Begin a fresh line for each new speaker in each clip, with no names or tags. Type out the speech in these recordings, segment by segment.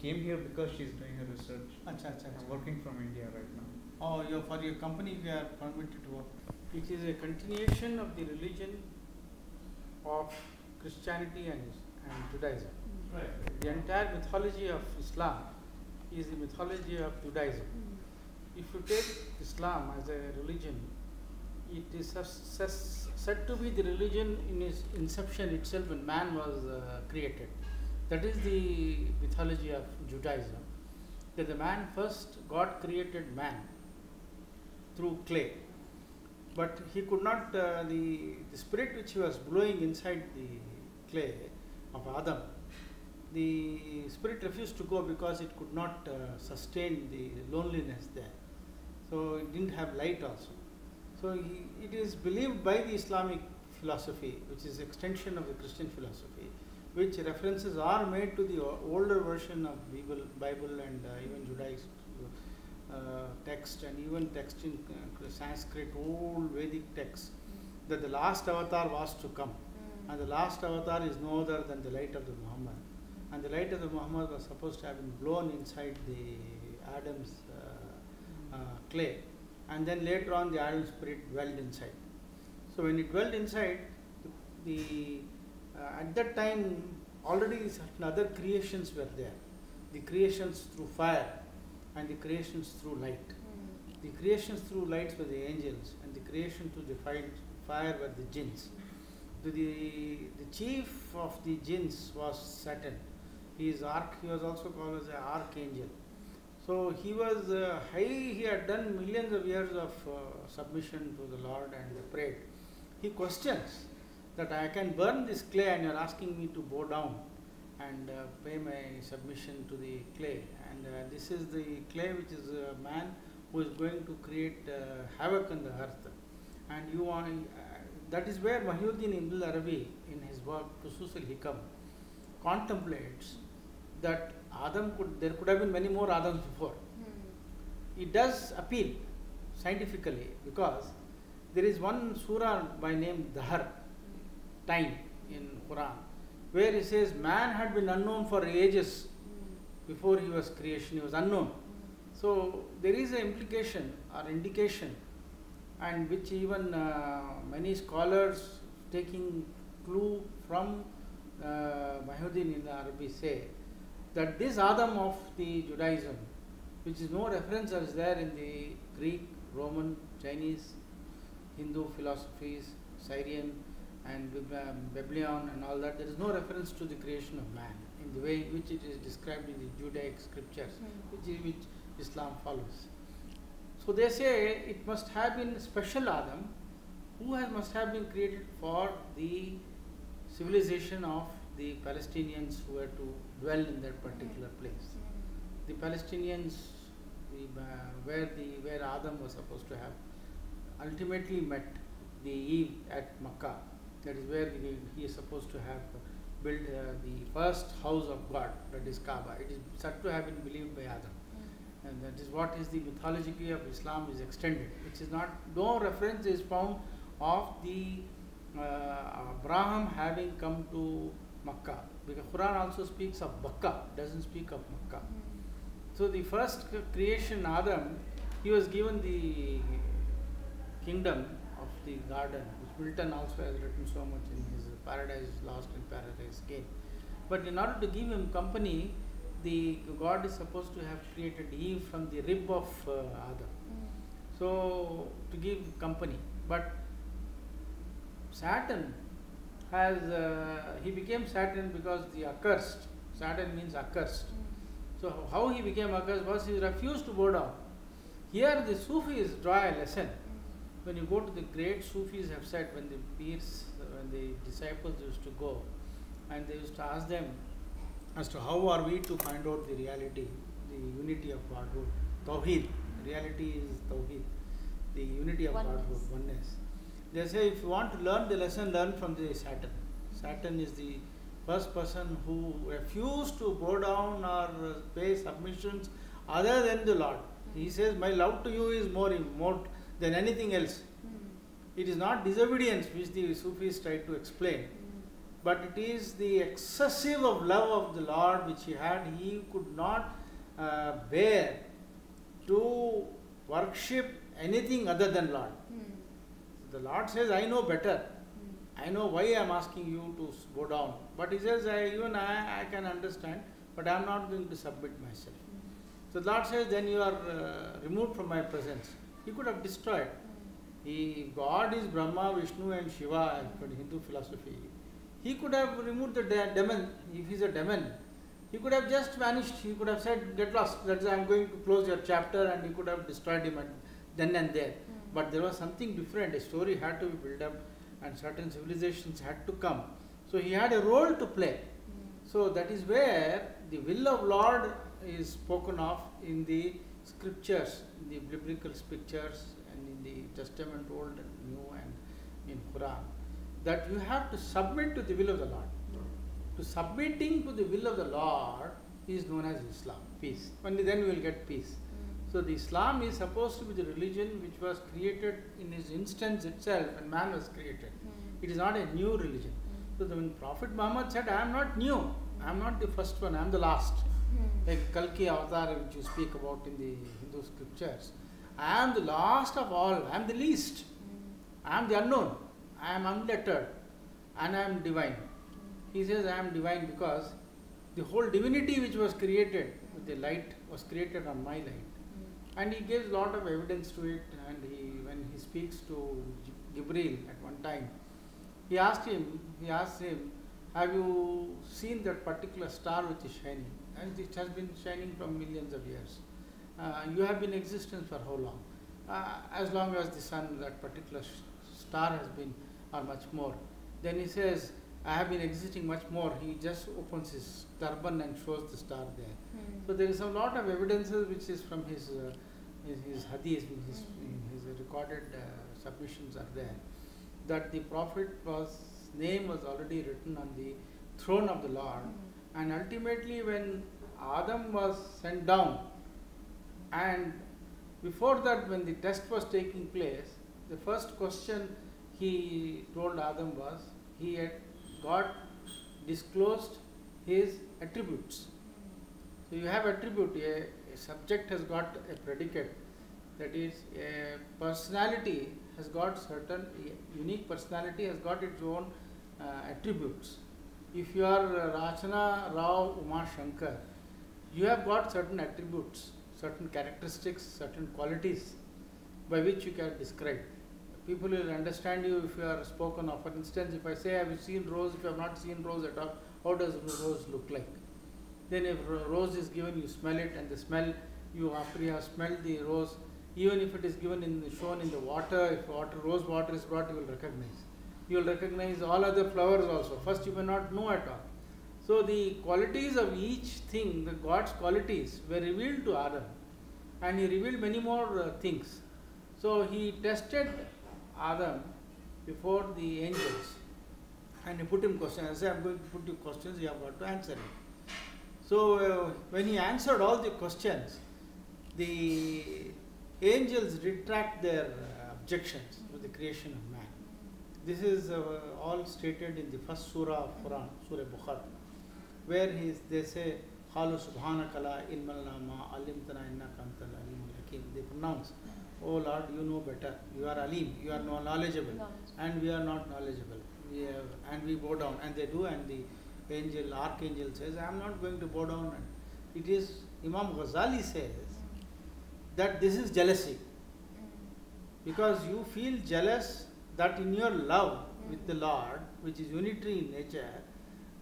came here because she's doing her research.
Acha, acha,
I'm
acha.
working from India right now.
Oh, your, for your company you are permitted to work.
It is a continuation of the religion of Christianity and, and Judaism.
Right.
The entire mythology of Islam is the mythology of Judaism. If you take Islam as a religion, it is sus- sus- said to be the religion in its inception itself when man was uh, created. That is the mythology of Judaism. That the man first, God created man through clay. But he could not, uh, the, the spirit which he was blowing inside the clay of Adam, the spirit refused to go because it could not uh, sustain the loneliness there. So it didn't have light also. So he, it is believed by the Islamic philosophy, which is extension of the Christian philosophy, which references are made to the older version of Bible, Bible and uh, even Judaic uh, text and even text in uh, Sanskrit, old Vedic text, that the last avatar was to come. And the last avatar is no other than the light of the Muhammad. And the light of the Muhammad was supposed to have been blown inside the Adam's uh, uh, clay. And then later on, the Adam spirit dwelled inside. So when it dwelled inside, the, the at that time already certain other creations were there. The creations through fire and the creations through light. The creations through lights were the angels, and the creation through the fire, fire were the jinns. The, the, the chief of the jinns was Saturn. He is arch, he was also called as an archangel. So he was uh, high, he had done millions of years of uh, submission to the Lord and the prayed. He questions that I can burn this clay and you are asking me to bow down and uh, pay my submission to the clay. And uh, this is the clay which is a man who is going to create uh, havoc on the earth. And you want, uh, that is where Mahyuddin Ibn Arabi in his work Fusus al-Hikam contemplates that Adam could, there could have been many more Adams before. It does appeal scientifically because there is one surah by name Dahar, time in Quran, where he says man had been unknown for ages before he was creation, he was unknown. So there is an implication or indication, and which even uh, many scholars taking clue from uh, in the Arabi say that this Adam of the Judaism, which is no reference as there in the Greek, Roman, Chinese, Hindu philosophies, Syrian, and um, Babylon and all that, there is no reference to the creation of man in the way in which it is described in the Judaic scriptures, which, is, which Islam follows. So they say it must have been special Adam who has, must have been created for the civilization of the Palestinians who were to dwell in that particular place. The Palestinians, the, uh, where the where Adam was supposed to have ultimately met the Eve at Makkah. That is where he, he is supposed to have built uh, the first house of God, that is Kaaba. It is said to have been believed by Adam. And that is what is the mythology of Islam is extended, which is not, no reference is found of the uh, Abraham having come to Makkah. Because Quran also speaks of Bakka, doesn't speak of Makkah. So the first creation, Adam, he was given the kingdom of the garden, Milton also has written so much in his Paradise Lost and Paradise Gained. But in order to give him company, the God is supposed to have created Eve from the rib of uh, Adam. So to give company, but Saturn has uh, he became Saturn because the accursed. Saturn means accursed. So how he became accursed was he refused to bow down. Here the Sufis draw a lesson. When you go to the great Sufis have said when the peers, when the disciples used to go, and they used to ask them as to how are we to find out the reality, the unity of Godhood. Tawheed, reality is Tawheed, the unity of
Oneness.
Godhood, oneness. They say if you want to learn the lesson, learn from the Saturn. Saturn is the first person who refused to bow down or pay submissions other than the Lord. He hmm. says, My love to you is more, more than anything else. It is not disobedience which the Sufis try to explain.
but it is the excessive of love of the Lord which he had. He could not uh, bear to worship anything other than Lord. The Lord says, I know better. I know why I am asking you to go down. But he says, I, even I, I can understand, but I am not going to submit myself. So the Lord says, then you are uh, removed from my presence. He could have destroyed. He, God is Brahma, Vishnu, and Shiva per Hindu philosophy. He could have removed the de- demon. If he's a demon, he could have just vanished. He could have said, "Get lost." That's I'm going to close your chapter, and he could have destroyed him at, then and there.
Hmm.
But there was something different. A story had to be built up, and certain civilizations had to come. So he had a role to play.
Hmm.
So that is where the will of Lord is spoken of in the scriptures, in the biblical scriptures, and in the Testament, Old and New, and in Quran. That you have to submit to the will of the Lord. To submitting to the will of the Lord is known as Islam, peace. Only then you will get peace. So the Islam is supposed to be the religion which was created in its instance itself when man was created.
Hmm.
It is not a new religion. So the, when Prophet Muhammad said, I am not new, I am not the first one, I am the last.
Hmm.
Like Kalki avatar which you speak about in the Hindu scriptures. I am the last of all, I am the least,
Hmm.
I am the unknown, I am unlettered, and I am divine. He says, I am divine because the whole divinity which was created with the light was created on my light.
Hmm.
And he gives a lot of evidence to it. And he, when he speaks to Gabriel at one time, he asked him, he asked him, have you seen that particular star which is shining? It has been shining from millions of years. Uh, you have been in existence for how long? Uh, as long as the sun, that particular sh- star has been, or much more. Then he says, I have been existing much more. He just opens his turban and shows the star there.
Hmm.
So there is a lot of evidences which is from his uh, his, his hadith, his, in his recorded uh, submissions are there, that the Prophet was name was already written on the throne of the Lord,
Hmm.
And ultimately when Adam was sent down, and before that when the test was taking place, the first question he told Adam was he had got disclosed his attributes. So you have attribute, a, a subject has got a predicate, that is a personality has got certain unique personality has got its own uh, attributes. If you are uh, Rachana Rao Umashankar, you have got certain attributes, certain characteristics, certain qualities by which you can describe. People will understand you if you are spoken of. For instance, if I say, Have you seen rose? If you have not seen rose at all, how does rose look like? Then if ro- rose is given, you smell it, and the smell you after you have smelled the rose, even if it is given in shown in the water, if water rose water is brought, you will recognize. You will recognize all other flowers also. First, you may not know at all. So the qualities of each thing, the God's qualities, were revealed to Adam, and he revealed many more uh, things. So he tested Adam before the angels, and he put him questions. I said, "I'm going to put you questions. You have got to answer it." So uh, when he answered all the questions, the angels retract their uh, objections to the creation of. This is uh, all stated in the first surah of Quran, Surah Baqarah, where he is, they say, "Halu subhanaka la ilma ma alimtana innaka antal alimul hakim." They pronounce, "Oh Lord, you know better. You are alim. You are no knowledgeable, and we are not knowledgeable. We have, and we bow down." And they do, and the angel, archangel says, "I am not going to bow down." And it is Imam Ghazali says that this is jealousy because you feel jealous that in your love with the Lord, which is unitary in nature,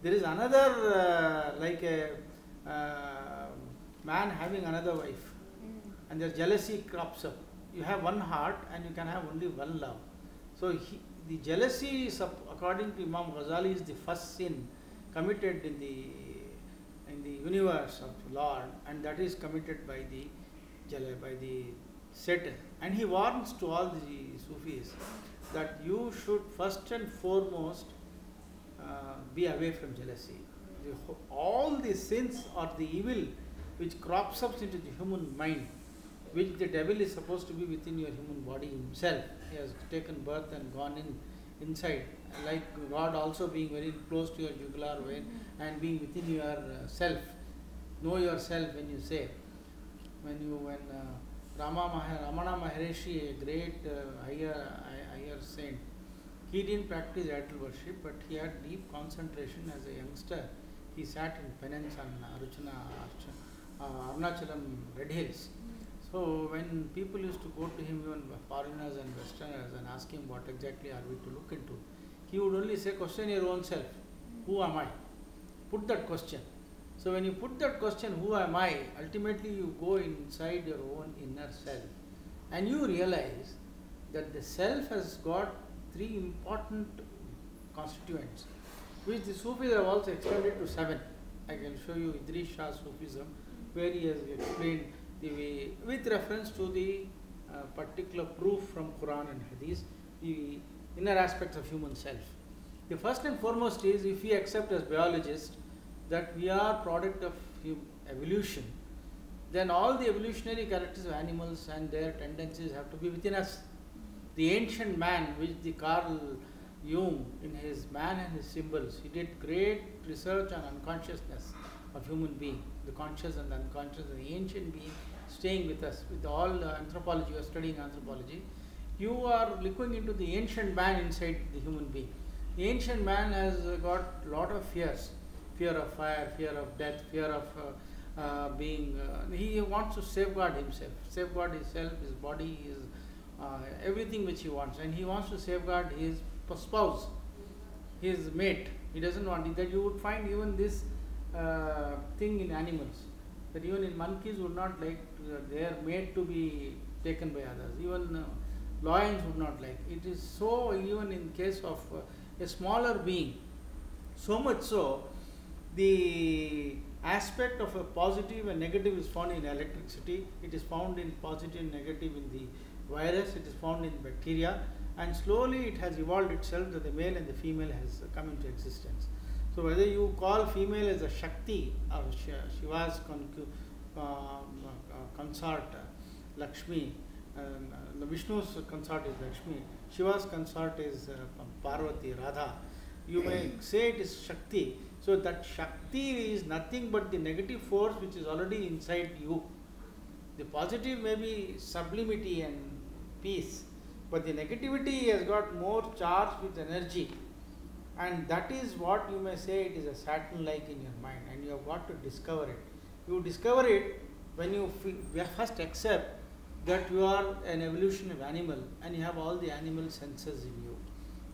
there is another uh, like a uh, man having another wife, and the jealousy crops up. You have one heart and you can have only one love. So he, the jealousy, is, up- according to Imam Ghazali, is the first sin committed in the in the universe of Lord, and that is committed by the by the Satan. And he warns to all the Sufis that you should first and foremost uh, be away from jealousy. The, all the sins or the evil which crops up into the human mind, which the devil is supposed to be within your human body himself. He has taken birth and gone in inside like God also being very close to your jugular vein and being within your uh, self. Know yourself when you say. When you when uh, Rama Ramana Maharishi, a great uh, higher saint, he didn't practice idol worship, but he had deep concentration as a youngster. He sat in penance on Archana, Arch- uh, Arunachalam Red Hills. So when people used to go to him, even foreigners and Westerners, and ask him what exactly are we to look into, he would only say, question your own self. Who am I? Put that question. So when you put that question, who am I? Ultimately you go inside your own inner self. And you realize that the self has got three important constituents, which the Sufis have also extended to seven. I can show you Idries Shah Sufism, where he has explained the way, with reference to the uh, particular proof from Quran and Hadith, the inner aspects of human self. The first and foremost is if we accept as biologists that we are product of evolution, then all the evolutionary characters of animals and their tendencies have to be within us. The ancient man, which the Carl Jung in his Man and His Symbols, he did great research on unconsciousness of human being, the conscious and the unconscious, and the ancient being staying with us. With all anthropology, you are studying anthropology, you are looking into the ancient man inside the human being. The ancient man has got lot of fears, fear of fire, fear of death, fear of uh, uh, being. Uh, he wants to safeguard himself, safeguard himself, his body, his uh, everything which he wants, and he wants to safeguard his spouse, his mate. He doesn't want it. That you would find even this uh, thing in animals. That even in monkeys would not like uh, their mate to be taken by others. Even uh, lions would not like. It is so even in case of uh, a smaller being. So much so, the aspect of a positive and negative is found in electricity. It is found in positive and negative in the virus. It is found in bacteria, and slowly it has evolved itself that the male and the female has come into existence. So whether you call female as a Shakti or Shiva's um, uh, consort Lakshmi, uh, Vishnu's consort is Lakshmi, Shiva's consort is uh, Parvati, Radha. You may say it is Shakti. So that Shakti is nothing but the negative force which is already inside you. The positive may be sublimity and peace, but the negativity has got more charge with energy. And that is what you may say it is a Saturn like in your mind, and you have got to discover it. You discover it when you first accept that you are an evolution of animal and you have all the animal senses in you.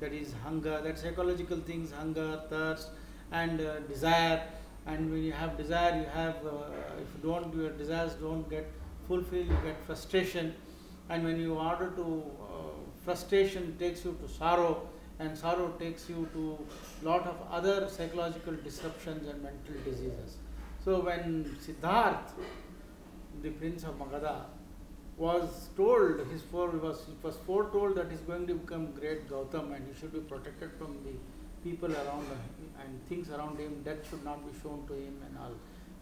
That is hunger, that psychological things, hunger, thirst, and uh, desire. And when you have desire, you have, uh, if you don't, your desires don't get fulfilled, you get frustration. And when you order to, uh, frustration takes you to sorrow, and sorrow takes you to lot of other psychological disruptions and mental diseases. So when Siddharth, the prince of Magadha, was told his fore was it was foretold that he's going to become great Gautam and he should be protected from the people around him and things around him. Death should not be shown to him and all.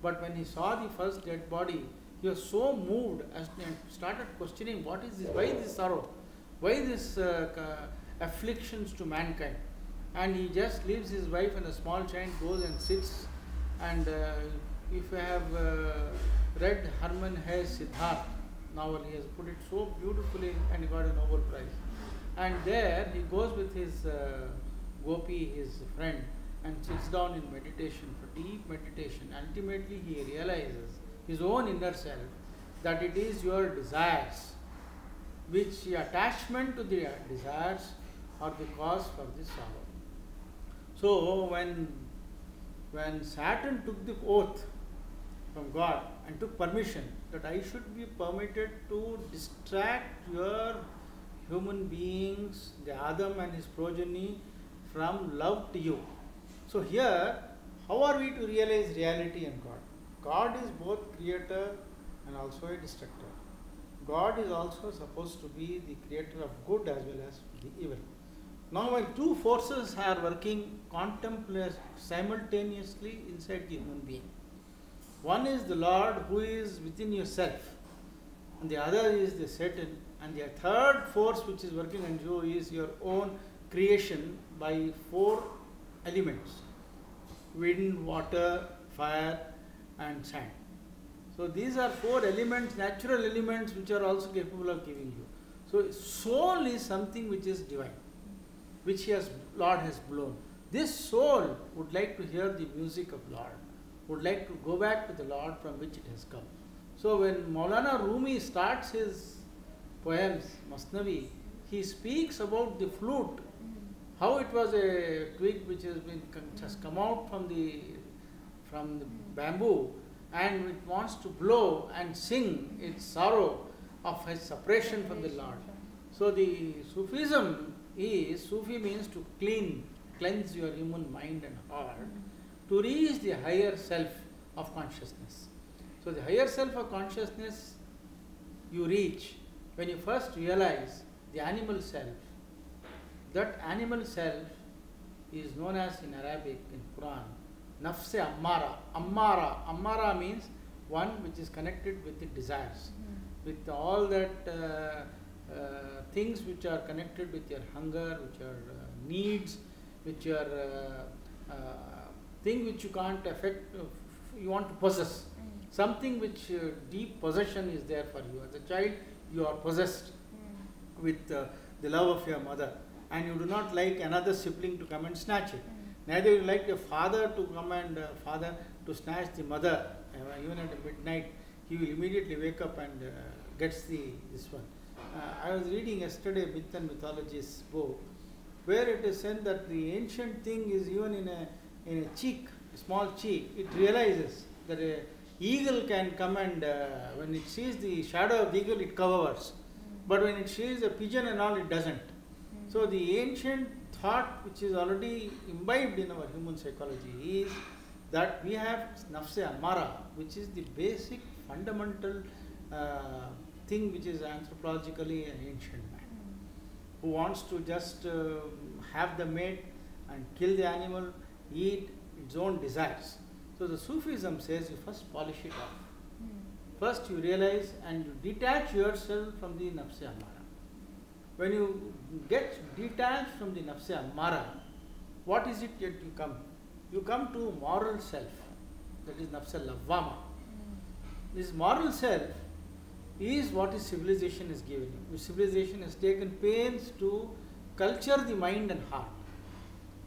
But when he saw the first dead body, he was so moved and started questioning what is this? Why this sorrow? Why this uh, afflictions to mankind? And he just leaves his wife and a small child, goes and sits. And uh, if you have uh, read Hermann Hesse Siddharth novel, he has put it so beautifully and he got a Nobel Prize. And there he goes with his uh, Gopi, his friend, and sits down in meditation for deep meditation. Ultimately, he realizes his own inner self that it is your desires, which attachment to the desires are the cause for this sorrow. So when when Saturn took the oath from God and took permission that I should be permitted to distract your human beings, the Adam and his progeny, from love to you. So here, how are we to realize reality and God? God is both creator and also a destructor. God is also supposed to be the creator of good as well as the evil. Now, when two forces are working simultaneously inside the human being, one is the Lord who is within yourself, and the other is the Satan, and the third force which is working on you is your own creation by four elements wind, water, fire, and sand. So these are four elements, natural elements, which are also capable of giving you. So soul is something which is divine, which has Lord has blown. This soul would like to hear the music of Lord, would like to go back to the Lord from which it has come. So when Maulana Rumi starts his poems, Masnavi, he speaks about the flute, how it was a twig which has been has come out from the from the bamboo and it wants to blow and sing its sorrow of his separation from the Lord. So the Sufism is Sufi means to clean, cleanse your human mind and heart to reach the higher self of consciousness. So the higher self of consciousness you reach when you first realize the animal self. That animal self is known as in Arabic in Quran nafse ammara. Ammara. Ammara means one which is connected with the desires, with all that uh, uh, things which are connected with your hunger, which are uh, needs, which are uh, uh, thing which you can't affect, uh, you want to possess. Something which deep possession is there for you. As a child, you are possessed with uh, the love of your mother, and you do not like another sibling to come and snatch it. Neither you like your father to come and uh, father to snatch the mother. Uh, even at midnight, he will immediately wake up and uh, gets the this one. Uh, I was reading yesterday Myth and Mythologies book, where it is said that the ancient thing is even in a in a cheek, a small cheek. It realizes that a eagle can come and uh, when it sees the shadow of the eagle, it covers. But when it sees a pigeon and all, it doesn't. So the ancient thought which is already imbibed in our human psychology is that we have nafse amara, which is the basic fundamental uh, thing which is anthropologically an ancient man who wants to just uh, have the mate and kill the animal, eat its own desires. So the Sufism says you first polish it off. First you realize and you detach yourself from the nafse amara. When you get detached from the nafse mara, what is it that you come? You come to moral self, that is nafse lavama. Hmm. This moral self is what is civilization is giving you. Civilization has taken pains to culture the mind and heart,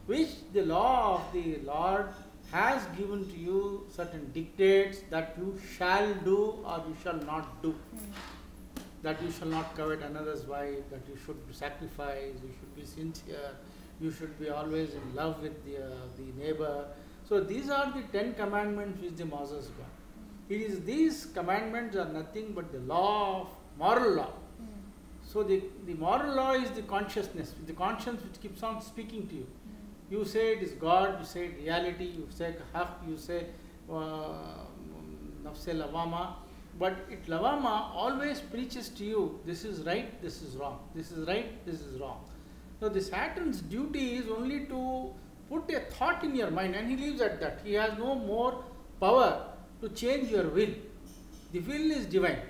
which the law of the Lord has given to you certain dictates that you shall do or you shall not do. Hmm. That you shall not covet another's wife, that you should sacrifice, you should be sincere, you should be always in love with the, uh, the neighbor. So these are the ten commandments which the Moses got. It is these commandments are nothing but the law of moral law. So the, the moral law is the consciousness, the conscience which keeps on speaking to you. You say it is God, you say it reality, you say haq, you say uh, nafse lavama, but it lavama always preaches to you this is right, this is wrong, this is right, this is wrong. So the Saturn's duty is only to put a thought in your mind and he leaves at that. He has no more power to change your will. The will is divine.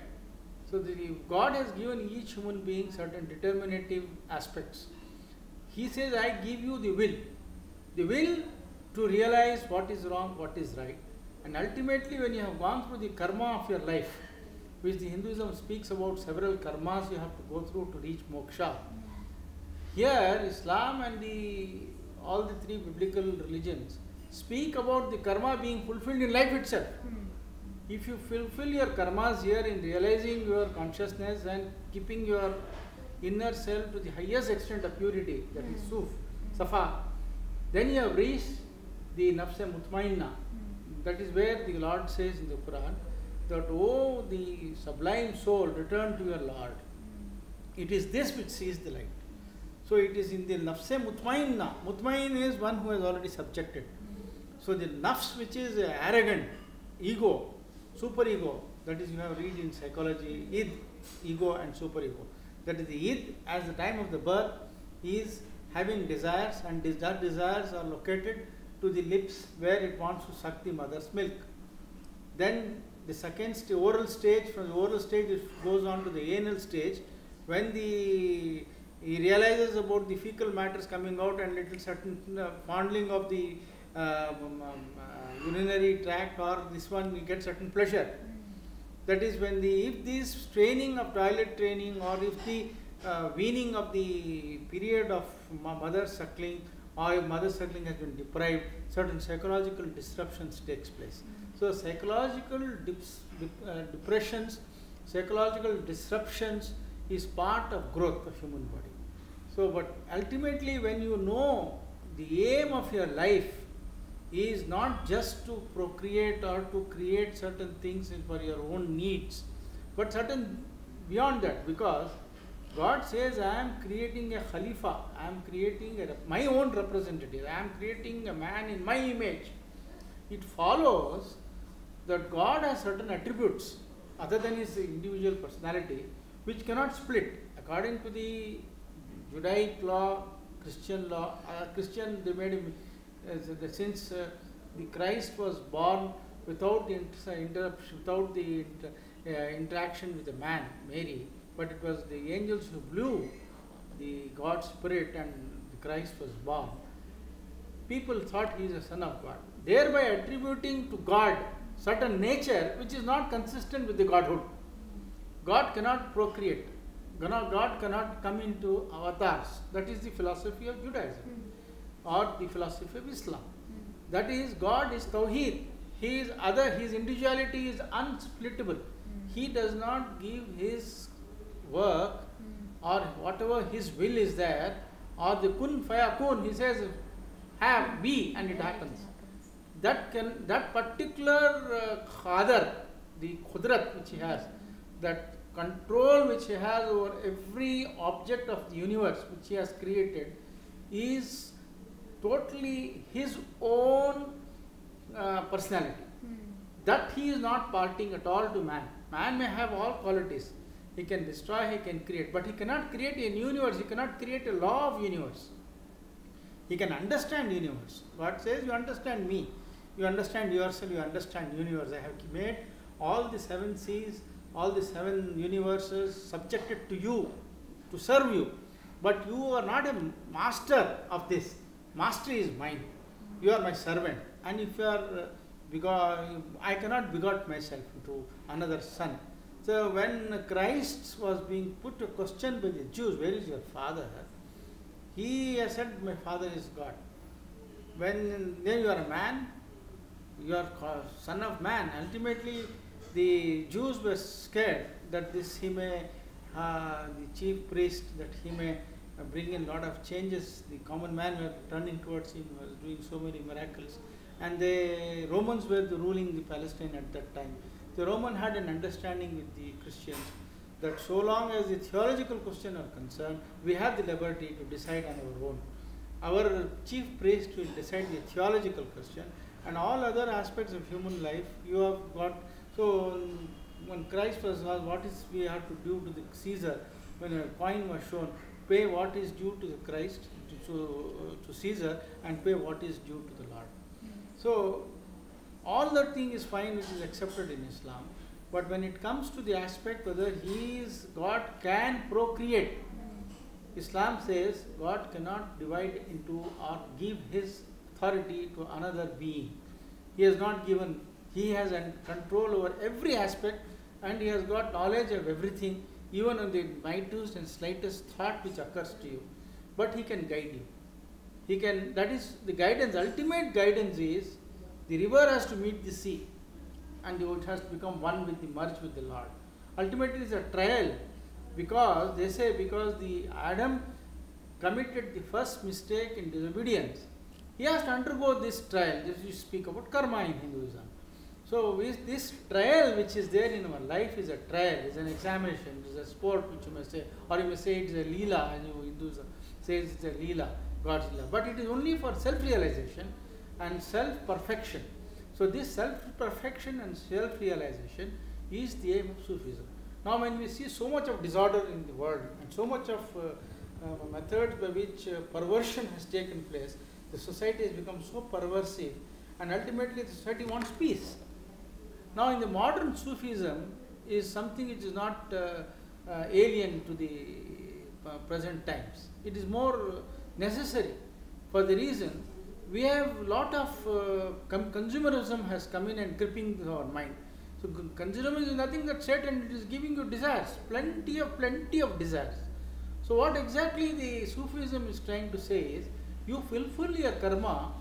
So the, God has given each human being certain determinative aspects. He says, I give you the will. The will to realize what is wrong, what is right. And ultimately, when you have gone through the karma of your life, which the Hinduism speaks about several karmas you have to go through to reach moksha. Here, Islam and the all the three biblical religions speak about the karma being fulfilled in life itself. Hmm. If you fulfill your karmas here in realizing your consciousness and keeping your inner self to the highest extent of purity, that is hmm. suf, safa, then you have reached the nafse mutmainna. That is where the Lord says in the Quran that, oh, the sublime soul, return to your Lord. It is this which sees the light. So it is in the nafse mutmainna. Mutmain is one who has already subjected. So the nafs which is arrogant, ego, superego, that is you have read in psychology, id, ego and superego. That is the id as the time of the birth is having desires and that desires are located to the lips where it wants to suck the mother's milk. Then the second st- oral stage, from the oral stage it goes on to the anal stage when the He realizes about the fecal matters coming out and little certain uh, fondling of the uh, um, um, uh, urinary tract or this one, you get certain pleasure. That is when the if this training of toilet training or if the uh, weaning of the period of mother suckling or mother suckling has been deprived, certain psychological disruptions takes place. So psychological dip, uh, depressions, psychological disruptions is part of growth of human body. So, but ultimately, when you know the aim of your life is not just to procreate or to create certain things for your own needs, but certain beyond that, because God says, I am creating a Khalifa, I am creating a, my own representative, I am creating a man in my image. It follows that God has certain attributes other than his individual personality which cannot split. According to the Judaic law, Christian law, uh, Christian they made him, uh, since uh, the Christ was born without inter- interruption, without the inter, uh, interaction with the man, Mary, but it was the angels who blew the God Spirit and the Christ was born. People thought he is a son of God, thereby attributing to God certain nature which is not consistent with the Godhood. God cannot procreate. God God cannot come into avatars. That is the philosophy of Judaism hmm. or the philosophy of Islam. Hmm. That is, God is Tawheed. He is other, his individuality is unsplittable. Hmm. He does not give his work or whatever his will is there, or the kun fayakun, he says, have, be, and it happens. That can that particular uh, qadar, the khudrat which he has, that control which he has over every object of the universe which he has created, is totally his own uh, personality. That he is not parting at all to man. Man may have all qualities. He can destroy, he can create, but he cannot create a universe, he cannot create a law of universe. He can understand universe. God says, You understand me. You understand yourself, you understand universe. I have made all the seven seas, all the seven universes subjected to you, to serve you. But you are not a master of this. Mastery is mine. You are my servant. And if you are, uh, because I cannot begot myself into another son. So when Christ was being put a question by the Jews, where is your father? He said, My father is God. When then you are a man, you are son of man. Ultimately, the Jews were scared that this he may, uh, the chief priest, that he may bring in a lot of changes. The common man were turning towards him, was doing so many miracles. And the Romans were the ruling the Palestine at that time. The Roman had an understanding with the Christians that so long as the theological question are concerned, we have the liberty to decide on our own. Our chief priest will decide the theological question, and all other aspects of human life you have got. So when Christ was asked, what is we have to do to the Caesar, when a coin was shown, pay what is due to the Christ, to, to, to Caesar, and pay what is due to the Lord. So all that thing is fine which is accepted in Islam. But when it comes to the aspect whether he is God can procreate, Islam says God cannot divide into or give his authority to another being. He has not given, he has control over every aspect and he has got knowledge of everything, even on the minutest and slightest thought which occurs to you. But he can guide you. He can, that is the guidance, ultimate guidance is the river has to meet the sea and it has to become one with the merge with the Lord. Ultimately, it's a trial because they say because the Adam committed the first mistake in disobedience, he has to undergo this trial. This you speak about karma in Hinduism. So with this trial which is there in our life is a trial, is an examination, is a sport which you may say, or you may say it is a leela, as you Hindus say it's a leela, God's leela. But it is only for self-realization and self-perfection. So this self-perfection and self-realization is the aim of Sufism. Now when we see so much of disorder in the world and so much of uh, uh, methods by which uh, perversion has taken place, the society has become so perversive and ultimately the society wants peace. Now in the modern Sufism is something which is not uh, uh, alien to the uh, present times. It is more necessary for the reason we have lot of uh, consumerism has come in and gripping our mind. So con- consumerism is nothing but Satan. It is giving you desires, plenty of plenty of desires. So what exactly the Sufism is trying to say is, you fulfill your karma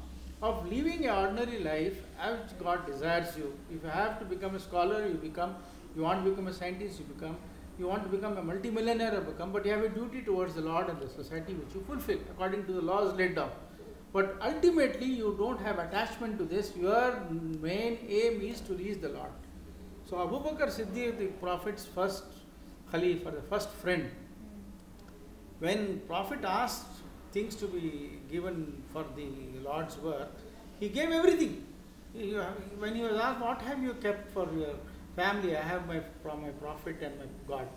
of living an ordinary life as God desires you. If you have to become a scholar, you become. You want to become a scientist, you become. You want to become a multimillionaire, you become. But you have a duty towards the Lord and the society which you fulfill according to the laws laid down. But ultimately, you don't have attachment to this. Your main aim is to reach the Lord. So Abu Bakr Siddiq, the Prophet's first Khalif or the first friend, when Prophet asked things to be given for the Lord's work, he gave everything. When he was asked, what have you kept for your family? I have my, from my Prophet and my God.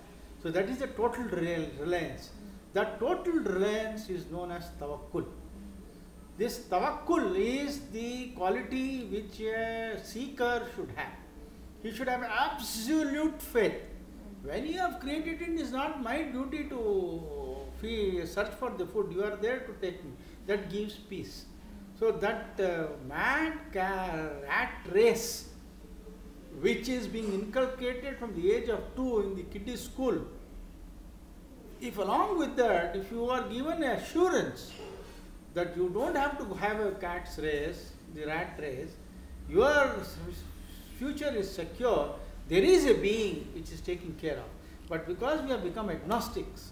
So that is the total reliance. That total reliance is known as tawakkul. This tawakkul is the quality which a seeker should have. He should have absolute faith. When you have created it, it is not my duty to search for the food. You are there to take me. That gives peace. So that uh, mad rat race, which is being inculcated from the age of two in the kiddie school, if along with that, if you are given assurance that you don't have to have a cat's race, the rat race, your future is secure, there is a being which is taking care of. But because we have become agnostics,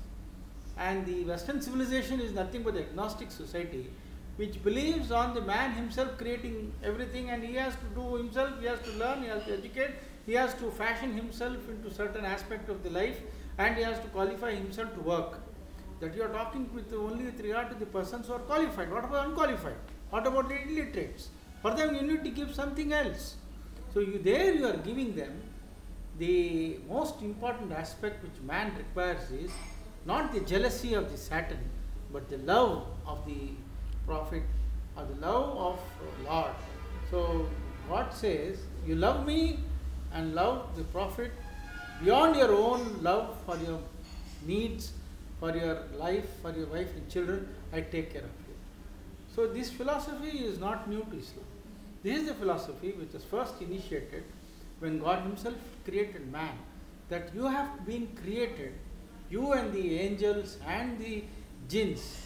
and the Western civilization is nothing but agnostic society, which believes on the man himself creating everything, and he has to do himself, he has to learn, he has to educate, he has to fashion himself into certain aspect of the life, and he has to qualify himself to work. That you are talking with only with regard to the persons who are qualified. What about unqualified? What about the illiterates? For them, you need to give something else. So you there you are giving them the most important aspect which man requires is not the jealousy of the Satan, but the love of the Prophet or the love of Lord. So God says, You love me and love the Prophet beyond your own love for your needs, for your life, for your wife and children, I take care of you. So this philosophy is not new to Islam. This is the philosophy which was first initiated when God Himself created man. That you have been created, you and the angels and the jinns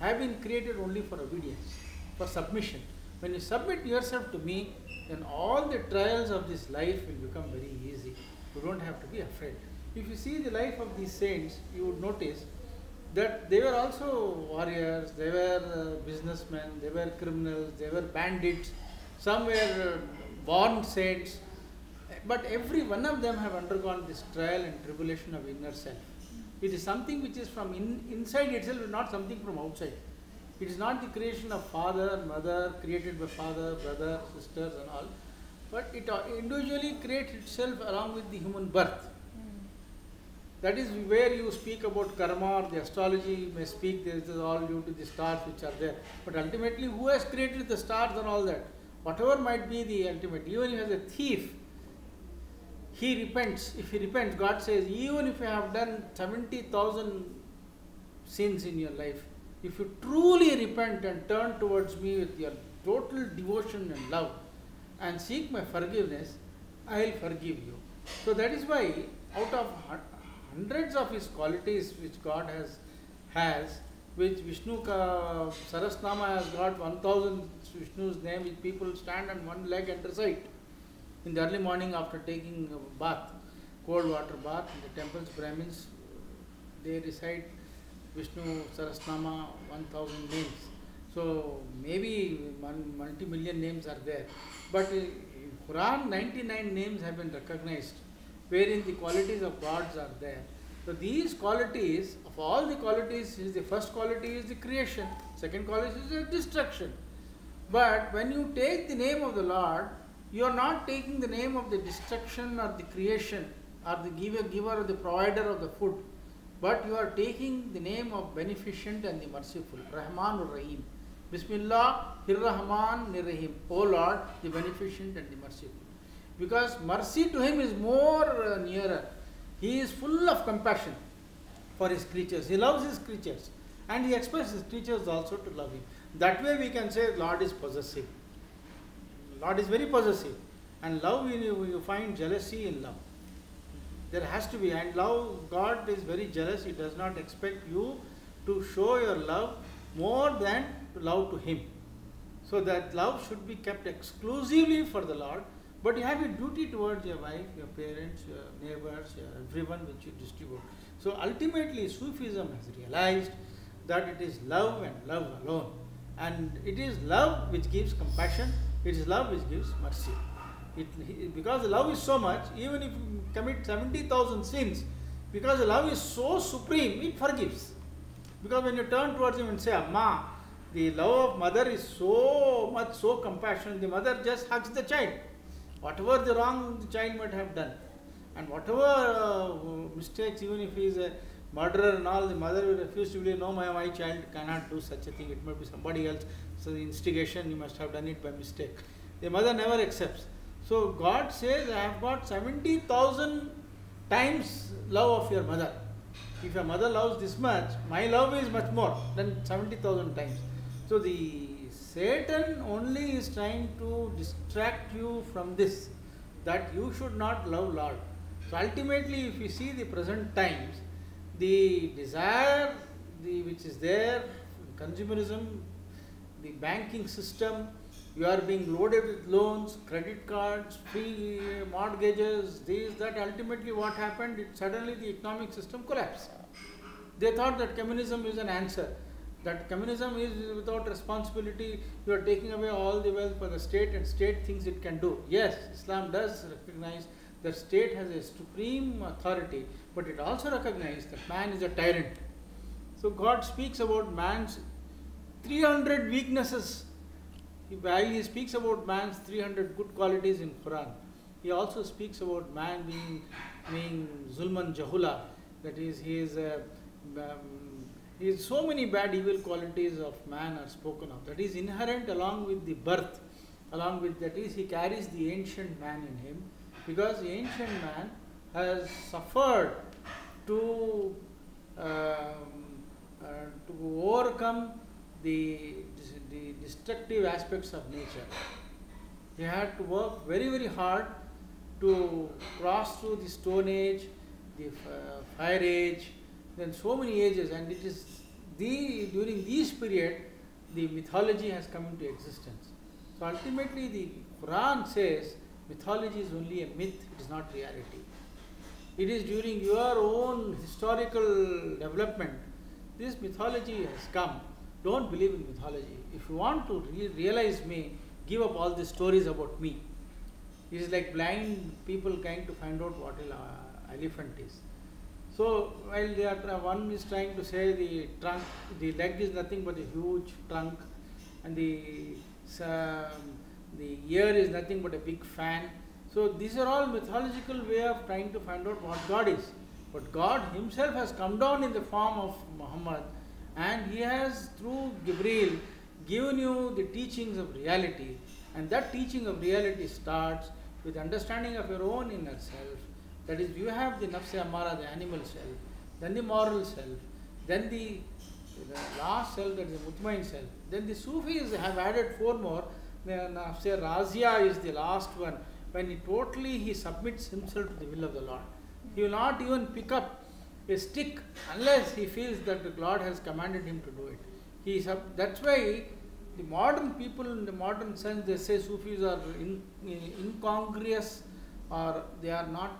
have been created only for obedience, for submission. When you submit yourself to me, then all the trials of this life will become very easy. You don't have to be afraid. If you see the life of these saints, you would notice that they were also warriors, they were uh, businessmen, they were criminals, they were bandits, some were uh, born saints, but every one of them have undergone this trial and tribulation of inner self. It is something which is from in, inside itself, not something from outside. It is not the creation of father, mother, created by father, brother, sisters, and all, but it uh, individually creates itself along with the human birth. That is where you speak about karma or the astrology may speak, this is all due to the stars which are there. But ultimately, who has created the stars and all that? Whatever might be the ultimate, even if as a thief, he repents. If he repents, God says, even if you have done 70,000 sins in your life, if you truly repent and turn towards me with your total devotion and love and seek my forgiveness, I will forgive you. So that is why, out of hundreds of his qualities which God has, has which Vishnu ka, Sahasranama has got 1000 Vishnu's name, which people stand on one leg and recite in the early morning after taking bath, cold water bath in the temples, Brahmins, they recite Vishnu Sahasranama 1000 names. So maybe multi-million names are there. But in Quran 99 names have been recognized wherein the qualities of gods are there. So these qualities, of all the qualities, is the first quality is the creation, second quality is the destruction. But when you take the name of the Lord, you are not taking the name of the destruction or the creation or the giver, giver or the provider of the food, but you are taking the name of beneficent and the merciful, Rahman or Rahim. Bismillah, Rahman Rahim. O Lord, the beneficent and the merciful. Because mercy to him is more uh, nearer. He is full of compassion for his creatures. He loves his creatures and he expects his creatures also to love him. That way we can say Lord is possessive. Lord is very possessive. And love, you, you find jealousy in love. There has to be, and love, God is very jealous. He does not expect you to show your love more than to love to Him. So that love should be kept exclusively for the Lord, but you have a duty towards your wife, your parents, your neighbors, your everyone which you distribute. So ultimately, Sufism has realized that it is love and love alone. And it is love which gives compassion, it is love which gives mercy. It, because love is so much, even if you commit 70,000 sins, because love is so supreme, it forgives. Because when you turn towards him and say, Amma, the love of mother is so much, so compassionate, the mother just hugs the child. Whatever the wrong the child might have done, and whatever uh, mistakes, even if he is a murderer and all, the mother will refuse to believe, no, my, my child cannot do such a thing, it might be somebody else. So the instigation, you must have done it by mistake. The mother never accepts. So God says, I have got 70,000 times love of your mother. If your mother loves this much, my love is much more than 70,000 times. So the Satan only is trying to distract you from this, that you should not love Lord. So ultimately, if you see the present times, the desire the, which is there, consumerism, the banking system, you are being loaded with loans, credit cards, free eh, mortgages, this, that. Ultimately, what happened? It suddenly the economic system collapsed. They thought that communism is an answer. That communism is without responsibility. You are taking away all the wealth for the state, and state thinks it can do. Yes, Islam does recognize that state has a supreme authority, but it also recognizes that man is a tyrant. So God speaks about man's 300 weaknesses. He- While he speaks about man's 300 good qualities in Quran, he also speaks about man being being zulman jahula. That is, he is a, um, so many bad evil qualities of man are spoken of. That is inherent along with the birth, along with that is he carries the ancient man in him, because the ancient man has suffered to um, uh, to overcome the, the destructive aspects of nature. He had to work very, very hard to cross through the Stone Age, the uh, Fire Age, then so many ages, and it is the during this period the mythology has come into existence. So ultimately, the Quran says mythology is only a myth; it is not reality. It is during your own historical development this mythology has come. Don't believe in mythology. If you want to re- realize me, give up all the stories about me. It is like blind people trying to find out what an uh, elephant is. So while they are one is trying to say the trunk, the leg is nothing but a huge trunk, and the um, the ear is nothing but a big fan. So these are all mythological way of trying to find out what God is. But God Himself has come down in the form of Muhammad, and He has through Gabriel given you the teachings of reality, and that teaching of reality starts with understanding of your own inner self. That is, you have the nafse amara, the animal self, then the moral self, then the, the last self, that is the mutmain self. Then the Sufis have added four more. The nafse razia is the last one. When he totally he submits himself to the will of the Lord. He will not even pick up a stick unless he feels that the Lord has commanded him to do it. He sub- that's why the modern people in the modern sense they say Sufis are in, incongruous or they are not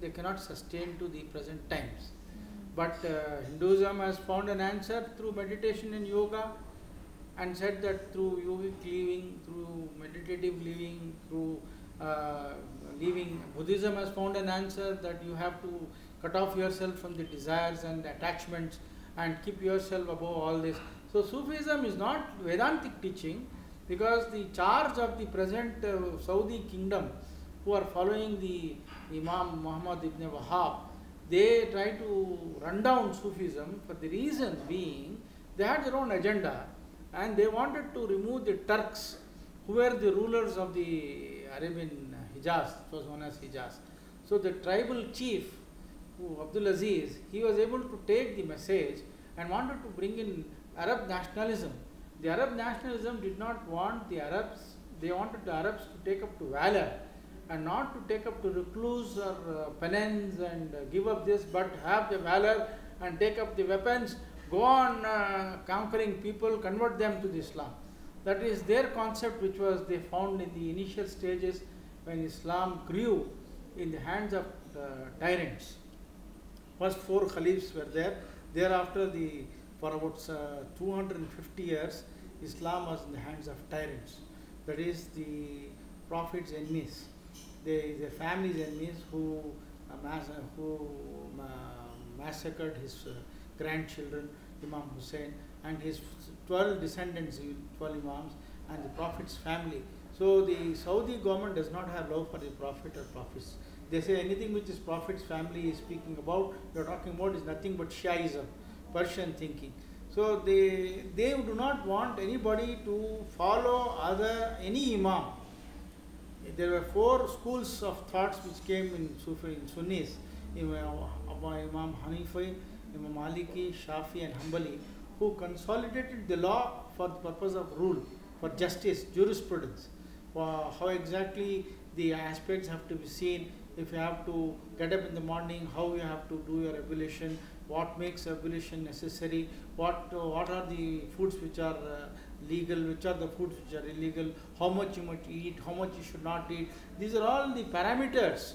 they cannot sustain to the present times. But uh, Hinduism has found an answer through meditation and yoga and said that through yogic living, through meditative living, through uh, living, Buddhism has found an answer that you have to cut off yourself from the desires and attachments and keep yourself above all this. So Sufism is not Vedantic teaching because the charge of the present uh, Saudi kingdom who are following the Imam Muhammad ibn Wahab, they try to run down Sufism for the reason being they had their own agenda and they wanted to remove the Turks who were the rulers of the Arabian Hijaz, it was known as Hijaz. So the tribal chief Abdul Aziz, he was able to take the message and wanted to bring in Arab nationalism. The Arab nationalism did not want the Arabs, they wanted the Arabs to take up to valor and not to take up to recluse or uh, penance and uh, give up this, but have the valor and take up the weapons, go on uh, conquering people, convert them to the Islam. That is their concept, which was they found in the initial stages when Islam grew in the hands of uh, tyrants. First four caliphs were there. Thereafter, the for about uh, 250 years, Islam was in the hands of tyrants. That is the Prophet's enemies, they, their families' enemies who uh, mass- who massacred his uh, grandchildren, Imam Hussein, and his 12 descendants, 12 Imams, and the Prophet's family. So the Saudi government does not have love for the Prophet or Prophets. They say anything which is Prophet's family is speaking about, are talking about is nothing but Shiaism, Persian thinking. So they they do not want anybody to follow other any Imam. There were four schools of thoughts which came in Sufi in Sunnis. Imam Hanifi, Imam Maliki, Shafi and Hanbali, who consolidated the law for the purpose of rule, for justice, jurisprudence. For how exactly the aspects have to be seen, if you have to get up in the morning, how you have to do your ablution, what makes ablution necessary, what, what are the foods which are uh, legal, which are the foods which are illegal, how much you must eat, how much you should not eat. These are all the parameters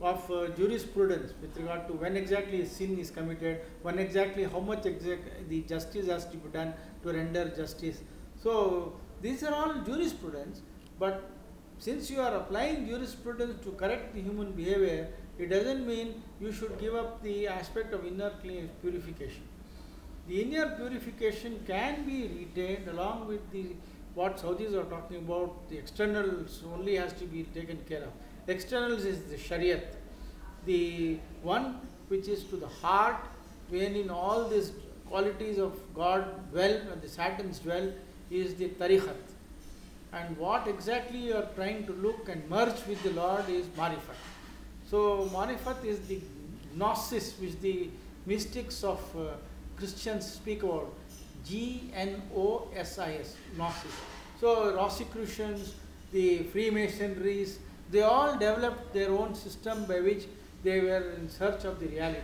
of uh, jurisprudence with regard to when exactly a sin is committed, when exactly how much exact the justice has to be done to render justice. So these are all jurisprudence, but since you are applying jurisprudence to correct the human behavior, it doesn't mean you should give up the aspect of inner purification. The inner purification can be retained along with the what Saudis are talking about. The externals only has to be taken care of. Externals is the Shariat, the one which is to the heart, when in all these qualities of God dwell and the Satans dwell, is the Tariqat. And what exactly you are trying to look and merge with the Lord is Marifat. So Marifat is the gnosis which the mystics of uh, Christians speak about. G N O S I S, gnosis. So Rosicrucians, the Freemasonries, they all developed their own system by which they were in search of the reality.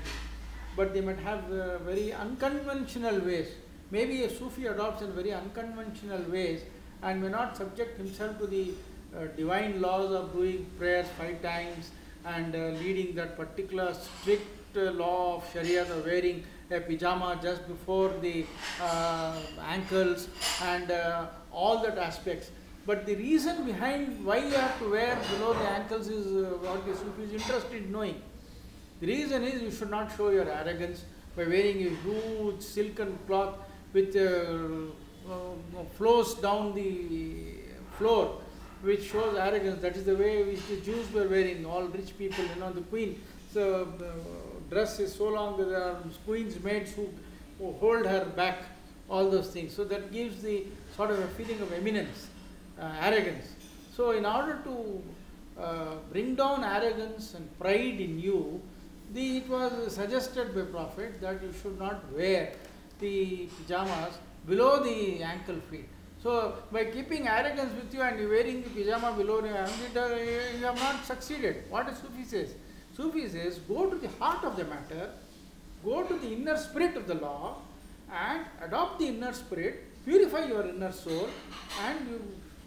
But they might have uh, very unconventional ways. Maybe a Sufi adopts in very unconventional ways and may not subject himself to the uh, divine laws of doing prayers five times and uh, leading that particular strict uh, law of Sharia of wearing a pyjama just before the uh, ankles and uh, all that aspects. But the reason behind why you have to wear below the ankles is uh, what the Sufi is interested in knowing. The reason is you should not show your arrogance by wearing a huge silken cloth which uh, uh, flows down the floor, which shows arrogance. That is the way which the Jews were wearing. All rich people, you know, the queen. So the dress is so long that there are queen's maids who, who hold her back. All those things. So that gives the sort of a feeling of eminence, uh, arrogance. So in order to uh, bring down arrogance and pride in you, the, it was suggested by Prophet that you should not wear the pajamas below the ankle feet. So by keeping arrogance with you and wearing the pyjama below your ankle, you have not succeeded. What does Sufi says? Sufi says, go to the heart of the matter, go to the inner spirit of the law, and adopt the inner spirit, purify your inner soul, and you,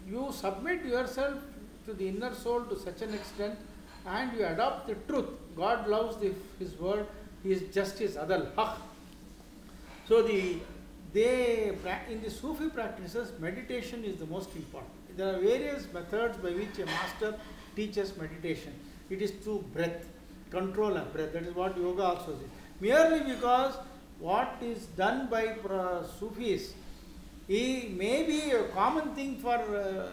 you submit yourself to the inner soul to such an extent, and you adopt the truth. God loves the, His word, He is justice, adal, haq. So the they in the Sufi practices, meditation is the most important. There are various methods by which a master teaches meditation. It is through breath, control of breath. That is what yoga also is. Merely because what is done by Sufis he may be a common thing for uh,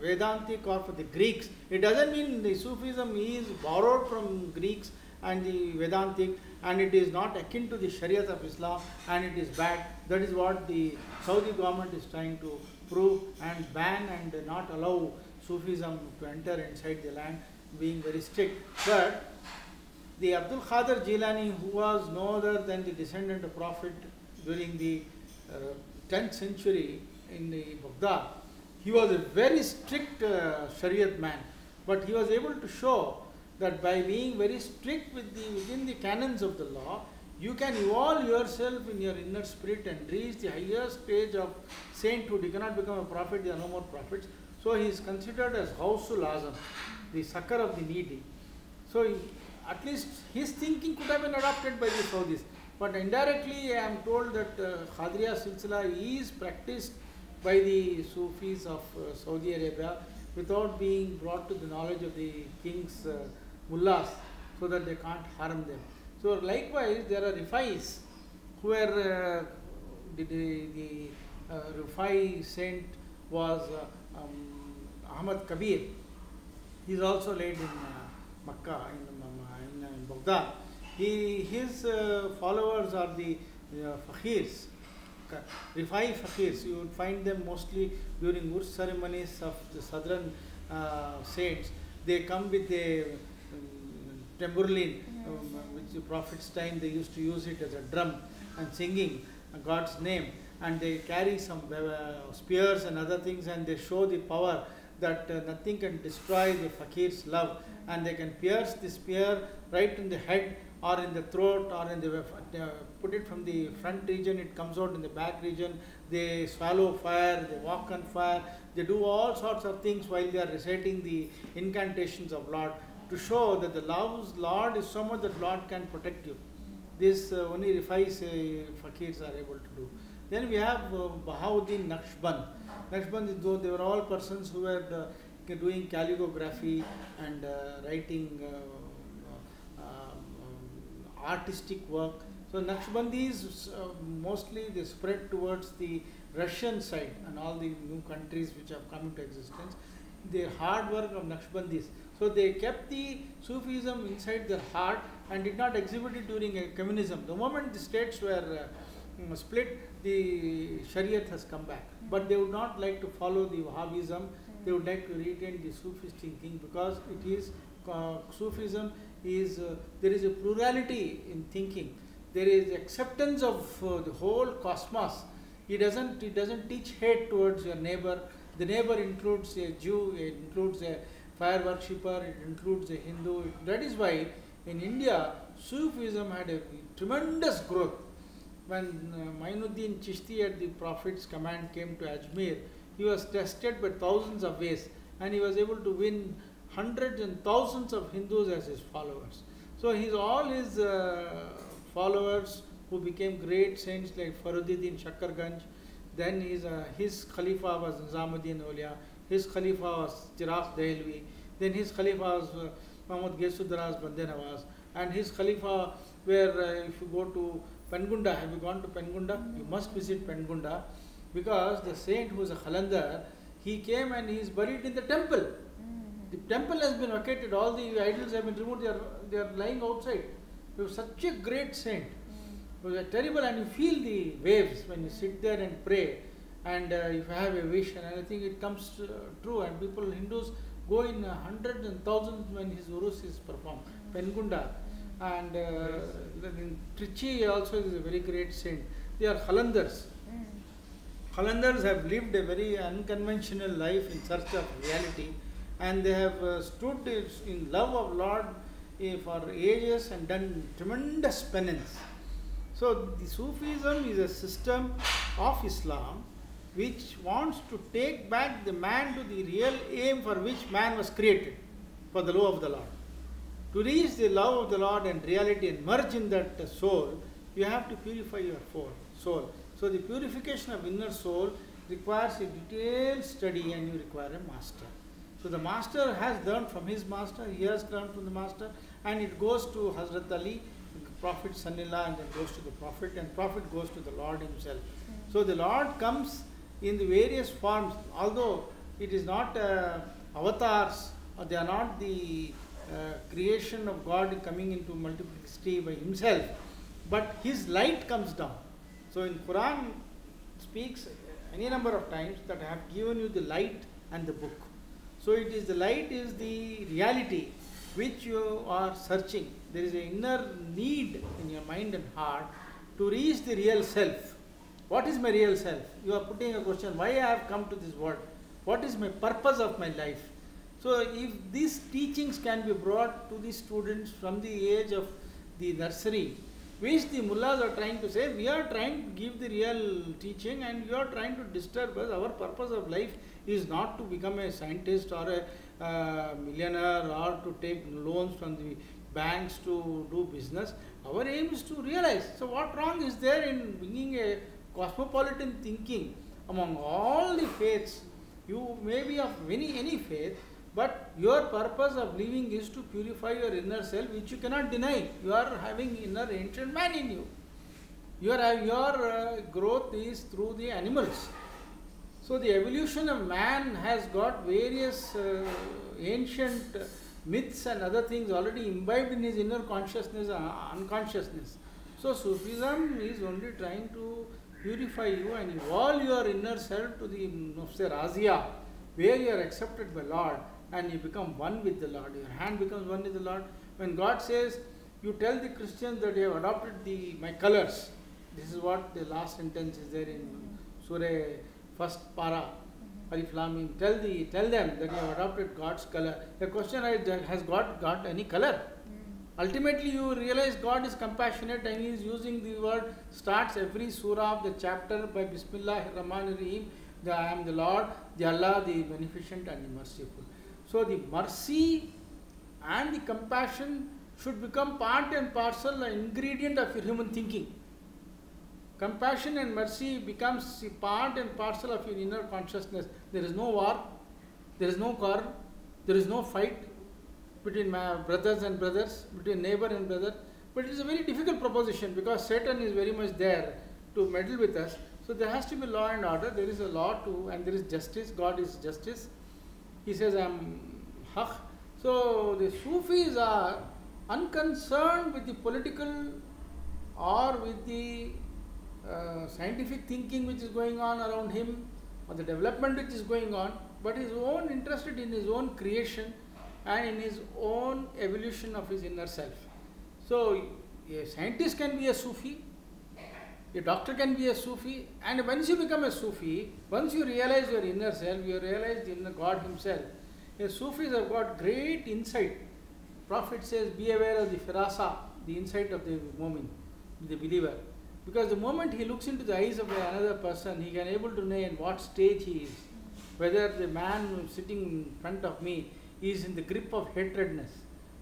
Vedantic or for the Greeks. It doesn't mean the Sufism is borrowed from Greeks and the Vedantic and it is not akin to the Shariat of Islam and it is bad. That is what the Saudi government is trying to prove and ban and not allow Sufism to enter inside the land, being very strict. But the Abdul Qadir Jilani, who was no other than the descendant of Prophet during the uh, 10th century in the Baghdad, he was a very strict uh, Shariat man, but he was able to show that by being very strict with the, within the canons of the law, you can evolve yourself in your inner spirit and reach the higher stage of sainthood. You cannot become a prophet, there are no more prophets. So he is considered as Ghausul Azam, the succor of the needy. So at least his thinking could have been adopted by the Saudis. But indirectly, I am told that uh, Khadriya Silsila is practiced by the Sufis of uh, Saudi Arabia without being brought to the knowledge of the king's uh, mullahs so that they can't harm them. So likewise, there are Rifais who were, uh, the, the, the uh, saint was uh, um, Ahmad Kabir. He is also laid in uh, Makkah, in, um, in, uh, in Baghdad. He, his uh, followers are the uh, faqirs, Ka- Rifai faqirs. You would find them mostly during Urs ceremonies of the southern uh, saints. They come with a um, tambourine, um, which the Prophet's time they used to use it as a drum and singing God's name. And they carry some spears and other things and they show the power that uh, nothing can destroy the fakir's love. And they can pierce the spear right in the head or in the throat or in the uh, put it from the front region. It comes out in the back region. They swallow fire they walk on fire. They do all sorts of things while they are reciting the incantations of lord to show that the love's lord is so much that lord can protect you. This uh, only Rifais uh, fakirs are able to do. Then we have uh, Bahauddin Naqshband Is though they were all persons who were uh, doing calligraphy and uh, writing uh, um, artistic work. So Naqshbandis uh, mostly they spread towards the Russian side and all the new countries which have come into existence. The hard work of Naqshbandis. So they kept the Sufism inside their heart and did not exhibit it during communism. The moment the states were uh, split, the Shariat has come back. But they would not like to follow the Wahhabism. They would like to retain the Sufist thinking because it is uh, Sufism is uh, there is a plurality in thinking. There is acceptance of uh, the whole cosmos. It doesn't it doesn't teach hate towards your neighbor. The neighbor includes a Jew, it includes a fire worshipper, it includes a Hindu. That is why in India Sufism had a tremendous growth. When uh, Mainuddin Chishti at the Prophet's command came to Ajmer, he was tested by thousands of ways and he was able to win hundreds and thousands of Hindus as his followers. So his all his uh, followers who became great saints like Fariduddin Shakkarganj, then his, uh, his Khalifa was Nizamuddin Aulia, his Khalifa was Chirag Dehlvi, then his Khalifa was uh, Muhammad Gesudaraz Bande Nawaz, and his Khalifa where uh, if you go to Penugonda, have you gone to Penugonda? You must visit Penugonda because the saint who is a Khalandar, he came and he is buried in the temple. The temple has been vacated, all the idols have been removed, they are, they are lying outside. He was such a great saint. It was a terrible, and you feel the waves when you sit there and pray, and uh, if you have a wish and I think it comes uh, true. And people, Hindus, go in uh, hundreds and thousands when his urus is performed. Penugonda, and uh, in Trichy also is a very great saint. They are Khalandars. Khalandars have lived a very unconventional life in search of reality, and they have uh, stood in love of Lord uh, for ages and done tremendous penance. So the Sufism is a system of Islam which wants to take back the man to the real aim for which man was created, for the love of the Lord. To reach the love of the Lord and reality and merge in that soul, you have to purify your soul. So the purification of inner soul requires a detailed study and you require a master. So the master has learned from his master, he has learned from the master, and it goes to Hazrat Ali, Prophet Sanillah, and then goes to the Prophet, and Prophet goes to the Lord himself. So the Lord comes in the various forms, although it is not uh, avatars, or they are not the Uh, creation of God coming into multiplicity by himself, but his light comes down. So in Quran speaks any number of times that I have given you the light and the book. So it is the light is the reality which you are searching. There is an inner need in your mind and heart to reach the real self. What is my real self? You are putting a question why I have come to this world? What is my purpose of my life? So, if these teachings can be brought to the students from the age of the nursery, which the mullahs are trying to say, we are trying to give the real teaching and you are trying to disturb us. Our purpose of life is not to become a scientist or a uh, millionaire or to take loans from the banks to do business. Our aim is to realize. So, what wrong is there in bringing a cosmopolitan thinking among all the faiths? You may be of any any faith, but your purpose of living is to purify your inner self, which you cannot deny. You are having inner ancient man in you. Your, your uh, growth is through the animals. So the evolution of man has got various uh, ancient myths and other things already imbibed in his inner consciousness, uh, unconsciousness. So Sufism is only trying to purify you and evolve your inner self to the nafs razia, where you are accepted by Lord and you become one with the Lord. Your hand becomes one with the Lord. When God says, you tell the Christians that you have adopted the my colors. This is what the last sentence is there in Surah first para. Alif Lam Mim. Tell the tell them that you have adopted God's color. The question is, has God got any color? Hmm. Ultimately, you realize God is compassionate and He is using the word, starts every surah of the chapter by Bismillah Rahman Rahim, the I am the Lord, the Allah, the beneficent and the merciful. So, the mercy and the compassion should become part and parcel, an ingredient of your human thinking. Compassion and mercy becomes part and parcel of your inner consciousness. There is no war, there is no quarrel, there is no fight between my brothers and brothers, between neighbor and brother. But it is a very difficult proposition because Satan is very much there to meddle with us. So there has to be law and order. There is a law too, and there is justice. God is justice. He says, I am haq. So the Sufis are unconcerned with the political or with the uh, scientific thinking which is going on around him or the development which is going on, but is own interested in his own creation and in his own evolution of his inner self. So, a scientist can be a Sufi, a doctor can be a Sufi, and once you become a Sufi, once you realize your inner self, you realize the inner God Himself. A Sufis have got great insight. Prophet says, Be aware of the firasa, the insight of the mu'min, the believer. Because the moment he looks into the eyes of another person, he can able to know in what stage he is. Whether the man sitting in front of me is in the grip of hatredness,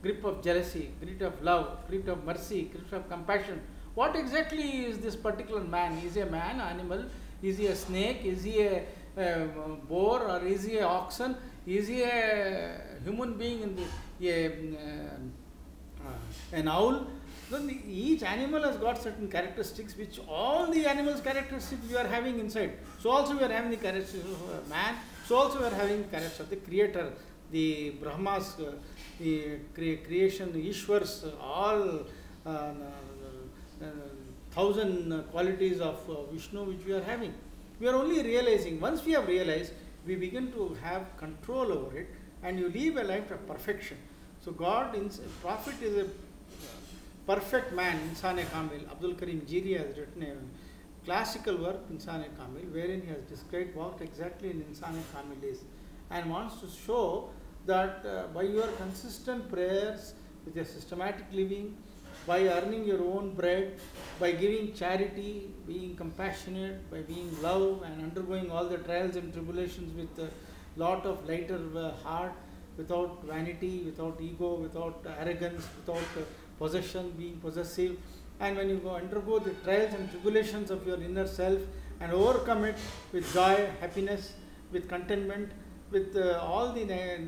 grip of jealousy, grip of love, grip of mercy, grip of compassion. What exactly is this particular man? Is he a man, animal? Is he a snake? Is he a, a boar or is he a oxen? Is he a human being in the a, uh, an owl? Then the, each animal has got certain characteristics which all the animals' characteristics we are having inside. So also we are having the characteristics of man. So also we are having characteristics of the creator, the Brahmas, uh, the cre- creation, the Ishwars, uh, all uh, thousand qualities of uh, Vishnu which we are having. We are only realizing, once we have realized, we begin to have control over it and you live a life of perfection. So God, in, Prophet is a perfect man, Insan-e-Kamil. Abdul Karim Jili has written a classical work, Insane Kamil, wherein he has described what exactly an Insane Kamil is and wants to show that uh, by your consistent prayers, with your systematic living, by earning your own bread, by giving charity, being compassionate, by being love and undergoing all the trials and tribulations with a lot of lighter uh, heart, without vanity, without ego, without arrogance, without uh, possession, being possessive. And when you go undergo the trials and tribulations of your inner self and overcome it with joy, happiness, with contentment, with uh, all the uh,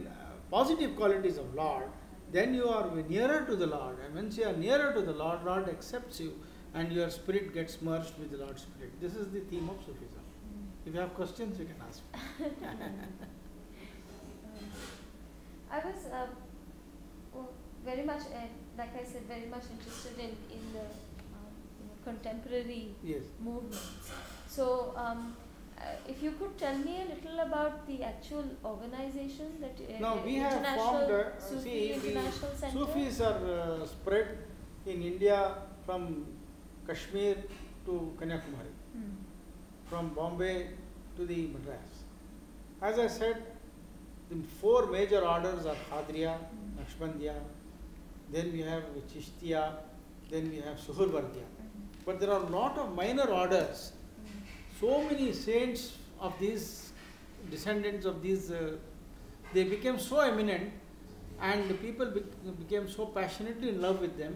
positive qualities of Lord, then you are nearer to the Lord. And once you are nearer to the Lord, Lord accepts you and your spirit gets merged with the Lord's spirit. This is the theme of Sufism. If you have questions, you can ask.
I was uh, well, very much, uh, like I said, very much interested in, in the um, you know, contemporary
yes.
movements. So, um, Uh, if you could tell me a little about the actual organization that uh,
Now we have formed, uh,
Sufi
see,
International Center.
Sufis are uh, spread in India from Kashmir to Kanyakumari,
Hmm.
from Bombay to the Madras. As I said, the four major orders are Khadriya,
Mm.
Naqshbandiya, then we have Chishtiya, then we have Suhurvardiya.
Mhm.
But there are a lot of minor orders. So many saints of these descendants of these, uh, they became so eminent and the people bec- became so passionately in love with them.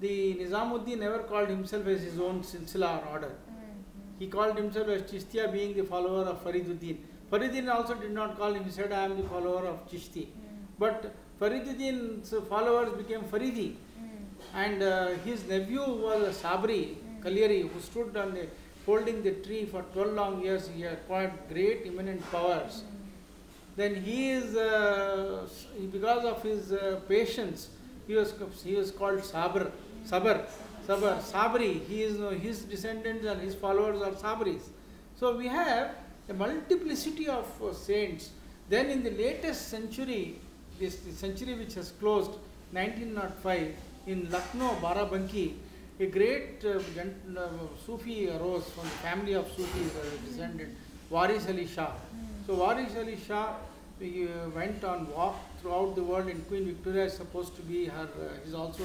The Nizamuddin never called himself as his own silsila or order.
Mhm.
He called himself as Chishtiya being the follower of Fariduddin. Fariduddin also did not call him, he said, I am the follower of Chishti.
Mhm.
But Fariduddin's followers became Faridi.
Mhm.
And uh, his nephew was a Sabri,
Mm.
Kalyari, who stood on the, holding the tree for 12 long years. He acquired great eminent powers. Then he is, uh, because of his uh, patience, he was, he was called Sabr, Sabr, Sabr, Sabri. He is, uh, his descendants and his followers are Sabris. So we have a multiplicity of uh, saints. Then in the latest century, this century which has closed, 1905, in Lucknow, Barabanki, a great uh, uh, Sufi arose from the family of Sufis, uh, descendant, Waris Ali Shah.
Mhm.
So Waris Ali Shah he, uh, went on walk throughout the world and Queen Victoria is supposed to be her, uh, is also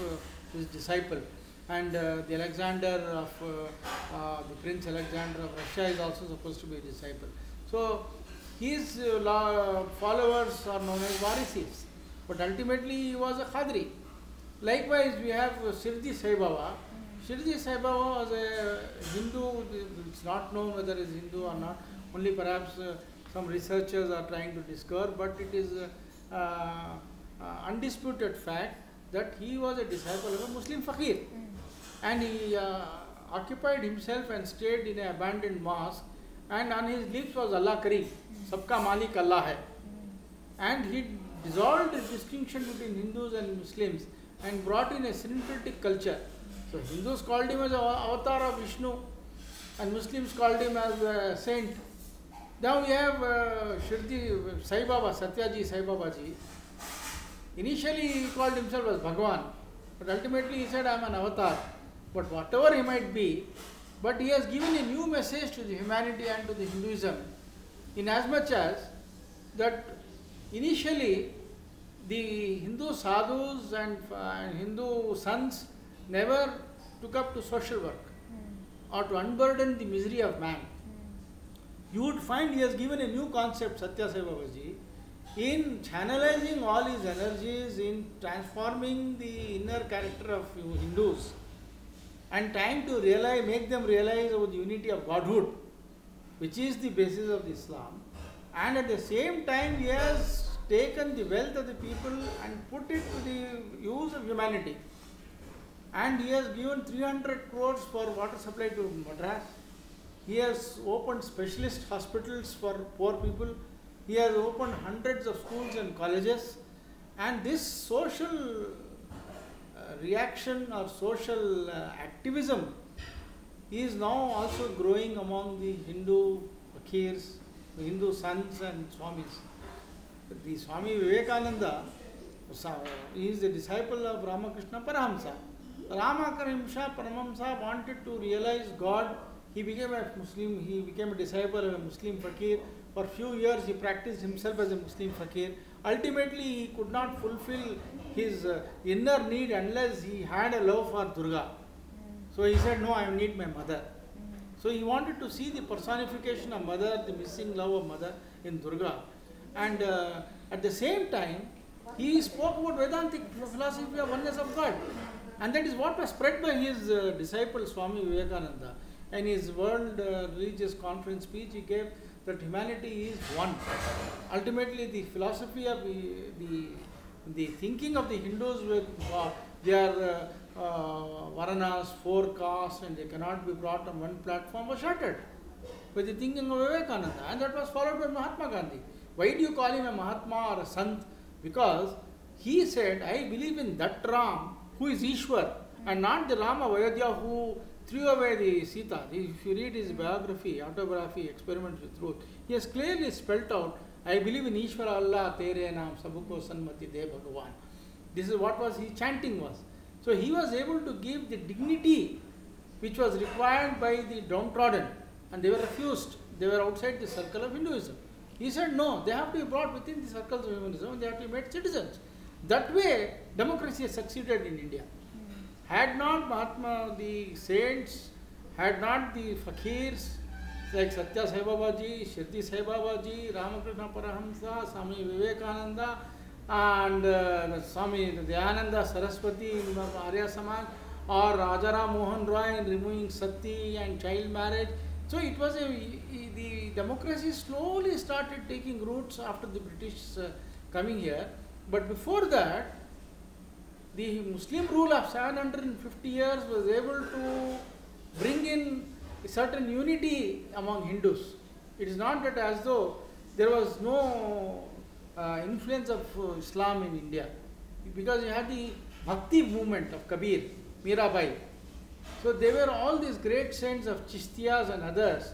his disciple. And uh, the Alexander of, uh, uh, the Prince Alexander of Russia is also supposed to be a disciple. So his la- followers are known as Varisis. But ultimately he was a Khadri. Likewise we have Shirdi Sai Baba. Shirdi Sai Baba was a Hindu, it's not known whether he is Hindu or not, only perhaps uh, some researchers are trying to discover, but it is uh, uh, undisputed fact that he was a disciple of a Muslim fakir
Mhm.
and he uh, occupied himself and stayed in an abandoned mosque and on his lips was Allah Kareem, Sabka Malik Allah hai.
Mhm.
And he dissolved the distinction between Hindus and Muslims and brought in a syncretic culture. So Hindus called him as avatar of Vishnu and Muslims called him as a saint. Now we have uh, Shirdi Sai Baba, Satyaji Sai Baba ji. Initially he called himself as Bhagwan, but ultimately he said I am an avatar. But whatever he might be, but he has given a new message to the humanity and to the Hinduism in as much as that initially the Hindu sadhus and uh, Hindu sons never took up to social work
Mhm.
or to unburden the misery of man.
Mhm.
You would find he has given a new concept, Satya Sai Babaji, in channelizing all his energies in transforming the inner character of Hindus and trying to realize, make them realize about the unity of Godhood, which is the basis of the Islam. And at the same time, he has taken the wealth of the people and put it to the use of humanity. And he has given 300 crores for water supply to Madras. He has opened specialist hospitals for poor people. He has opened hundreds of schools and colleges. And this social uh, reaction or social uh, activism is now also growing among the Hindu fakirs, Hindu sons and swamis. The Swami Vivekananda he is the disciple of Ramakrishna Ramakrishna Parahamsa wanted to realize God. He became a Muslim, he became a disciple of a Muslim fakir. For few years he practiced himself as a Muslim fakir. Ultimately he could not fulfill his uh, inner need unless he had a love for Durga. So he said, No, I need my mother. So he wanted to see the personification of mother, the missing love of mother in Durga. And uh, at the same time, he spoke about Vedantic philosophy of oneness of God. And that is what was spread by his uh, disciple Swami Vivekananda. In his World uh, Religious Conference speech, he gave that humanity is one. Ultimately, the philosophy of the, the, the thinking of the Hindus with uh, their uh, uh, Varanas, four castes, and they cannot be brought on one platform was shattered by the thinking of Vivekananda, and that was followed by Mahatma Gandhi. Why do you call him a Mahatma or a Sant? Because he said, I believe in that Ram who is Ishwar and not the Rama of Ayodhya who threw away the Sita. If you read his biography, autobiography, Experiments with Truth, he has clearly spelt out, I believe in Ishvara Allah, Tere Naam, Sabuko Sanmati De Bhagavan. This is what was his chanting was. So he was able to give the dignity which was required by the downtrodden and they were refused. They were outside the circle of Hinduism. He said no, they have to be brought within the circles of Hinduism, they have to be made citizens. That way, democracy has succeeded in India. Had not Mahatma, the saints, had not the fakirs like Satya Sai Baba ji, Shirdi Sai Baba ji, Ramakrishna Parahamsa, Swami Vivekananda, and uh, Swami Dayananda Saraswati in Arya Samaj, or Rajaram Mohan Roy in removing sati and child marriage. So it was a, the democracy slowly started taking roots after the British uh, coming here. But before that, the Muslim rule of 750 years was able to bring in a certain unity among Hindus. It is not that as though there was no uh, influence of uh, Islam in India, because you had the Bhakti movement of Kabir, Mirabai. So they were all these great saints of Chishtiyas and others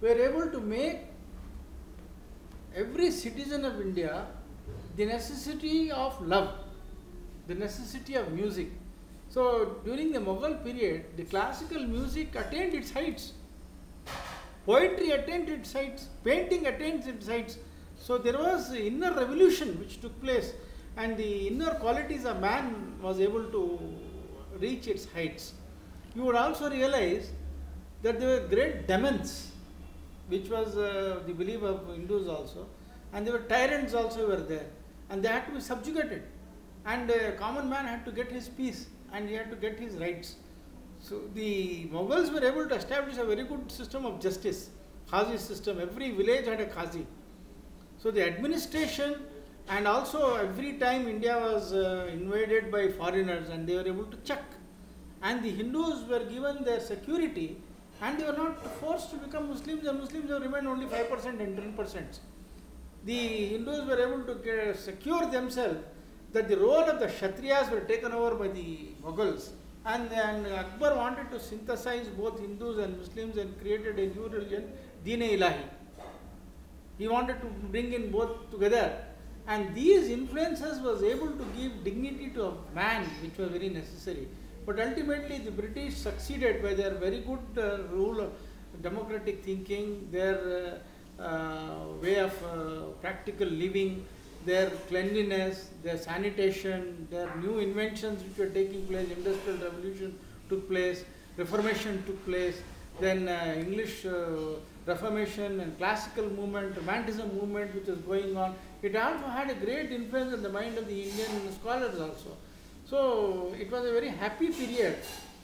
were able to make every citizen of India the necessity of love, the necessity of music. So during the Mughal period, the classical music attained its heights. Poetry attained its heights, painting attained its heights. So there was inner revolution which took place, and the inner qualities of man was able to reach its heights. You would also realize that there were great demons, which was uh, the belief of Hindus also, and there were tyrants also were there, and they had to be subjugated, and a common man had to get his peace, and he had to get his rights. So the Mughals were able to establish a very good system of justice, Qazi system. Every village had a Qazi. So the administration and also every time India was uh, invaded by foreigners and they were able to check. And the Hindus were given their security and they were not forced to become Muslims and Muslims have remained only 5% and 10%. The Hindus were able to secure themselves that the role of the Kshatriyas were taken over by the Mughals. And then Akbar wanted to synthesize both Hindus and Muslims and created a new religion, Deen-e Ilahi. He wanted to bring in both together. And these influences was able to give dignity to a man, which was very necessary. But ultimately, the British succeeded by their very good uh, rule of democratic thinking, their uh, way of uh, practical living, their cleanliness, their sanitation, their new inventions which were taking place, industrial revolution took place, reformation took place, then uh, English uh, Reformation and classical movement, romanticism movement which was going on, it also had a great influence on the mind of the Indian scholars also. So it was a very happy period.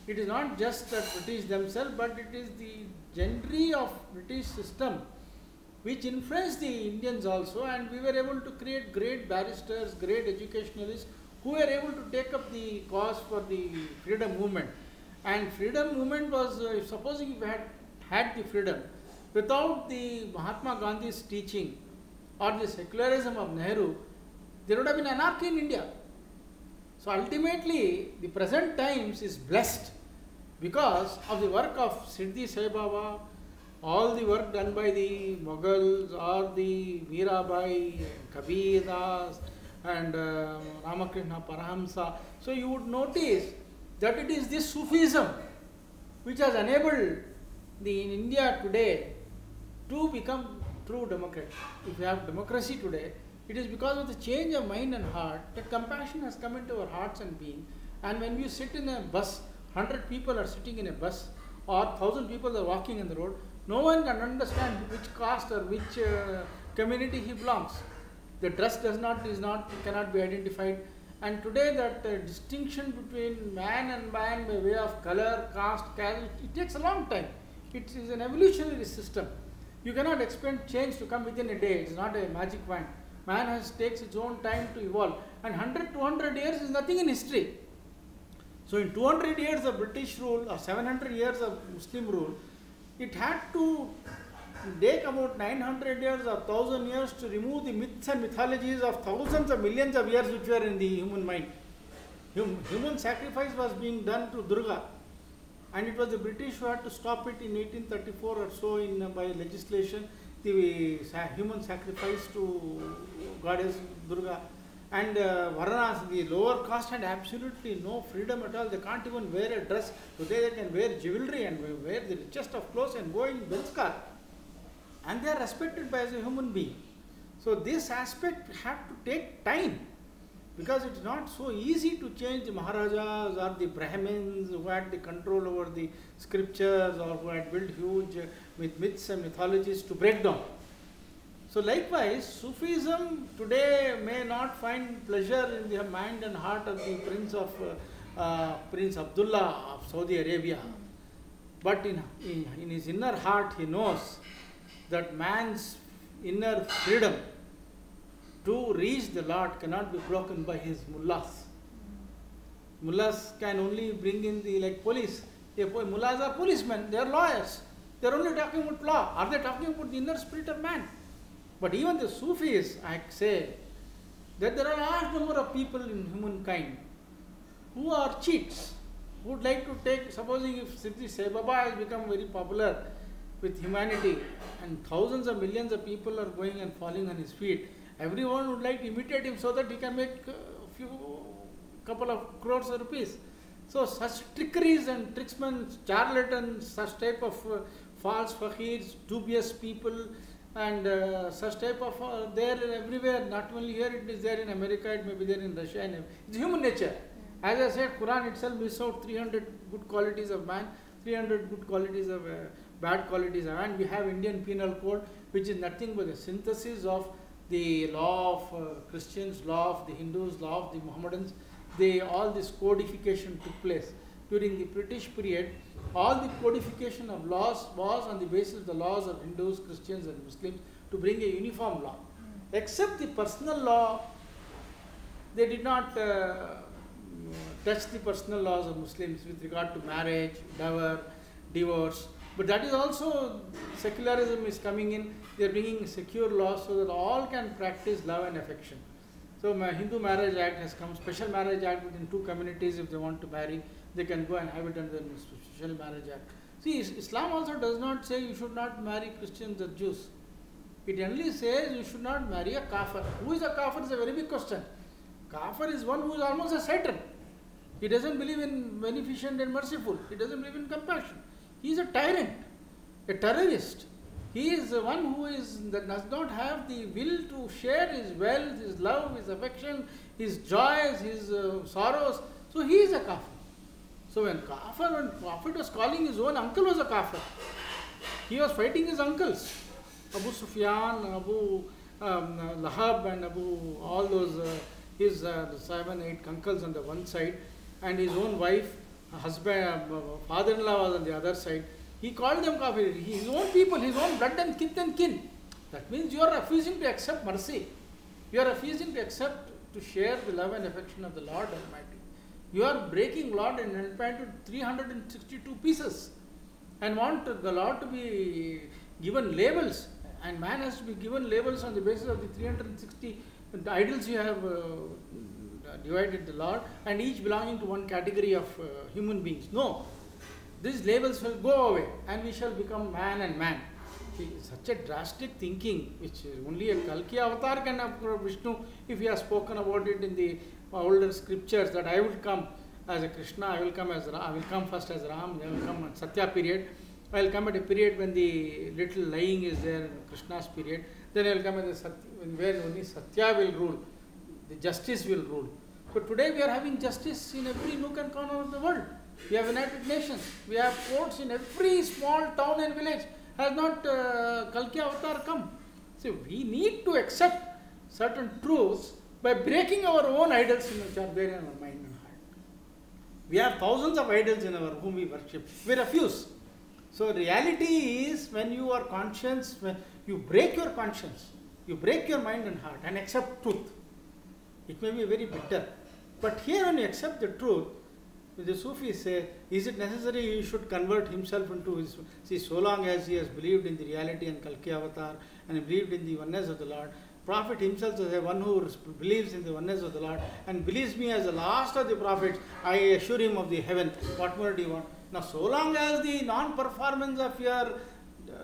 It is not just the British themselves, but it is the gentry of British system which influenced the Indians also, and we were able to create great barristers, great educationalists who were able to take up the cause for the freedom movement. And freedom movement was, uh, supposing we had had the freedom, without the Mahatma Gandhi's teaching or the secularism of Nehru, there would have been anarchy in India. So ultimately, the present times is blessed because of the work of Shirdi Sai Baba, all the work done by the Mughals or the Mirabai, Kabir Das, and uh, Ramakrishna Parahamsa. So you would notice that it is this Sufism which has enabled the in India today to become true democrat. If we have democracy today, it is because of the change of mind and heart that compassion has come into our hearts and being. And when you sit in a bus, 100 people are sitting in a bus, or 1000 people are walking in the road, no one can understand which caste or which uh, community he belongs. The dress does not, is not, cannot be identified. And today that uh, distinction between man and man by way of color, caste, caste, it takes a long time. It is an evolutionary system. You cannot expect change to come within a day. It is not a magic wand. Man has takes its own time to evolve. And 100, 200 years is nothing in history. So in 200 years of British rule or 700 years of Muslim rule, it had to take about 900 years or 1000 years to remove the myths and mythologies of thousands of millions of years which were in the human mind. Hum, human sacrifice was being done to Durga. and it was the British who had to stop it in 1834 or so in uh, by legislation the sa- human sacrifice to goddess Durga. And uh, the lower caste had absolutely no freedom at all. They can't even wear a dress. Today they can wear jewelry and wear the richest of clothes and go in Benskar. And they are respected by as a human being. So this aspect have to take time because it's not so easy to change the Maharajas or the Brahmins who had the control over the scriptures or who had built huge myths and mythologies to break down. So likewise, Sufism today may not find pleasure in the mind and heart of the Prince of uh, uh, Prince Abdullah of Saudi Arabia, but in, in, in his inner heart he knows that man's inner freedom to reach the Lord cannot be broken by his mullahs. Mullahs can only bring in the like police. The mullahs are policemen, they are lawyers. They are only talking about law. Are they talking about the inner spirit of man? But even the Sufis, I say, that there are a large number of people in humankind who are cheats, who would like to take, supposing if Shirdi Sai Baba has become very popular with humanity and thousands of millions of people are going and falling on his feet, everyone would like to imitate him so that he can make a few couple of crores of rupees. So such trickeries and tricksmen, charlatans, such type of uh, false fakirs, dubious people, and uh, such type of uh, there everywhere. Not only here, it is there in America. It may be there in Russia. And it's human nature. As I said, Quran itself lists out 300 good qualities of man, 300 good qualities of uh, bad qualities of man. We have Indian Penal Code, which is nothing but a synthesis of the law of uh, Christians, law of the Hindus, law of the Mohammedans. They all this codification took place during the British period. All the codification of laws was on the basis of the laws of Hindus, Christians, and Muslims to bring a uniform law. Except the personal law, they did not uh, touch the personal laws of Muslims with regard to marriage, dower, divorce. But that is also secularism is coming in. They are bringing secure laws so that all can practice love and affection. So my Hindu Marriage Act has come, Special Marriage Act within two communities if they want to marry, they can go and have it under the Marriage Act. See, Islam also does not say you should not marry Christians or Jews. It only says you should not marry a kafir. Who is a kafir is a very big question. Kafir is one who is almost a Satan. He doesn't believe in beneficent and merciful. He doesn't believe in compassion. He is a tyrant, a terrorist. He is the one who is that does not have the will to share his wealth, his love, his affection, his joys, his uh, sorrows. So he is a kafir. So when kafir, when Prophet was calling his own uncle was a kafir, he was fighting his uncles, Abu Sufyan, Abu um, Lahab, and Abu all those uh, his uh, seven eight uncles on the one side, and his own wife, husband, uh, father-in-law was on the other side. He called them kafir. His own people, his own blood and kith and kin. That means you are refusing to accept mercy. You are refusing to accept to share the love and affection of the Lord Almighty. You are breaking Lord and into 362 pieces and want the Lord to be given labels. And man has to be given labels on the basis of the 360 idols you have uh, divided the Lord and each belonging to one category of uh, human beings. No, these labels will go away and we shall become man and man. Such a drastic thinking, which is only a Kalki avatar can have Vishnu, if he has spoken about it in the older scriptures, that I will come as a Krishna, I will come as Ra, I will come first as Ram, then I will come at Satya period, I will come at a period when the little lying is there in Krishna's period, then I will come at the Satya, when where only Satya will rule, the justice will rule. But today we are having justice in every nook and corner of the world. We have United Nations. We have courts in every small town and village. Has not uh, Kalki Avatar come? So we need to accept certain truths by breaking our own idols which are there in our mind and heart. We have thousands of idols in our whom we worship. We refuse. So reality is when you are conscious, when you break your conscience, you break your mind and heart and accept truth. It may be very bitter. But here when you accept the truth, the Sufis say, is it necessary he should convert himself into his, see, so long as he has believed in the reality and Kalki avatar and believed in the oneness of the Lord, Prophet himself is one who believes in the oneness of the Lord and believes me as the last of the prophets, I assure him of the heaven. What more do you want? Now, so long as the non-performance of your uh,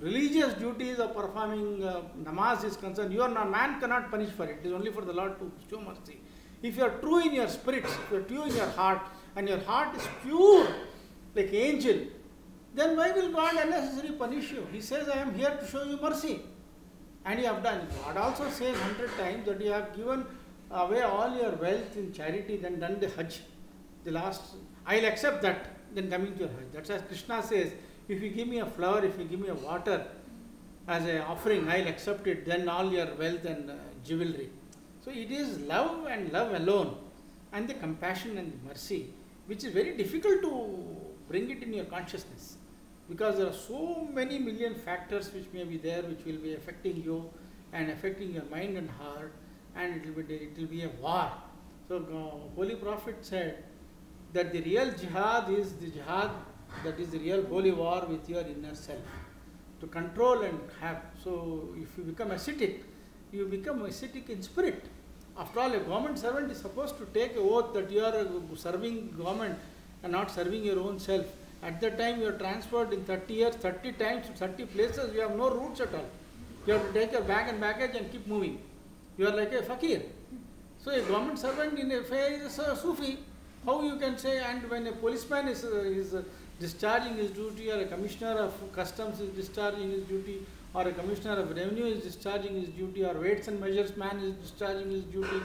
religious duties of performing uh, namaz is concerned, you are not, man cannot punish for it. It is only for the Lord to show mercy. If you are true in your spirits, if you are true in your heart, and your heart is pure like angel, then why will God unnecessarily punish you? He says, I am here to show you mercy. And you have done. God also says hundred times that you have given away all your wealth in charity, then done the Hajj. The last, I'll accept that, then coming to your Hajj. That's as Krishna says, if you give me a flower, if you give me a water as an offering, I'll accept it, then all your wealth and uh, jewelry. So it is love and love alone, and the compassion and the mercy, which is very difficult to bring it in your consciousness because there are so many million factors which may be there which will be affecting you and affecting your mind and heart and it will be it will be a war. So uh, holy prophet said that the real jihad is the jihad that is the real holy war with your inner self. To control and have so if you become ascetic you become ascetic in spirit. After all a government servant is supposed to take a oath that you are serving government and not serving your own self at that time you are transferred in 30 years, 30 times 30 places, you have no roots at all. You have to take your bag and baggage and keep moving. You are like a fakir. So a government servant in a fair is a Sufi. How you can say, and when a policeman is, uh, is uh, discharging his duty, or a commissioner of customs is discharging his duty, or a commissioner of revenue is discharging his duty, or weights and measures man is discharging his duty,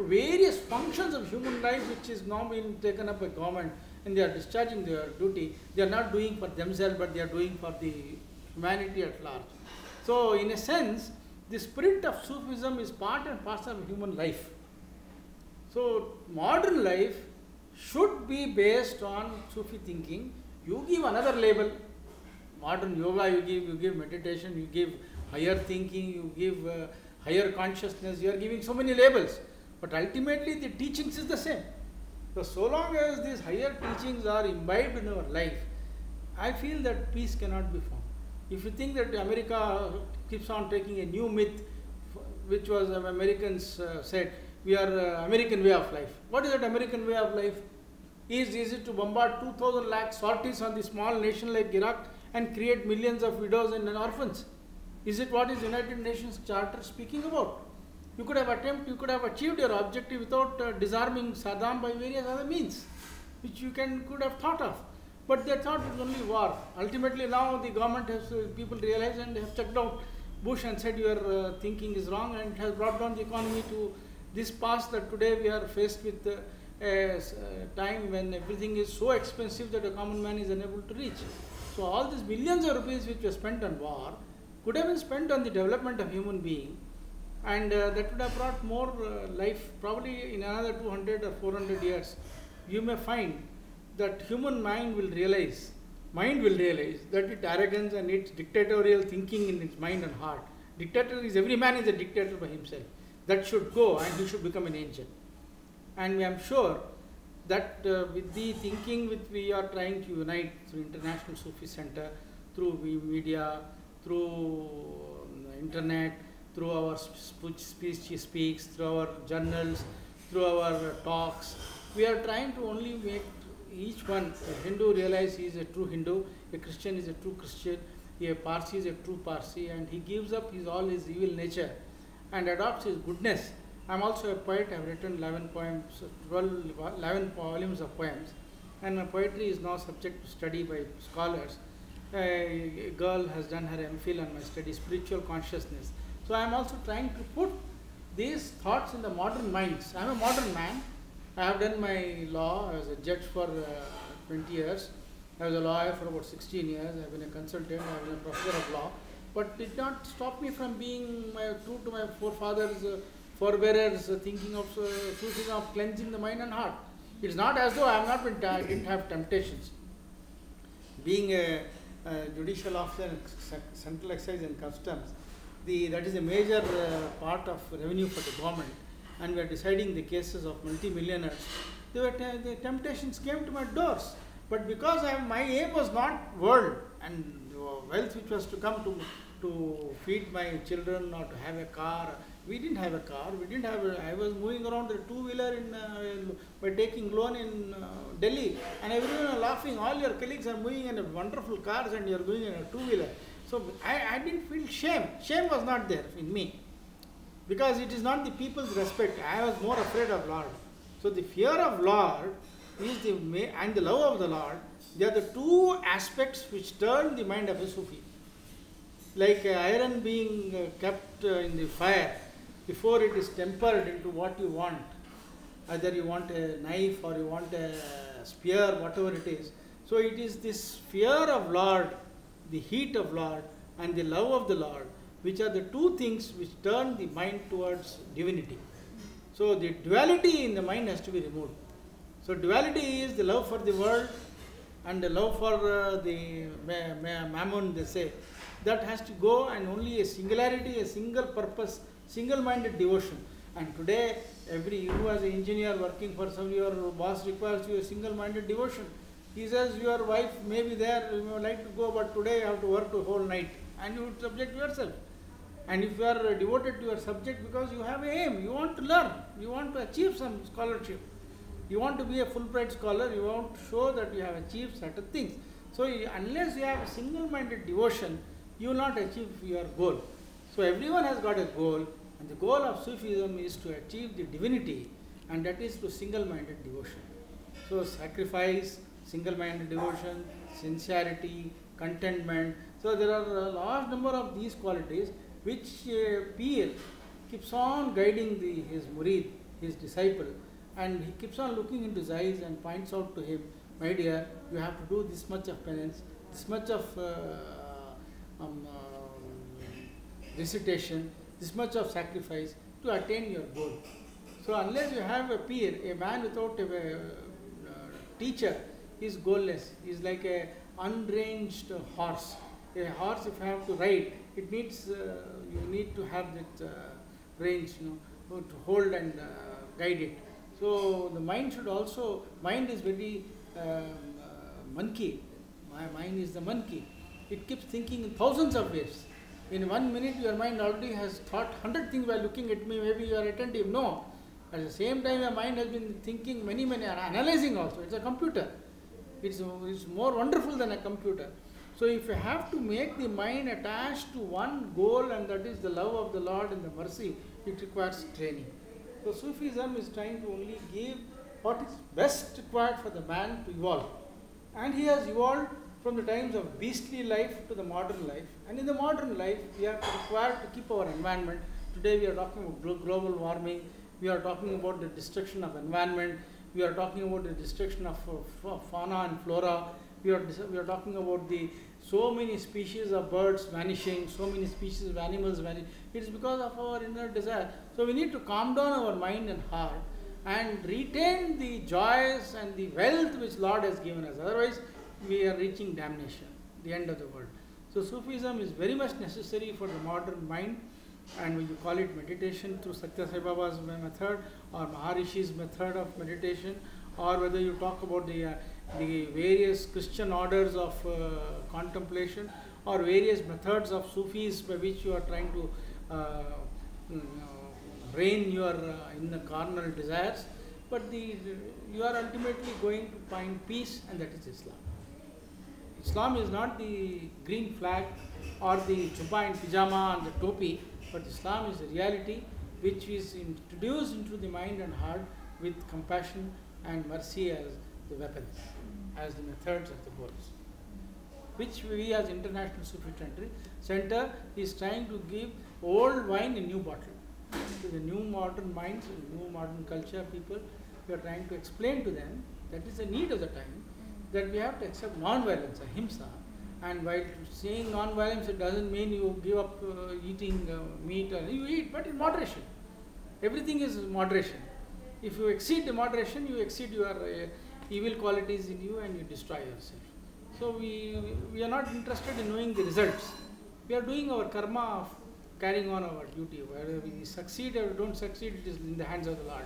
various functions of human life which is now being taken up by government and they are discharging their duty, they are not doing for themselves, but they are doing for the humanity at large. So, in a sense, the spirit of Sufism is part and parcel of human life. So, modern life should be based on Sufi thinking. You give another label. Modern yoga, you give, you give meditation, you give higher thinking, you give uh, higher consciousness. You are giving so many labels, but ultimately the teachings is the same. So, so long as these higher teachings are imbibed in our life, I feel that peace cannot be found. If you think that America keeps on taking a new myth, which was Americans uh, said, we are uh, American way of life. What is that American way of life? Is, it to bombard 2000 lakh sorties on the small nation like Iraq and create millions of widows and orphans? Is it what is United Nations Charter speaking about? You could have attempted, you could have achieved your objective without uh, disarming Saddam by various other means, which you can could have thought of. But they thought it was only war. Ultimately, now the government has uh, people realize and have checked out Bush and said your uh, thinking is wrong and has brought down the economy to this pass that today we are faced with uh, a uh, time when everything is so expensive that a common man is unable to reach. So all these billions of rupees which were spent on war could have been spent on the development of human being and uh, that would have brought more uh, life probably in another 200 or 400 years. You may find that human mind will realize mind will realize that its arrogance and its dictatorial thinking in its mind and heart dictator is every man is a dictator by himself. That should go and he should become an angel. And i am sure that uh, with the thinking which we are trying to unite through international sufi center through media through um, internet through our speech he speaks, through our journals, through our talks. We are trying to only make each one, a Hindu realize he is a true Hindu, a Christian is a true Christian, a Parsi is a true Parsi, and he gives up his all his evil nature and adopts his goodness. I am also a poet, I have written 11 poems, 12, 11 volumes of poems, and poetry is now subject to study by scholars. A girl has done her MPhil on my study, spiritual consciousness. So I am also trying to put these thoughts in the modern minds. I am a modern man. I have done my law. I was a judge for uh, 20 years. I was a lawyer for about 16 years. I have been a consultant. I have been a professor of law. But it did not stop me from being my, true to my forefathers, uh, forebearers, uh, thinking of uh, choosing of cleansing the mind and heart. It's not as though I have not been, I didn't have temptations. Being a, a judicial officer central excise and customs, the, that is a major uh, part of revenue for the government and we are deciding the cases of multi-millionaires. the temptations came to my doors. But because I, my aim was not world and wealth which was to come to, to feed my children or to have a car, We didn't have a car. We didn't have. A, I was moving around the two wheeler in uh, by taking loan in uh, Delhi, and everyone are laughing. All your colleagues are moving in wonderful cars, and you are going in a two wheeler. So I, I didn't feel shame. Shame was not there in me, because it is not the people's respect. I was more afraid of Lord. So the fear of Lord is the and the love of the Lord. They are the two aspects which turn the mind of a Sufi like uh, iron being uh, kept uh, in the fire before it is tempered into what you want either you want a knife or you want a spear whatever it is so it is this fear of lord the heat of lord and the love of the lord which are the two things which turn the mind towards divinity so the duality in the mind has to be removed so duality is the love for the world and the love for uh, the ma- ma- mammon they say that has to go and only a singularity, a single purpose, single-minded devotion. And today, every you as an engineer working for some, of your boss requires you a single-minded devotion. He says your wife may be there, you may like to go, but today you have to work the whole night, and you would subject yourself. And if you are devoted to your subject because you have a aim, you want to learn, you want to achieve some scholarship, you want to be a Fulbright scholar, you want to show that you have achieved certain things. So, unless you have a single-minded devotion, you will not achieve your goal. So everyone has got a goal, and the goal of Sufism is to achieve the divinity, and that is to single-minded devotion. So sacrifice, single-minded devotion, sincerity, contentment. So there are a large number of these qualities which uh, peer keeps on guiding the, his murid, his disciple, and he keeps on looking into his eyes and points out to him, my dear, you have to do this much of penance, this much of uh, um, uh, recitation, this much of sacrifice to attain your goal. So unless you have a peer, a man without a uh, teacher is goalless. Is like a unranged horse. A horse, if you have to ride, it needs uh, you need to have that uh, range, you know, to hold and uh, guide it. So the mind should also mind is very um, uh, monkey. My mind is the monkey. It keeps thinking in thousands of ways. In one minute, your mind already has thought hundred things while looking at me. Maybe you are attentive. No. At the same time, your mind has been thinking many, many, analyzing also. It's a computer. It's, more wonderful than a computer. So if you have to make the mind attached to one goal and that is the love of the Lord and the mercy, it requires training. So Sufism is trying to only give what is best required for the man to evolve. And he has evolved from the times of beastly life to the modern life. And in the modern life, we are required to keep our environment. Today we are talking about global warming, we are talking about the destruction of environment, we are talking about the destruction of uh, fauna and flora, we are, we are talking about the so many species of birds vanishing, so many species of animals vanishing. It is because of our inner desire. So we need to calm down our mind and heart and retain the joys and the wealth which Lord has given us. Otherwise, we are reaching damnation, the end of the world. So Sufism is very much necessary for the modern mind and we call it meditation through Satya Sai Baba's method or Maharishi's method of meditation or whether you talk about the, uh, the various Christian orders of uh, contemplation or various methods of Sufis by which you are trying to uh, mm, uh, rein your uh, inner carnal desires, but the, you are ultimately going to find peace and that is Islam. Islam is not the green flag or the chupa and pajama and the topi, but Islam is a reality which is introduced into the mind and heart with compassion and mercy as the weapons, as the methods of the goals. Which we as International Sufi Center, is trying to give old wine in new bottle. To the new modern minds, new modern culture people, we are trying to explain to them that is the need of the time that we have to accept non-violence, ahimsa. And while saying non-violence, it doesn't mean you give up uh, eating uh, meat. Or you eat, but in moderation. Everything is moderation. If you exceed the moderation, you exceed your uh, evil qualities in you and you destroy yourself. So we, we are not interested in knowing the results. We are doing our karma of carrying on our duty. Whether we succeed or don't succeed, it is in the hands of the Lord.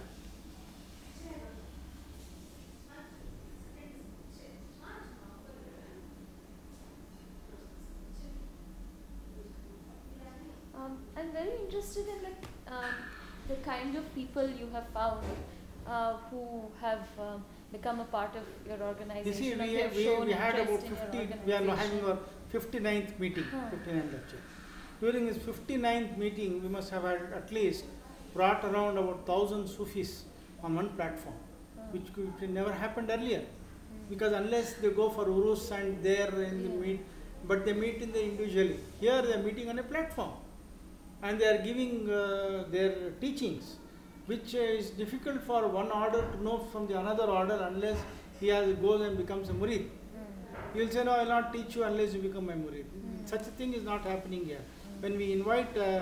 Um, I'm very interested in like um, the kind of people you have found uh, who have um, become a part of your organization.
You see, we,
have
we,
shown
we had about
interest in your
50, we are now having our 59th meeting,
Huh.
59th lecture. During this 59th meeting, we must have had at least brought around about 1000 Sufis on one platform,
Uh,
which, never happened earlier.
mm,
Because unless they go for urus and there in the
Yeah.
meet, but they meet in the individually. Here they are meeting on a platform, and they are giving uh, their teachings, which is difficult for one order to know from the another order unless he has goes and becomes a murid.
mm,
He will say, No, I will not teach you unless you become my murid.
Mm.
Such a thing is not happening here. When we invite uh,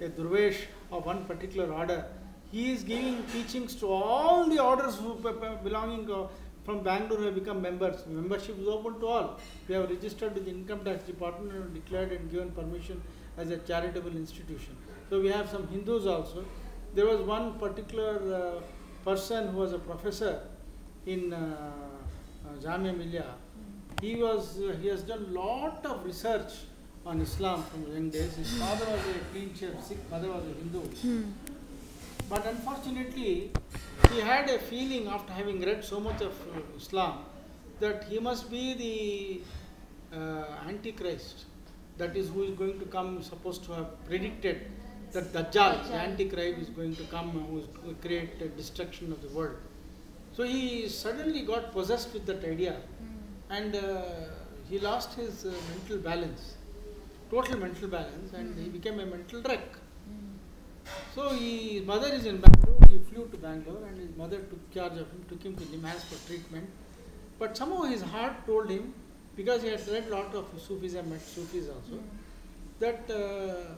a, a Durvesh of one particular order, he is giving teachings to all the orders who be- be- belonging uh, from Bangalore who have become members. Membership is open to all. We have registered with the income tax department and declared and given permission as a charitable institution. So we have some Hindus also. There was one particular uh, person who was a professor in uh, uh, Jamia Millia. He was uh, he has done a lot of research on Islam from young days. His father was a clean shaved Sikh, mother was a Hindu.
mm,
But unfortunately, he had a feeling after having read so much of uh, Islam that he must be the uh, Antichrist. That is who is going to come, supposed to have predicted that Dajjal, the. Antichrist, is going to come, who to create destruction of the world. So he suddenly got possessed with that idea
mm,
and uh, he lost his uh, mental balance, total mental balance, and he
Mhm.
became a mental wreck.
mm,
So he, his mother is in Bangalore. He flew to Bangalore, and his mother took charge of him, took him to NIMHANS for treatment. But somehow his heart told him, because he had read a lot of Sufis and met Sufis also,
mm,
that uh,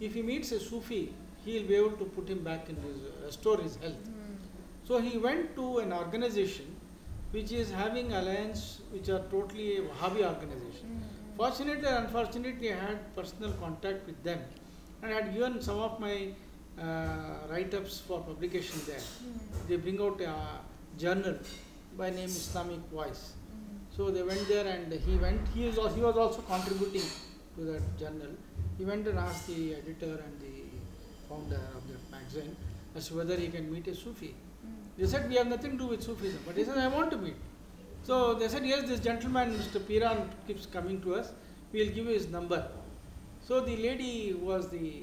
if he meets a Sufi, he will be able to put him back in his, restore his health.
mm,
So he went to an organization which is having alliance, which are totally a Wahhabi organization.
mm,
Fortunately or unfortunately, I had personal contact with them and I had given some of my uh, write-ups for publication there. They bring out a journal by name Islamic Voice.
Mm,
So they went there and he went. He was he was also contributing to that journal. He went and asked the editor and the founder of that magazine as to whether he can meet a Sufi.
mm,
They said we have nothing to do with Sufism, but he said I want to meet. So they said yes, this gentleman, Mr. Peeran, keeps coming to us. We will give you his number. So the lady was the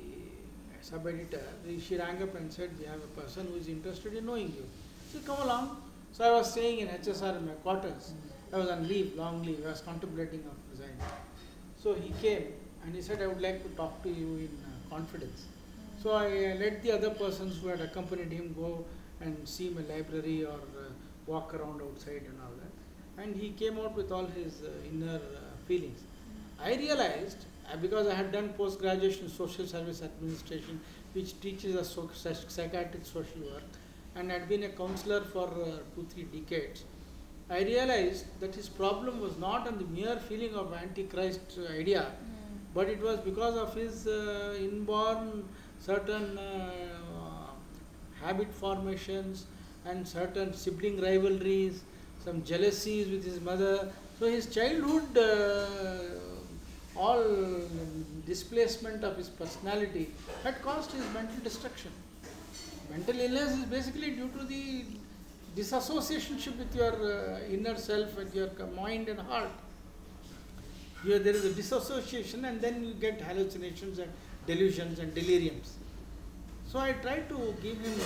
sub editor, she rang up and said we have a person who is interested in knowing you. She said come along. So I was staying in HSR in my quarters. I was on leave, long leave. I was contemplating of resigning. So he came and he said I would like to talk to you in uh, confidence. So I uh, let the other persons who had accompanied him go and see my library or uh, walk around outside and all that. And he came out with all his uh, inner uh, feelings. I realized, uh, because I had done post graduation social service administration, which teaches us so, psychiatric social work, and had been a counselor for two, three decades. I realized that his problem was not on the mere feeling of antichrist idea,
mm,
but it was because of his uh, inborn certain uh, habit formations and certain sibling rivalries, some jealousies with his mother. So his childhood, uh, all displacement of his personality had caused his mental destruction. Mental illness is basically due to the disassociationship with your uh, inner self and your mind and heart. Here there is a disassociation and then you get hallucinations and delusions and deliriums. So I tried to give him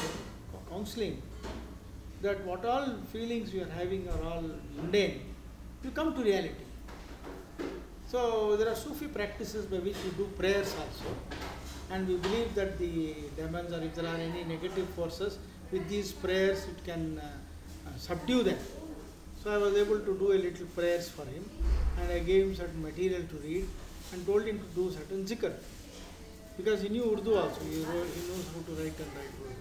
counseling that what all feelings you are having are all mundane. You come to reality. So there are Sufi practices by which we do prayers also, and we believe that the demons or if there are any negative forces, with these prayers it can uh, uh, subdue them. So I was able to do a little prayers for him, and I gave him certain material to read, and told him to do certain zikr, because he knew Urdu also. He, wrote, he knows how to write and write Urdu.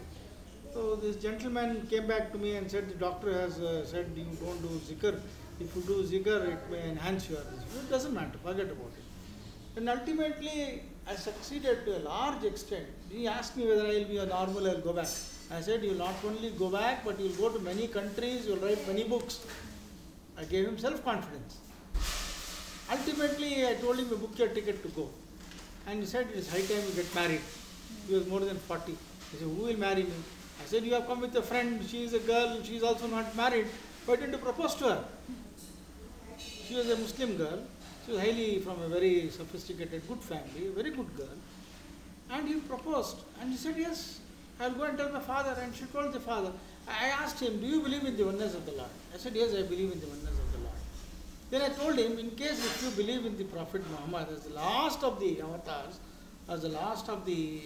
So this gentleman came back to me and said, the doctor has uh, said you don't do zikr. If you do zikr, it may enhance your. It doesn't matter. Forget about it. And ultimately, I succeeded to a large extent. He asked me whether I will be a normal. I will go back. I said, you will not only go back, but you will go to many countries. You will write many books. I gave him self confidence. Ultimately, I told him, you book your ticket to go. And he said, it is high time you get married. He was more than 40. He said, Who will marry me? I said, You have come with a friend, she is a girl, she is also not married. Why didn't you propose to her? She was a Muslim girl. She was highly from a very sophisticated, good family, a very good girl. And he proposed. And he said, Yes, I'll go and tell my father. And she told the father. I asked him, Do you believe in the oneness of the Lord? I said, Yes, I believe in the oneness of the Lord. Then I told him, In case if you believe in the Prophet Muhammad as the last of the avatars, as the last of the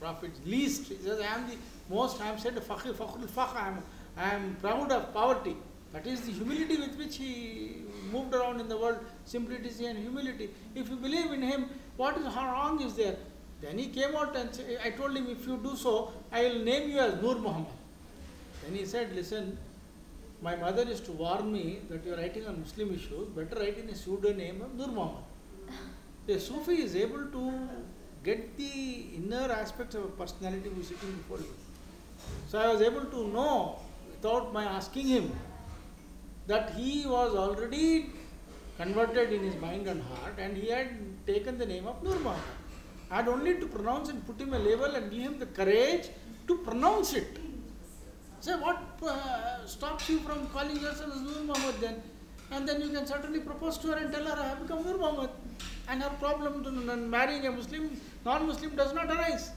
prophets, least, he says, I am the most, I am said, Fakhir, Fakhrul Fakhr, I am, I am proud of poverty. That is the humility with which he moved around in the world, simplicity and humility. If you believe in him, what is how wrong is there? Then he came out and say, I told him, if you do so, I will name you as Nur Muhammad. Then he said, listen, my mother is to warn me that you are writing on Muslim issues, better write in a pseudonym of Nur Muhammad. The Sufi is able to get the inner aspects of a personality who is sitting before you. So I was able to know, without my asking him, that he was already converted in his mind and heart and he had taken the name of Nur Muhammad. I had only to pronounce and put him a label and give him the courage to pronounce it. Say, what uh, stops you from calling yourself as Nur Muhammad then? And then you can certainly propose to her and tell her, I have become Nur Muhammad. And her problem to marrying a Muslim, non-Muslim does not arise.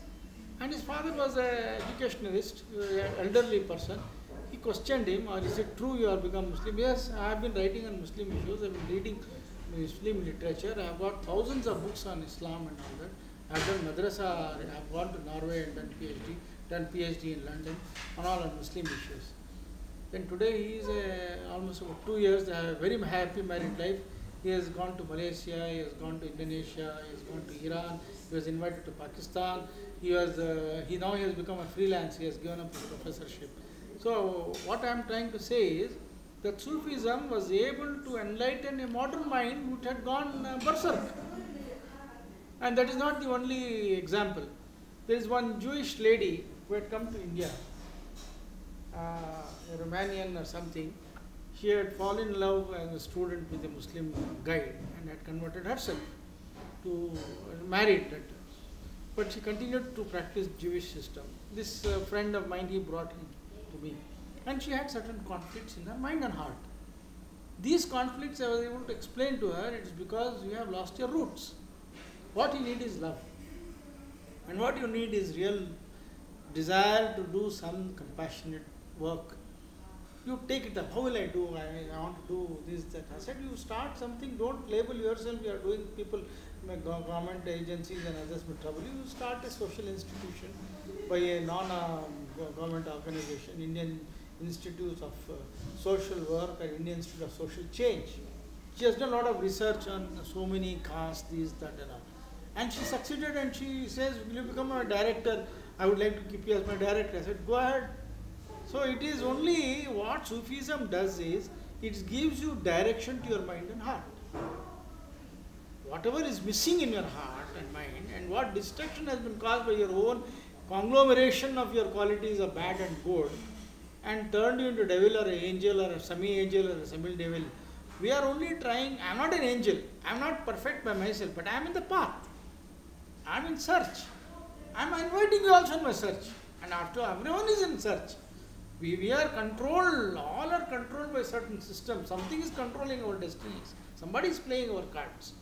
And his father was an educationalist, an elderly person. He questioned him, or is it true you have become Muslim? Yes, I have been writing on Muslim issues, I have been reading Muslim literature, I have got thousands of books on Islam and all that. I have done madrasa, I have gone to Norway and done PhD, done PhD in London on all Muslim issues. Then today he is uh, almost two years, a very happy married life. He has gone to Malaysia, he has gone to Indonesia, he has gone to Iran, he was invited to Pakistan. He was uh, he now he has become a freelance. He has given up his professorship. So what I am trying to say is that Sufism was able to enlighten a modern mind which had gone uh, berserk. And that is not the only example. There is one Jewish lady who had come to India, uh, a Romanian or something. She had fallen in love as a student with a Muslim guide and had converted herself to married that but she continued to practice Jewish system. This uh, friend of mine, he brought him to me. And she had certain conflicts in her mind and heart. These conflicts I was able to explain to her, it's because you have lost your roots. What you need is love. And what you need is real desire to do some compassionate work. You take it up. How will I do? I, I want to do this, that. I said, you start something, don't label yourself, you are doing people government agencies and others with trouble, you start a social institution by a non-government organization, Indian Institute of uh, Social Work or Indian Institute of Social Change. She has done a lot of research on so many castes, this, that and all. And she succeeded and she says, will you become a director? I would like to keep you as my director. I said, go ahead. So it is only what Sufism does is, it gives you direction to your mind and heart whatever is missing in your heart and mind and what destruction has been caused by your own conglomeration of your qualities of bad and good and turned you into devil or an angel or a semi-angel or a semi-devil. We are only trying, I am not an angel, I am not perfect by myself, but I am in the path. I am in search. I am inviting you also in my search. And after everyone is in search. We, we are controlled, all are controlled by certain systems. Something is controlling our destinies. Somebody is playing our cards.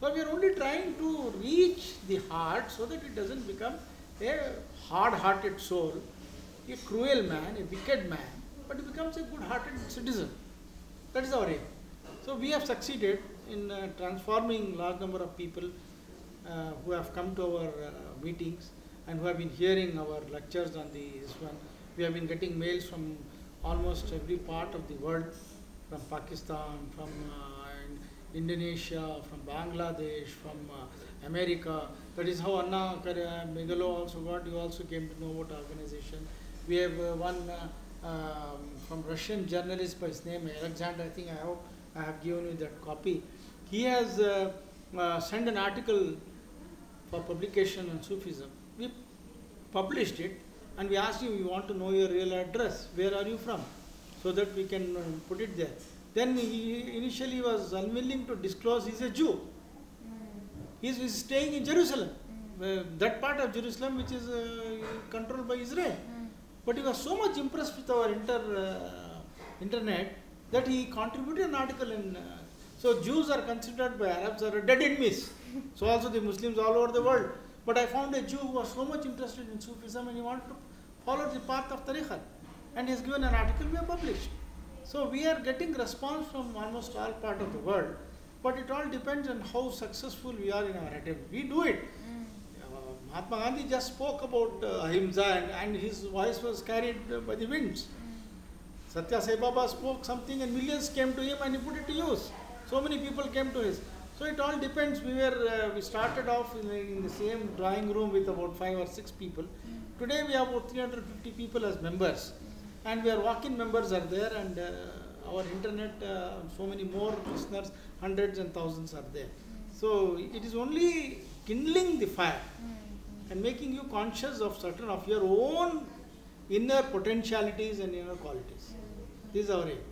So we are only trying to reach the heart so that it doesn't become a hard-hearted soul, a cruel man, a wicked man, but it becomes a good-hearted citizen. That is our aim. So we have succeeded in uh, transforming large number of people who have come to our uh, meetings and who have been hearing our lectures on this one. We have been getting mails from almost every part of the world, from Pakistan, from uh, Indonesia, from Bangladesh, from uh, America. That is how Anna Megalo also got. You also came to know about organization. We have uh, one uh, um, from Russian journalist by his name Alexander. I think I have I have given you that copy. He has uh, uh, sent an article for publication on Sufism. We published it and we asked him, we want to know your real address. Where are you from? So that we can uh, put it there. Then he initially was unwilling to disclose he's a Jew. He's, he's staying in Jerusalem. uh, that part of Jerusalem which is uh, controlled by Israel. But he was so much impressed with our inter, uh, internet that he contributed an article in. So Jews are considered by Arabs are dead enemies. so also the Muslims all over the world. But I found a Jew who was so much interested in Sufism and he wanted to follow the path of Tariqat. And he has given an article we have published. So we are getting response from almost all part of the world. But it all depends on how successful we are in our attempt. We do it.
Mm.
Uh, Mahatma Gandhi just spoke about uh, Ahimsa and, and his voice was carried uh, by the winds.
Mm.
Satya Sai Baba spoke something and millions came to him and he put it to use. So many people came to his. So it all depends. We were uh, we started off in, in the same drawing room with about five or six people. Today we have about 350 people as members, and we are walk-in members are there, and uh, our internet uh, so many more listeners, hundreds and thousands are there. So it is only kindling the fire and making you conscious of certain of your own inner potentialities and inner qualities. This is our aim.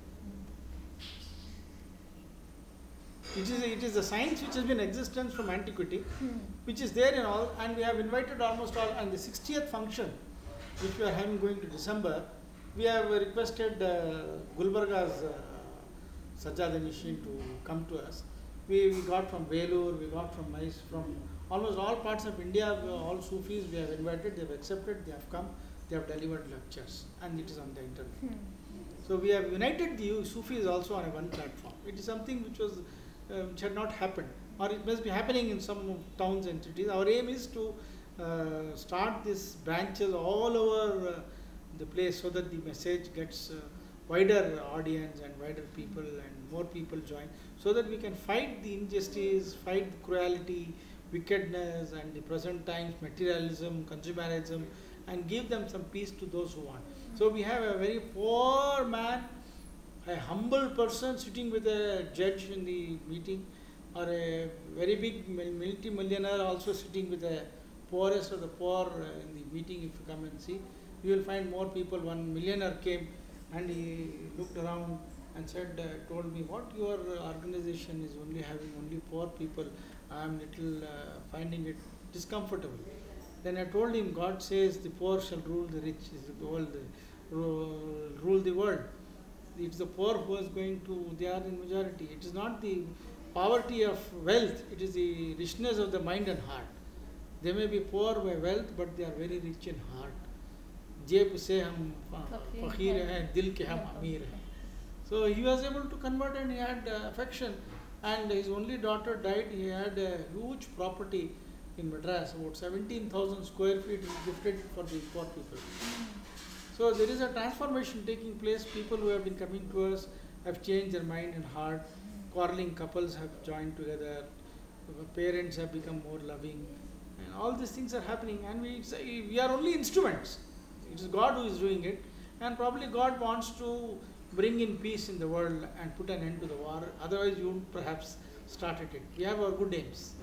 It is, it is a science which has been existence from antiquity,
Mm.
which is there in all, and we have invited almost all. And the 60th function, which we are having going to December, we have requested uh, Gulbarga's uh, Sajjada Nasheen to come to us. We, we got from Velur, we got from Mais, from almost all parts of India, all Sufis we have invited, they have accepted, they have come, they have delivered lectures, and it is on the internet.
Mm.
So we have united the Sufis also on a one platform. It is something which was uh, which had not happened, or it must be happening in some towns and cities. Our aim is to uh, start these branches all over uh, the place so that the message gets uh, wider audience and wider people and more people join, so that we can fight the injustice, fight the cruelty, wickedness, and the present times materialism, consumerism, and give them some peace to those who want. So we have a very poor man, a humble person sitting with a judge in the meeting, or a very big multi-millionaire also sitting with the poorest of the poor uh, in the meeting. If you come and see, you will find more people. One millionaire came and he looked around and said, uh, told me, what your organization is only having only poor people. I am little uh, finding it discomfortable. Then I told him, God says the poor shall rule the rich, the world, rule the world It's the poor who is going to, they are in majority. It is not the poverty of wealth, it is the richness of the mind and heart. They may be poor by wealth, but they are very rich in heart. जेब से हम
फकीर
फकीर
हैं।
हैं दिल के हम अमीर हैं so he was able to convert and he had uh, affection and his only daughter died he had a huge property in madras about 17000 square feet he gifted for the poor people so there is a transformation taking place. People who have been coming to us have changed their mind and heart. Quarreling couples have joined together. Parents have become more loving. And all these things are happening. And we, we are only instruments. It is god who is doing it. And probably god wants to bring in peace in the world and put an end to the war. Otherwise you perhaps started it. We have our good aims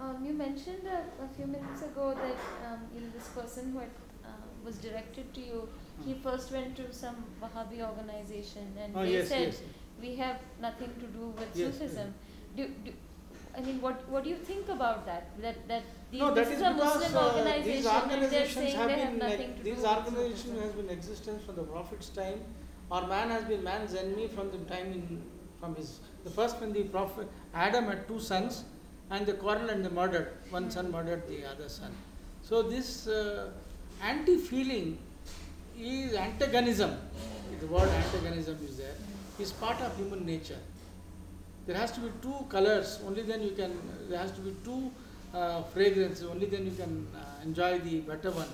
Um, you mentioned a, a few minutes ago that um, you know this person who had, uh, was directed to you, he
Hmm.
first went to some Wahhabi organization and
oh
they
yes
said
yes
we have nothing to do with
Yes,
Sufism. Do, do, I mean, what what do you think about that? That that the,
no,
this
that is
is a
because
Muslim
uh, these
they're
organizations
saying
have
they
been
have nothing
like,
to
these
do with
organization has been existence from the prophet's time or man has been man's enemy from the time in from his the first when the prophet adam had two sons and they quarreled and they murdered one son murdered the other son. So this uh, anti feeling is antagonism. The word antagonism is there. Is part of human nature. There has to be two colors. Only then you can there has to be two uh, fragrances only then you can uh, enjoy the better one.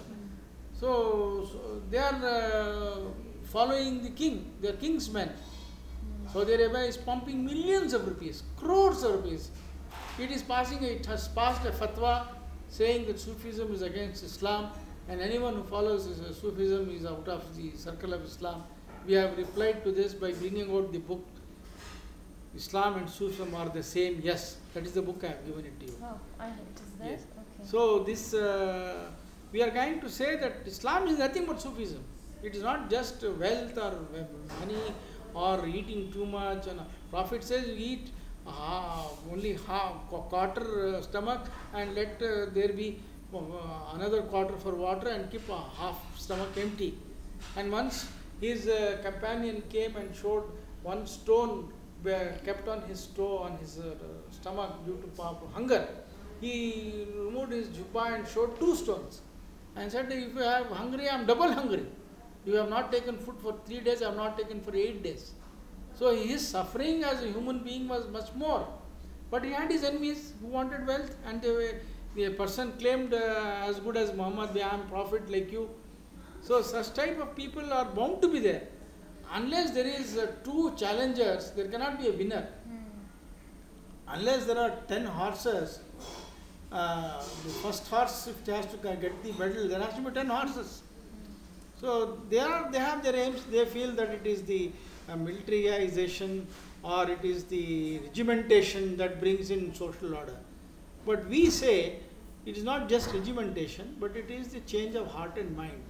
So, so they are uh, following the king. They are king's men Saudi Arabia is pumping millions of rupees crores of rupees it is passing it has passed a fatwa saying that Sufism is against Islam and anyone who follows uh, Sufism is out of the circle of Islam we have replied to this by bringing out the book Islam and Sufism are the same. Yes, that is the book I have given it to you.
Oh, and it is there?
Yes.
Okay.
So this uh, we are going to say that Islam is nothing but Sufism. It is not just wealth or money or eating too much. And Prophet says you eat
uh, only half, quarter uh, stomach and let uh, there be uh, another quarter for water and keep half stomach empty. And once his uh, companion came and showed one stone kept on his toe on his uh, stomach due to hunger. He removed his jubba and showed two stones and said, If you are hungry, I am double hungry. You have not taken food for three days, I have not taken for eight days. So his suffering as a human being was much more. But he had his enemies who wanted wealth, and they were, the person claimed uh, as good as Muhammad, I am prophet like you. So such type of people are bound to be there. Unless there is uh, two challengers, there cannot be a winner.
Unless there are 10 horses, uh, the first horse, if it has to get the medal, there has to be 10 horses. So they are they have their aims. They feel that it is the militarization or it is the regimentation that brings in social order. But we say it is not just regimentation, but it is the change of heart and mind.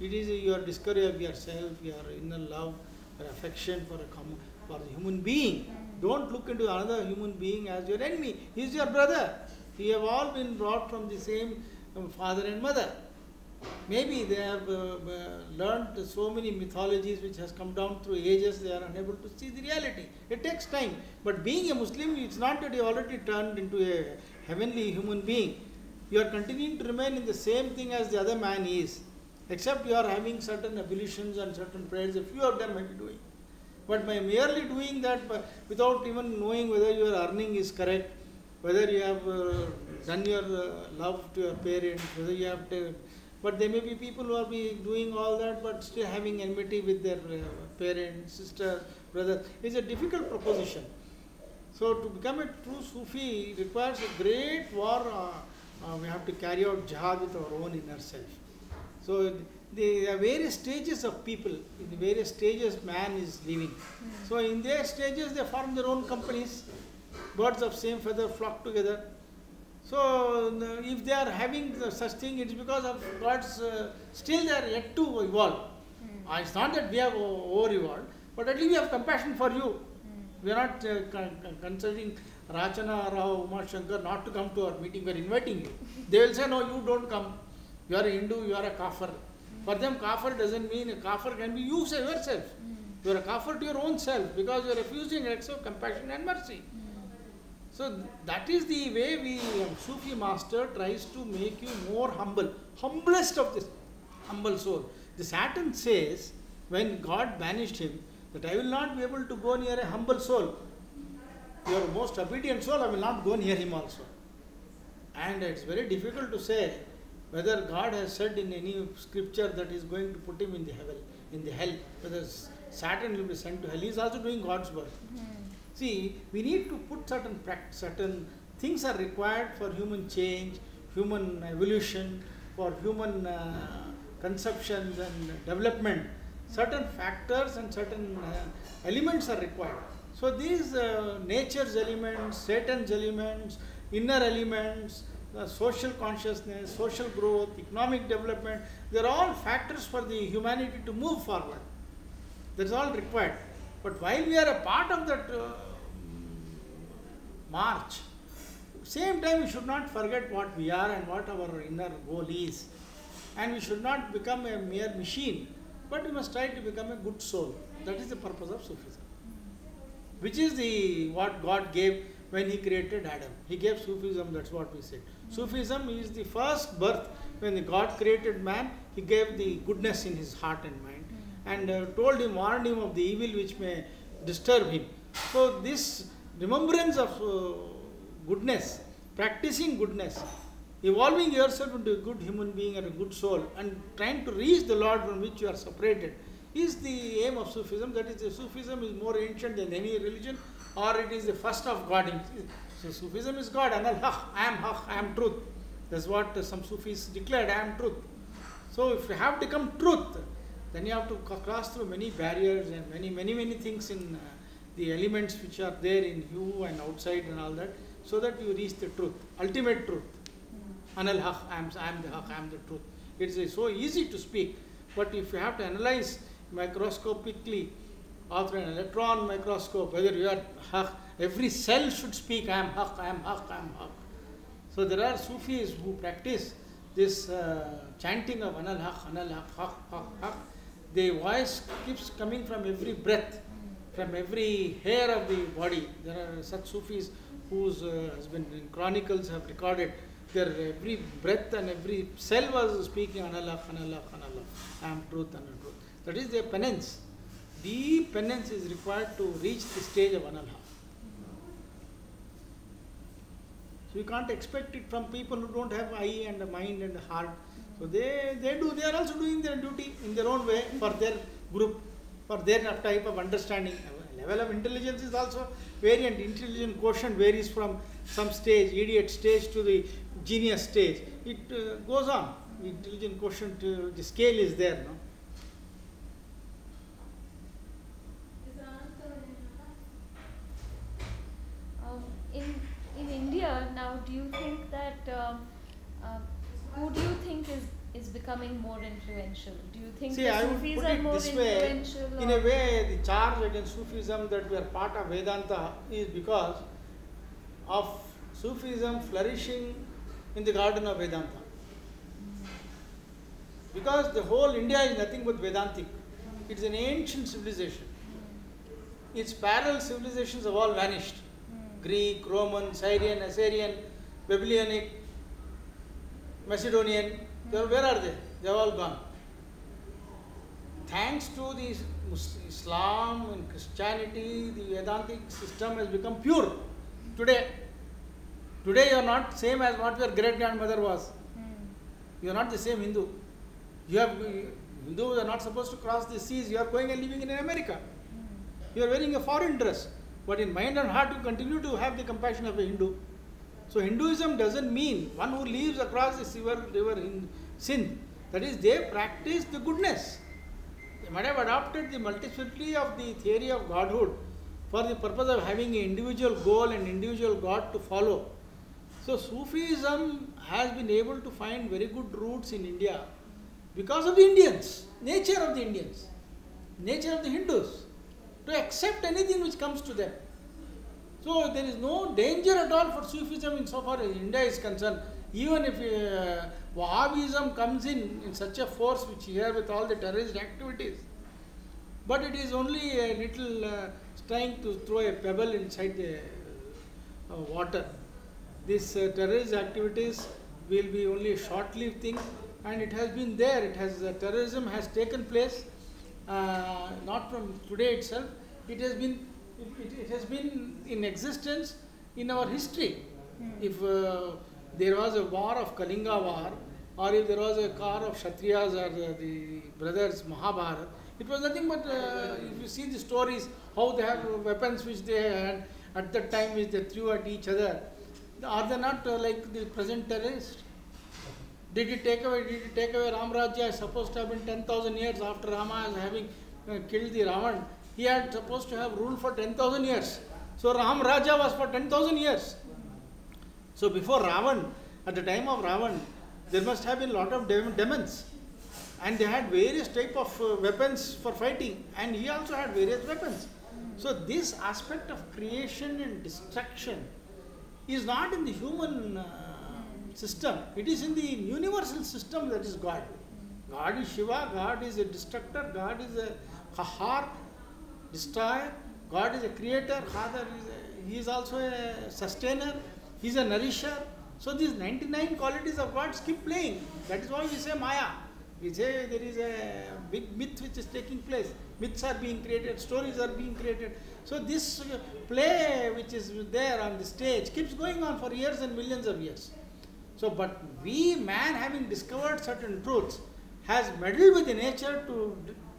It is your discovery of yourself, your inner love, your affection for a common, for the human being. Don't look into another human being as your enemy. He is your brother. We have all been brought from the same um, father and mother. Maybe they have uh, uh, learned so many mythologies which has come down through ages, they are unable to see the reality. It takes time. But being a Muslim, it's not that you already turned into a heavenly human being. You are continuing to remain in the same thing as the other man is, except you are having certain ablutions and certain prayers, a few of them may be doing. But by merely doing that without even knowing whether your earning is correct, whether you have uh, done your uh, love to your parents, whether you have to, but there may be people who are be doing all that but still having enmity with their uh, parents, sister, brother. It's a difficult proposition. So to become a true Sufi requires a great war. Uh, uh, we have to carry out jihad with our own inner self. So the are various stages of people, in the various stages man is living. So in their stages they form their own companies. Birds of same feather flock together. So if they are having the such thing, it's because of God's. Uh, still they are yet to evolve. Uh, it's not that we have over evolved, but at least we have compassion for you. We are not uh, con- con- considering Rachana Rao Umashankar not to come to our meeting. We are inviting you. They will say, no, you don't come. You are a Hindu, you are a kafir. For them, kafir doesn't mean a kafir can be you say yourself. You are a kafir to your own self because you are refusing acts of compassion and mercy. So that is the way we um, Sufi master tries to make you more humble, humblest of this humble soul. The Satan says when God banished him that I will not be able to go near a humble soul. Your most obedient soul, I will not go near him also. And it's very difficult to say whether God has said in any scripture that that is going to put him in the heaven, in the hell, whether Satan will be sent to hell. He is also doing God's work. See, we need to put certain certain things are required for human change, human evolution, for human uh, conceptions and development. Certain factors and certain uh, elements are required. So these uh, nature's elements, Satan's elements, inner elements, uh, social consciousness, social growth, economic development, they are all factors for the humanity to move forward. That's all required. But while we are a part of that uh, march, same time we should not forget what we are and what our inner goal is. And we should not become a mere machine, but we must try to become a good soul. That is the purpose of Sufism. Which is the what God gave when He created Adam. He gave Sufism, that's what we said. Sufism is the first birth. When God created man, He gave the goodness in his heart and mind and uh, told him, warned him of the evil which may disturb him. So, this remembrance of uh, goodness, practicing goodness, evolving yourself into a good human being and a good soul, and trying to reach the Lord from which you are separated, is the aim of Sufism. That is, Sufism is more ancient than any religion, or it is the first of God. So, Sufism is God, and I am Haq, I am truth. That's what some Sufis declared, I am truth. So, if you have to become truth, then you have to cross through many barriers and many, many, many things in uh, the elements which are there in you and outside and all that, so that you reach the truth, ultimate truth. Anal Haq, I am, I am the Haq, I am the truth. It's so easy to speak, but if you have to analyze microscopically or through an electron microscope whether you are Haq Every cell should speak, I am Haq, I am Haq, I am Haq. So there are Sufis who practice this uh, chanting of Anal Haq, Anal Haq, Haq, Haq, Haq. The voice keeps coming from every breath, from every hair of the body. There are such Sufis whose uh, has been in chronicles have recorded their every breath and every cell was speaking Anal Haq, Anal Haq, Anal Haq. I am truth, Anal truth. That is their penance. Deep penance is required to reach the stage of Anal Haq. So you can't expect it from people who don't have eye and mind and heart. So they, they do, they are also doing their duty in their own way for their group, for their type of understanding. Level of intelligence is also variant. Intelligent quotient varies from some stage, idiot stage to the genius stage. It uh, goes on. Intelligent quotient, uh, the scale is there. No?
Um, in in India now, do you think that um, who do you think is is becoming more influential? Do you think
See,
the
I
Sufis are more
this way.
influential?
In a way, the charge against Sufism that we are part of Vedanta is because of Sufism flourishing in the garden of Vedanta. Because the whole India is nothing but Vedantic. It's an ancient civilization. Its parallel civilizations have all vanished. Greek, Roman, Syrian, Assyrian, Babylonic, Macedonian, they are, where are they? They are all gone. Thanks to the Islam and Christianity, the Vedantic system has become pure today. Today you are not same as what your great grandmother was.
Hmm.
You are not the same Hindu. You have Hindus are not supposed to cross the seas. You are going and living in America.
Hmm.
You are wearing a foreign dress, but in mind and heart you continue to have the compassion of a Hindu. So Hinduism doesn't mean one who lives across the river, river in sin. That is, they practice the goodness. They might have adopted the multiplicity of the theory of godhood for the purpose of having an individual goal and individual God to follow. So Sufism has been able to find very good roots in India because of the Indians, nature of the Indians, nature of the Hindus, to accept anything which comes to them. So there is no danger at all for Sufism insofar as India is concerned. Even if uh, Wahhabism comes in in such a force which here with all the terrorist activities, but it is only a little uh, trying to throw a pebble inside the uh, water. These uh, terrorist activities will be only a short-lived thing, and it has been there. It has uh, terrorism has taken place, uh, not from today itself. It has been it, it, it has been in existence in our history.
Hmm.
If uh, there was a war of Kalinga war, or if there was a car of Kshatriyas or the, the brothers Mahabharata, it was nothing but uh, if you see the stories, how they have weapons which they had at that time which they threw at each other. Are they not uh, like the present terrorists? Did it take away? Did it take away Ram Rajya? Supposed to have been ten thousand years after Rama having uh, killed the Ravan. He had supposed to have ruled for ten thousand years. So Ram Rajya was for ten thousand years. So before Ravan, at the time of Ravan, there must have been a lot of dem- demons, and they had various type of uh, weapons for fighting, and he also had various weapons. So this aspect of creation and destruction is not in the human uh, system. It is in the universal system that is God. God is Shiva. God is a destructor. God is a Kahar, destroyer. God is a creator. Father is a, he is also a sustainer. He is a nourisher. So these 99 qualities of God keep playing. That is why we say Maya. We say there is a big myth which is taking place. Myths are being created, stories are being created. So this play which is there on the stage keeps going on for years and millions of years. So, but we, man, having discovered certain truths, has meddled with the nature to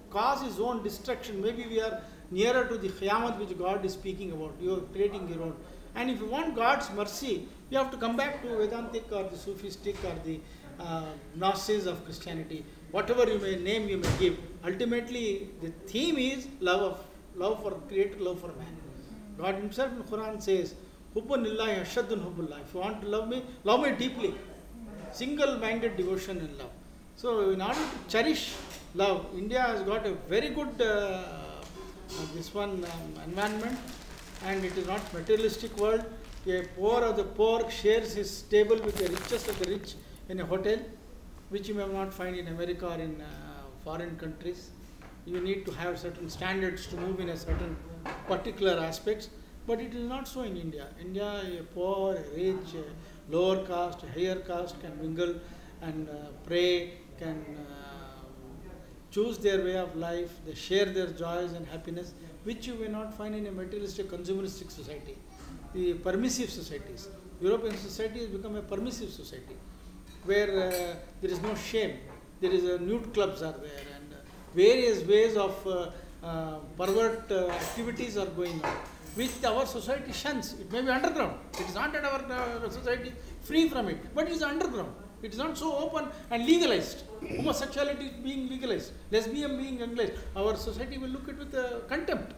cause his own destruction. Maybe we are nearer to the Qiyamah which God is speaking about. You are creating your own. And if you want God's mercy, you have to come back to Vedantic or the Sufistic or the uh, Gnosis of Christianity. Whatever you may name, you may give. Ultimately, the theme is love of love for creator, love for man. God Himself in Quran says. If you want to love me, love me deeply. Single-minded devotion and love. So, in order to cherish love, India has got a very good uh, this one um, environment. and it is not materialistic world. A poor of the poor shares his table with the richest of the rich in a hotel, which you may not find in America or in uh, foreign countries. You need to have certain standards to move in a certain particular aspects, but it is not so in India. India, a poor, a rich, a lower caste, a higher caste can mingle and uh, pray, can uh, choose their way of life, they share their joys and happiness, which you may not find in a materialistic, consumeristic society. The permissive societies. European society has become a permissive society where uh, there is no shame. There is a nude clubs are there and uh, various ways of uh, uh, pervert uh, activities are going on, which our society shuns. It may be underground. It is not that our uh, society free from it, but it is underground. It is not so open and legalized. Homosexuality is being legalized, lesbian being legalized. Our society will look at it with uh, contempt.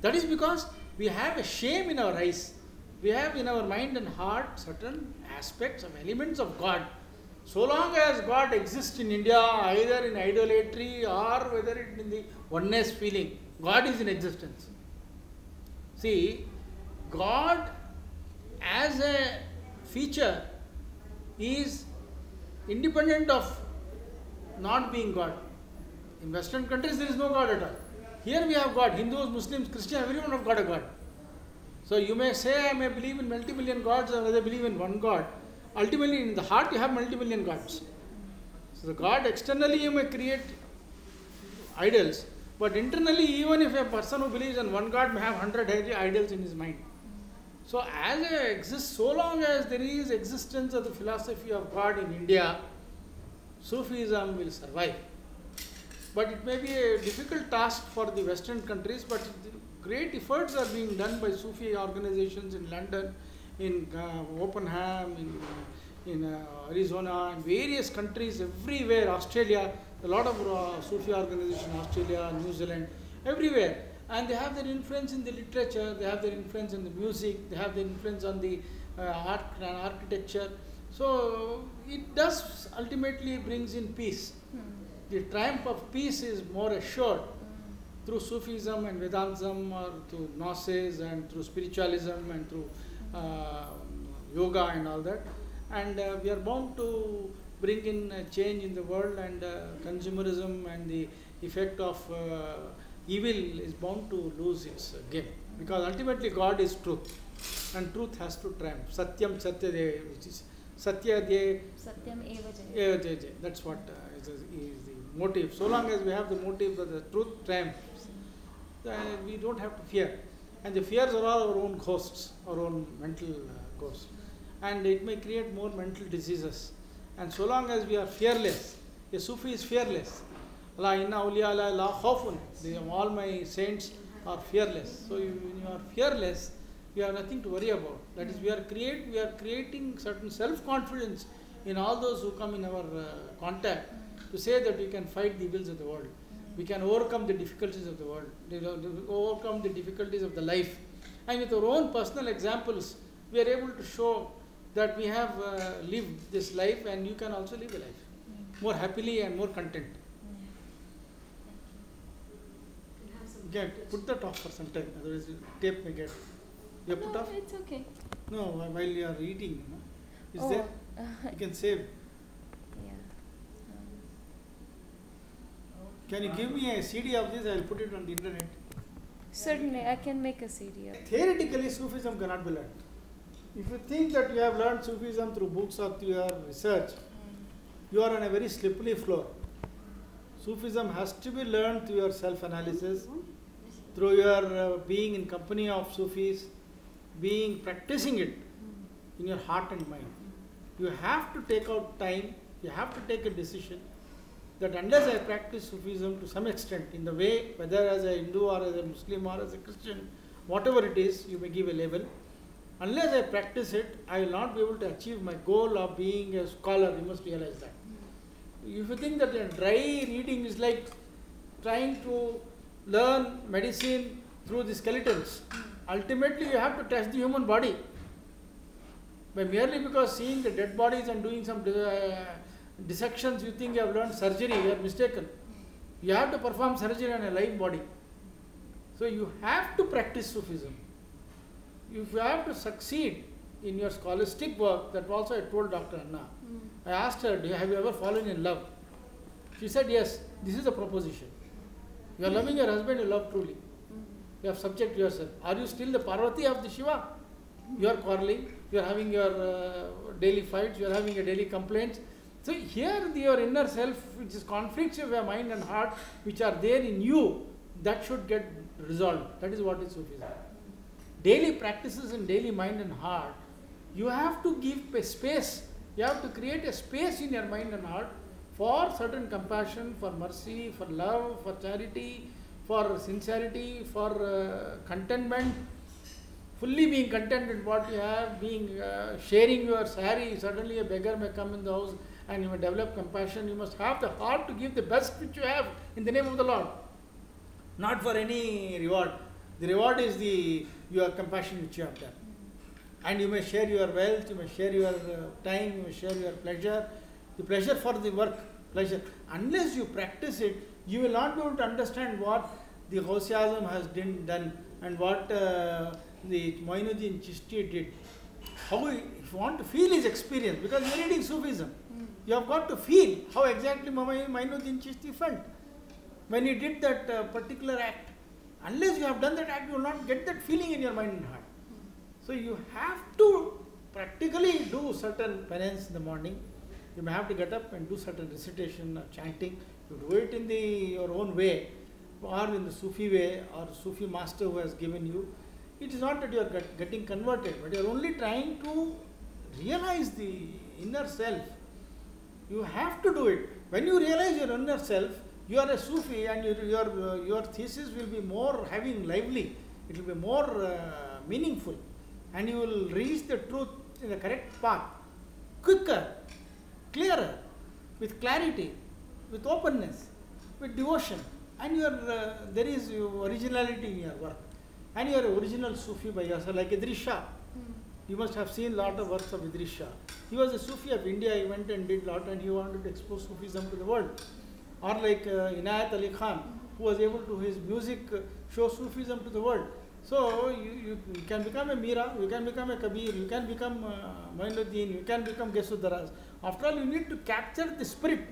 That is because we have a shame in our eyes. We have in our mind and heart certain aspects of elements of God. So long as God exists in India, either in idolatry or whether it in the oneness feeling, God is in existence. See, God as a feature is independent of not being God. In Western countries, there is no God at all. Here we have God. Hindus, Muslims, Christians, everyone have got a God. So you may say, I may believe in multi-million gods or whether believe in one God. Ultimately, in the heart, you have multi-million gods. So the God externally you may create idols, but internally, even if a person who believes in one God may have hundred idols in his mind. So as exists, so long as there is existence of the philosophy of God in India, Sufism will survive. But it may be a difficult task for the Western countries, but great efforts are being done by Sufi organizations in London, in uh, Openham, in, uh, in uh, Arizona, in various countries, everywhere, Australia, a lot of uh, Sufi organizations, Australia, New Zealand, everywhere. And they have their influence in the literature, they have their influence in the music, they have their influence on the uh, art and architecture. So it does ultimately brings in peace. The triumph of peace is more assured through Sufism and Vedantism or through Gnosis and through spiritualism and through uh, yoga and all that. And uh, we are bound to bring in a change in the world and uh, consumerism and the effect of uh, evil is bound to lose its game. Because ultimately God is truth and truth has to triumph. Satyam Satyade, which is Satya De
Satyam eva jayate.
yeah, yeah, yeah. That's what uh, is, the, is the motive. So long as we have the motive that the truth triumphs, then we don't have to fear. And the fears are all our own ghosts, our own mental uh, ghosts. And it may create more mental diseases. And so long as we are fearless, a Sufi is fearless. La inna. All my saints are fearless. So you- when you are fearless, you have nothing to worry about. That is, we are create we are creating certain self-confidence in all those who come in our uh, contact to say that we can fight the evils of the world. We can overcome the difficulties of the world, overcome the difficulties of the life. And with our own personal examples, we are able to show that we have uh, lived this life and you can also live a life more happily and more content. Get, put that off for some time, otherwise the tape may get. You have put off?
it's okay.
No, while you are eating, no? Is
oh,
there? You can save.
yeah. Um,
Can you give me a CD of this? I will put it on the internet.
certainly, I can make a CD of
Theoretically, Sufism cannot be learned. If you think that you have learned Sufism through books or through your research, you are on a very slippery floor. Sufism has to be learned through your self analysis, through your uh, being in company of Sufis, being practicing it in your heart and mind. You have to take out time, you have to take a decision that unless I practice Sufism to some extent, in the way, whether as a Hindu or as a Muslim or as a Christian, whatever it is, you may give a label. Unless I practice it, I will not be able to achieve my goal of being a scholar. You must realize that. If you think that dry reading is like trying to learn medicine through the skeletons, ultimately you have to test the human body. By merely because seeing the dead bodies and doing some uh, dissections, you think you have learned surgery, you are mistaken. You have to perform surgery on a live body. So you have to practice Sufism. if you have to succeed in your scholastic work, that also I told Dr. Anna.
Mm.
I asked her, Do you, have you ever fallen in love? She said, Yes, this is a proposition. You are loving your husband, you love truly.
Mm.
You have subject yourself. Are you still the Parvati of the Shiva? You are quarreling, you are having your uh, daily fights, you are having your daily complaints. So here your inner self, which is conflicts of your mind and heart, which are there in you, that should get resolved. That is what is Sufism. Daily practices in daily mind and heart, you have to give a space. You have to create a space in your mind and heart for certain compassion, for mercy, for love, for charity, for sincerity, for uh, contentment, fully being content with what you have, being uh, sharing your sari. Suddenly, a beggar may come in the house and you may develop compassion. You must have the heart to give the best which you have in the name of the Lord, not for any reward. The reward is the your compassion which you have done. And you may share your wealth, you may share your uh, time, you may share your pleasure, the pleasure for the work, pleasure. Unless you practice it, you will not be able to understand what the Gausi has done, done and what uh, the Moinuddin Chishti did. How, he- if you want to feel his experience, because you are reading Sufism,
Mm.
you have got to feel how exactly Moinuddin Chishti felt when he did that uh, particular act. Unless you have done that act, you will not get that feeling in your mind and heart. So you have to practically do certain penance in the morning. You may have to get up and do certain recitation or chanting. You do it in the your own way, or in the Sufi way, or Sufi master who has given you. It is not that you are get, getting converted, but you are only trying to realize the inner self. You have to do it. When you realize your inner self, you are a Sufi, and your your, your thesis will be more having lively. It will be more uh, meaningful, and you will reach the truth in the correct path, quicker, clearer, with clarity, with openness, with devotion, and your uh, there is your originality in your work, and you are original Sufi by yourself, like Idries Shah.
Mm.
You must have seen a lot of works of Idries Shah. He was a Sufi of India. He went and did lot, and he wanted to expose Sufism to the world. Or like uh, Inayat Ali Khan, who was able to his music uh, show Sufism to the world. So you, you, can become a Mira, you can become a Kabir, you can become uh, Moinuddin, you can become Gesudaraz. After all, you need to capture the spirit.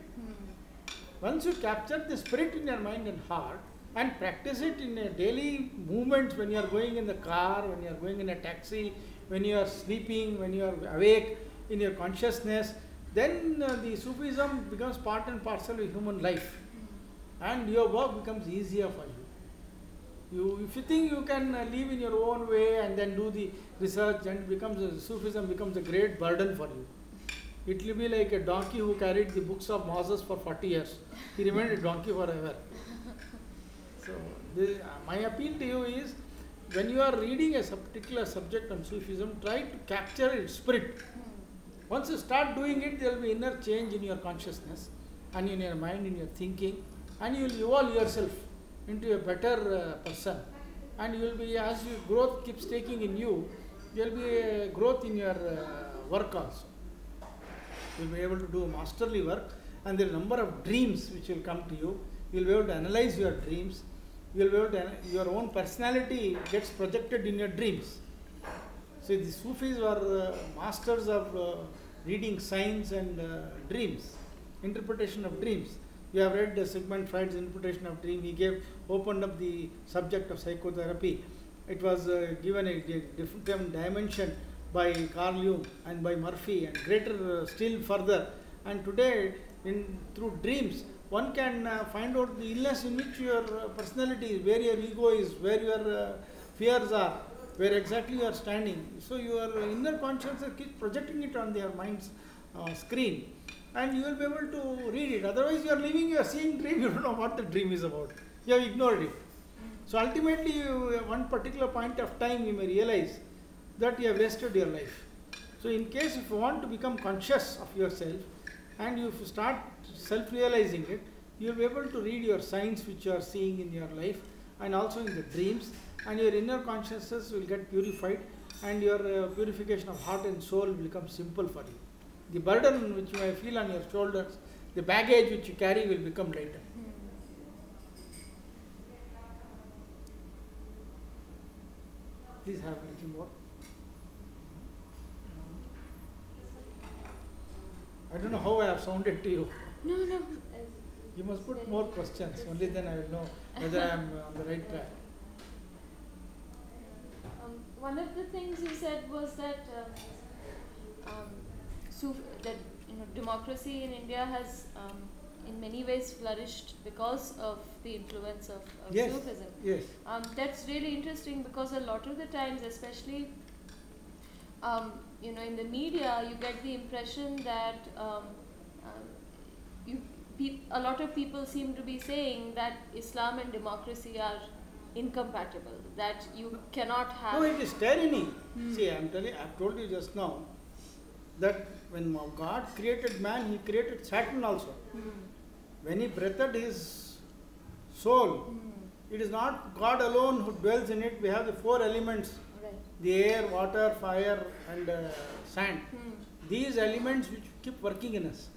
Once you capture the spirit in your mind and heart and practice it in a daily movements when you are going in the car, when you are going in a taxi, when you are sleeping, when you are awake in your consciousness, then uh, the Sufism becomes part and parcel of human life and your work becomes easier for you. You, if you think you can uh, live in your own way and then do the research and becomes Sufism becomes a great burden for you. It will be like a donkey who carried the books of Moses for 40 years. He remained a donkey forever. So, uh, my appeal to you is when you are reading a particular subject on Sufism, try to capture its spirit. Once you start doing it, there will be inner change in your consciousness and in your mind, in your thinking, and you will evolve yourself into a better uh, person. And you will be, as your growth keeps taking in you, there will be a growth in your uh, work also. You will be able to do masterly work, and there are number of dreams which will come to you. You will be able to analyze your dreams. You will be able to, your own personality gets projected in your dreams. So the Sufis were uh, masters of uh, reading signs and uh, dreams, interpretation of dreams. You have read uh, Sigmund Freud's interpretation of dream. He gave opened up the subject of psychotherapy. It was uh, given a di- different dimension by Carl Jung and by Murphy, and greater uh, still further. And today, in through dreams, one can uh, find out the illness in which your uh, personality is, where your ego is, where your fears are, where exactly you are standing. So your inner consciousness keeps projecting it on their mind's uh, screen, and you will be able to read it. Otherwise, you are living, you are seeing dream, you don't know what the dream is about. You have ignored it. So ultimately, you, one particular point of time, you may realize that you have wasted your life. So in case if you want to become conscious of yourself, and you start self-realizing it, you will be able to read your signs which you are seeing in your life, and also in the dreams, and your inner consciousness will get purified, and your uh, purification of heart and soul will become simple for you. The burden which you may feel on your shoulders, the baggage which you carry will become lighter. Please have a little more. I don't know how I have sounded to you.
No, no.
You must put more questions, only then I will know whether I am on the right track.
Um, one of the things you said was that um, um, Suf- that you know democracy in India has um, in many ways flourished because of the influence of, of
Yes.
Sufism.
Yes.
Um, that's really interesting because a lot of the times, especially um, you know in the media, you get the impression that um, um, you a lot of people seem to be saying that Islam and democracy are incompatible. That you cannot have.
No, it is tyranny.
Hmm.
See, I am telling, I have told you just now that when God created man, He created Satan also.
Hmm.
When He breathed His soul,
Hmm.
it is not God alone who dwells in it. We have the four elements. The air, water, fire, and uh, sand.
Hmm.
These elements which keep working in us.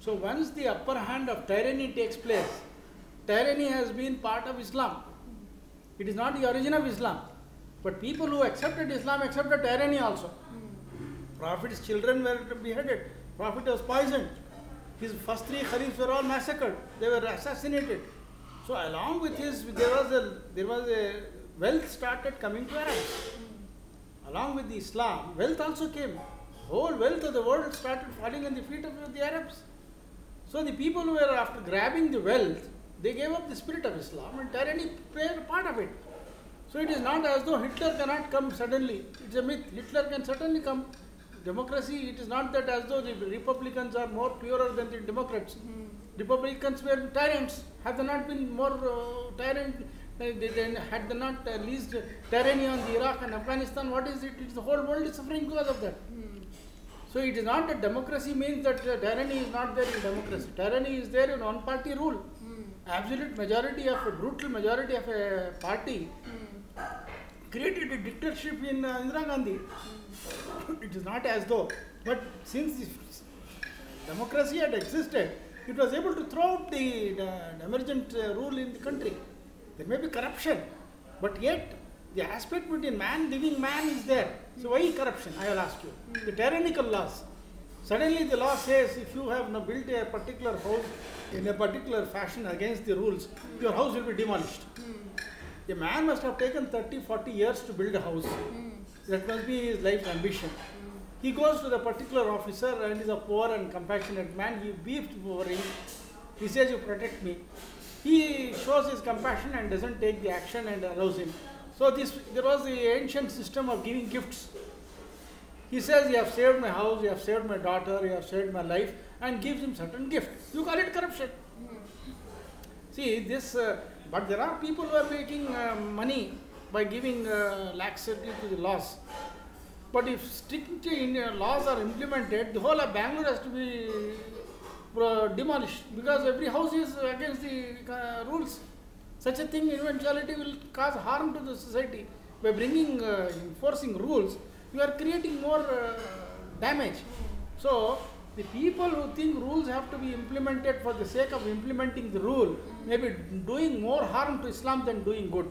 So once the upper hand of tyranny takes place, tyranny has been part of Islam. It is not the origin of Islam. But people who accepted Islam accepted tyranny also.
Hmm.
Prophet's children were beheaded. Prophet was poisoned. His first three Khalifs were all massacred. They were assassinated. So along with his, there was a there was a wealth started coming to Arabs. Along with the Islam, wealth also came. Whole wealth of the world started falling on the feet of the Arabs. So the people who were after grabbing the wealth, they gave up the spirit of Islam and tyranny played part of it. So it is not as though Hitler cannot come suddenly. It's a myth. Hitler can certainly come. Democracy, it is not that as though the Republicans are more purer than the Democrats.
Hmm.
Republicans were tyrants. Have they not been more uh, tyrant, they, they, had they not uh, leased on the Iraq and Afghanistan, what is it? It's the whole world is suffering because of that.
Hmm.
So it is not that democracy means that uh, tyranny is not there in democracy. Tyranny is there in one party rule.
Hmm.
Absolute majority of a brutal majority of a party
Hmm.
created a dictatorship in uh, Indira Gandhi. it is not as though, but since democracy had existed, it was able to throw out the, the emergent uh, rule in the country. There may be corruption, but yet the aspect between man, living man is there. So why corruption? I will ask you. The tyrannical laws. Suddenly the law says if you have built a particular house in a particular fashion against the rules, your house will be demolished.
Hmm.
A man must have taken 30, 40 years to build a house.
Hmm.
That must be his life ambition. He goes to the particular officer and is a poor and compassionate man. He weeps over him. He says, You protect me. He shows his compassion and doesn't take the action and allows him. So this there was the ancient system of giving gifts. He says, You have saved my house, you have saved my daughter, you have saved my life, and gives him certain gift. You call it corruption. See, this, uh, but there are people who are making uh, money by giving uh, laxity to the laws. But if strict laws are implemented, the whole of Bangalore has to be demolished because every house is against the uh, rules. Such a thing eventuality will cause harm to the society. By bringing, uh, enforcing rules, you are creating more uh, damage. So, the people who think rules have to be implemented for the sake of implementing the rule may be doing more harm to Islam than doing good.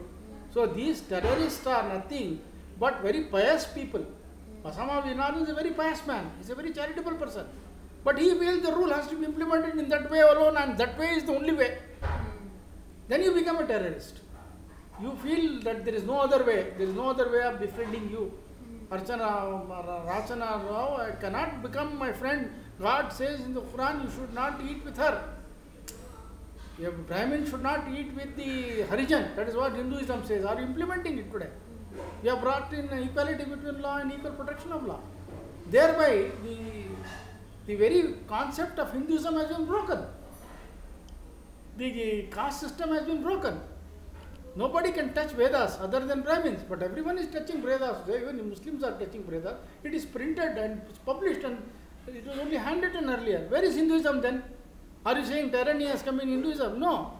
So, these terrorists are nothing but very pious people. Osama bin Laden is a very pious man, he is a very charitable person. But he feels the rule has to be implemented in that way alone, and that way is the only way. Then you become a terrorist. You feel that there is no other way, there is no other way of befriending you. Archana, Rachana Rao, I cannot become my friend. God says in the Quran, you should not eat with her. A Brahmin should not eat with the Harijan. That is what Hinduism says. Are you implementing it today? We have brought in equality between law and equal protection of law. Thereby, the, the very concept of Hinduism has been broken. The caste system has been broken. Nobody can touch Vedas other than Brahmins, but everyone is touching Vedas. Even Muslims are touching Vedas. It is printed and published and it was only handwritten earlier. Where is Hinduism then? Are you saying tyranny has come in Hinduism? No.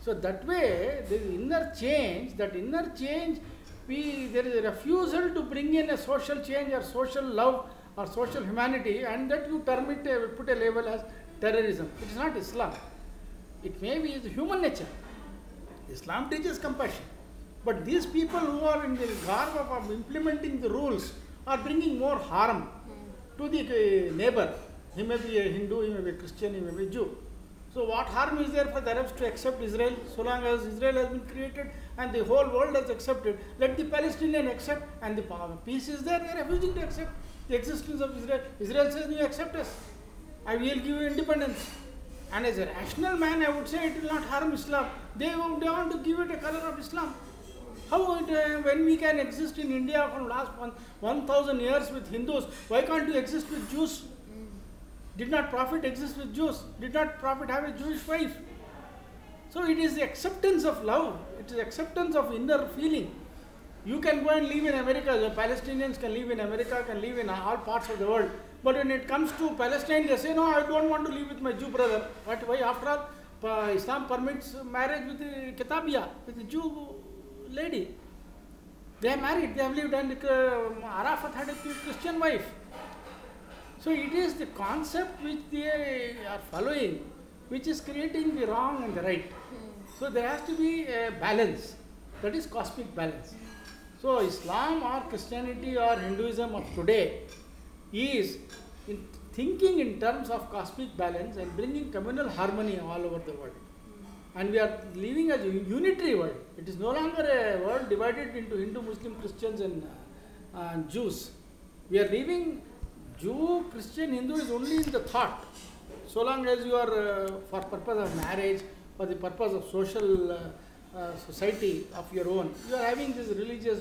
So that way, the inner change, that inner change, we there is a refusal to bring in a social change or social love or social humanity, and that you term it, uh, put a label as terrorism. It is not Islam. It may be human nature. Islam teaches compassion. But these people who are in the garb of, of implementing the rules are bringing more harm to the uh, neighbor. He may be a Hindu, he may be a Christian, he may be a Jew. So what harm is there for the Arabs to accept Israel so long as Israel has been created and the whole world has accepted? Let the Palestinian accept and the pa- peace is there. They are refusing to accept the existence of Israel. Israel says, you accept us. I will give you independence. And as a rational man, I would say it will not harm Islam. They, want- they want to give it a color of Islam. How it, uh, when we can exist in India from last 1000 years with Hindus, why can't you exist with Jews? Did not Prophet exist with Jews? Did not Prophet have a Jewish wife? So it is the acceptance of love, it is acceptance of inner feeling. You can go and live in America, the Palestinians can live in America, can live in all parts of the world. But when it comes to Palestine, they say, no, I don't want to live with my Jew brother. But why? After all, Islam permits marriage with the Kitabia, with the Jew lady. They are married, they have lived, and uh, Arafat had a Christian wife. So it is the concept which they are following which is creating the wrong and the right. So there has to be a balance. That is cosmic balance. So Islam or Christianity or Hinduism of today is in thinking in terms of cosmic balance and bringing communal harmony all over the world. And we are living as a unitary world. It is no longer a world divided into Hindu, Muslim, Christians, and uh, uh, Jews. We are living Jew, Christian, Hindu is only in the thought. So long as you are uh, for purpose of marriage, for the purpose of social uh, society of your own, you are having this religious.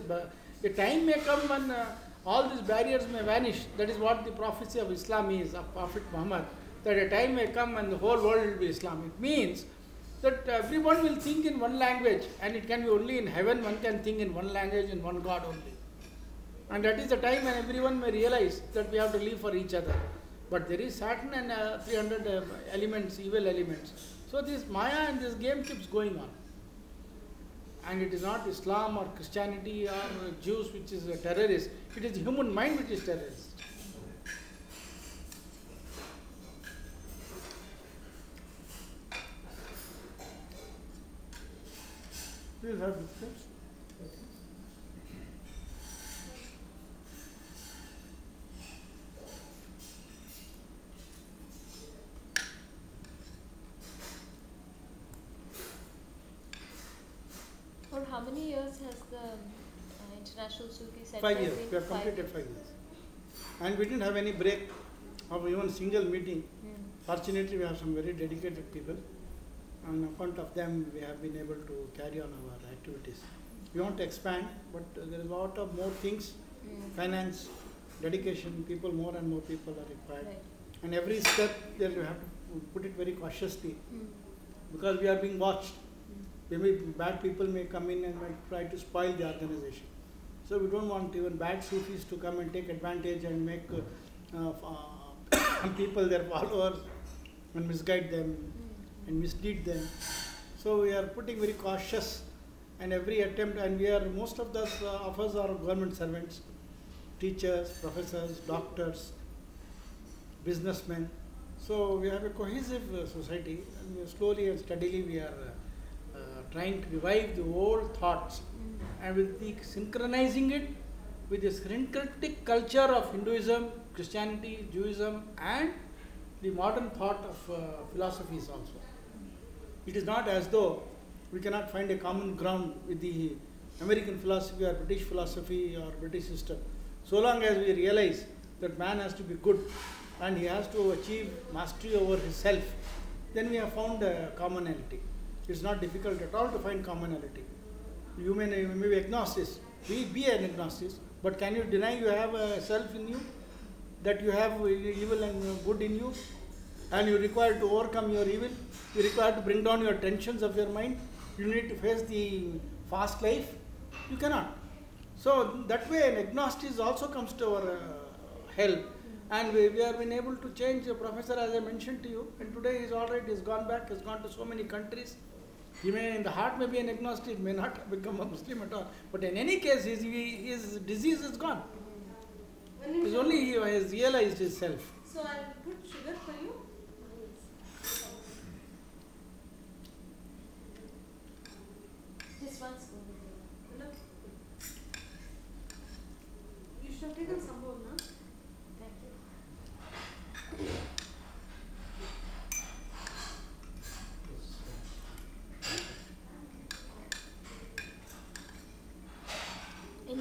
A time may come when uh, all these barriers may vanish. That is what the prophecy of Islam is, of Prophet Muhammad. That a time may come when the whole world will be Islamic. Means that everyone will think in one language, and it can be only in heaven one can think in one language and one God only. And that is the time when everyone may realize that we have to live for each other. But there is Satan and uh, 300 uh, elements, evil elements. So this Maya and this game keeps going on. And it is not Islam or Christianity or Jews which is a terrorist. It is human mind which is terrorist. Please have biscuits.
For how many years has the uh, International Sufi Center
Five years.
been?
We have completed five years. And we didn't have any break of even single meeting.
Hmm.
Fortunately, we have some very dedicated people. On account of them, we have been able to carry on our activities. We want to expand, but there is a lot of more things,
Hmm.
finance, dedication, people, more and more people are required.
Right.
And every step, there you have to put it very cautiously
Hmm.
because we are being watched. Maybe bad people may come in and might try to spoil the organization. So we don't want even bad Sufis to come and take advantage and make uh, uh, people their followers and misguide them and mislead them. So we are putting very cautious and every attempt and we are most of us uh, of us are government servants, teachers, professors, doctors, businessmen. So we have a cohesive uh, society and slowly and steadily we are uh, trying to revive the old thoughts and with the synchronizing it with the syncretic culture of Hinduism, Christianity, Judaism, and the modern thought of uh, philosophies also. It is not as though we cannot find a common ground with the American philosophy or British philosophy or British system. So long as we realize that man has to be good and he has to achieve mastery over himself, then we have found a commonality. It's not difficult at all to find commonality. You may, you may be agnostic, be, be an agnostic, but can you deny you have a self in you? That you have evil and good in you? And you require to overcome your evil? You require to bring down your tensions of your mind? You need to face the fast life? You cannot. So that way an agnostic also comes to our uh, help. And we, we have been able to change the professor as I mentioned to you. And today he's right, he's gone back, he's gone to so many countries. He may in the heart may be an agnostic, may not become a Muslim at all. But in any case, his, his disease is gone. It's only he has realized himself.
So I'll put sugar for you.
This one's good.
Hello. You should have taken some more, no?
Thank you.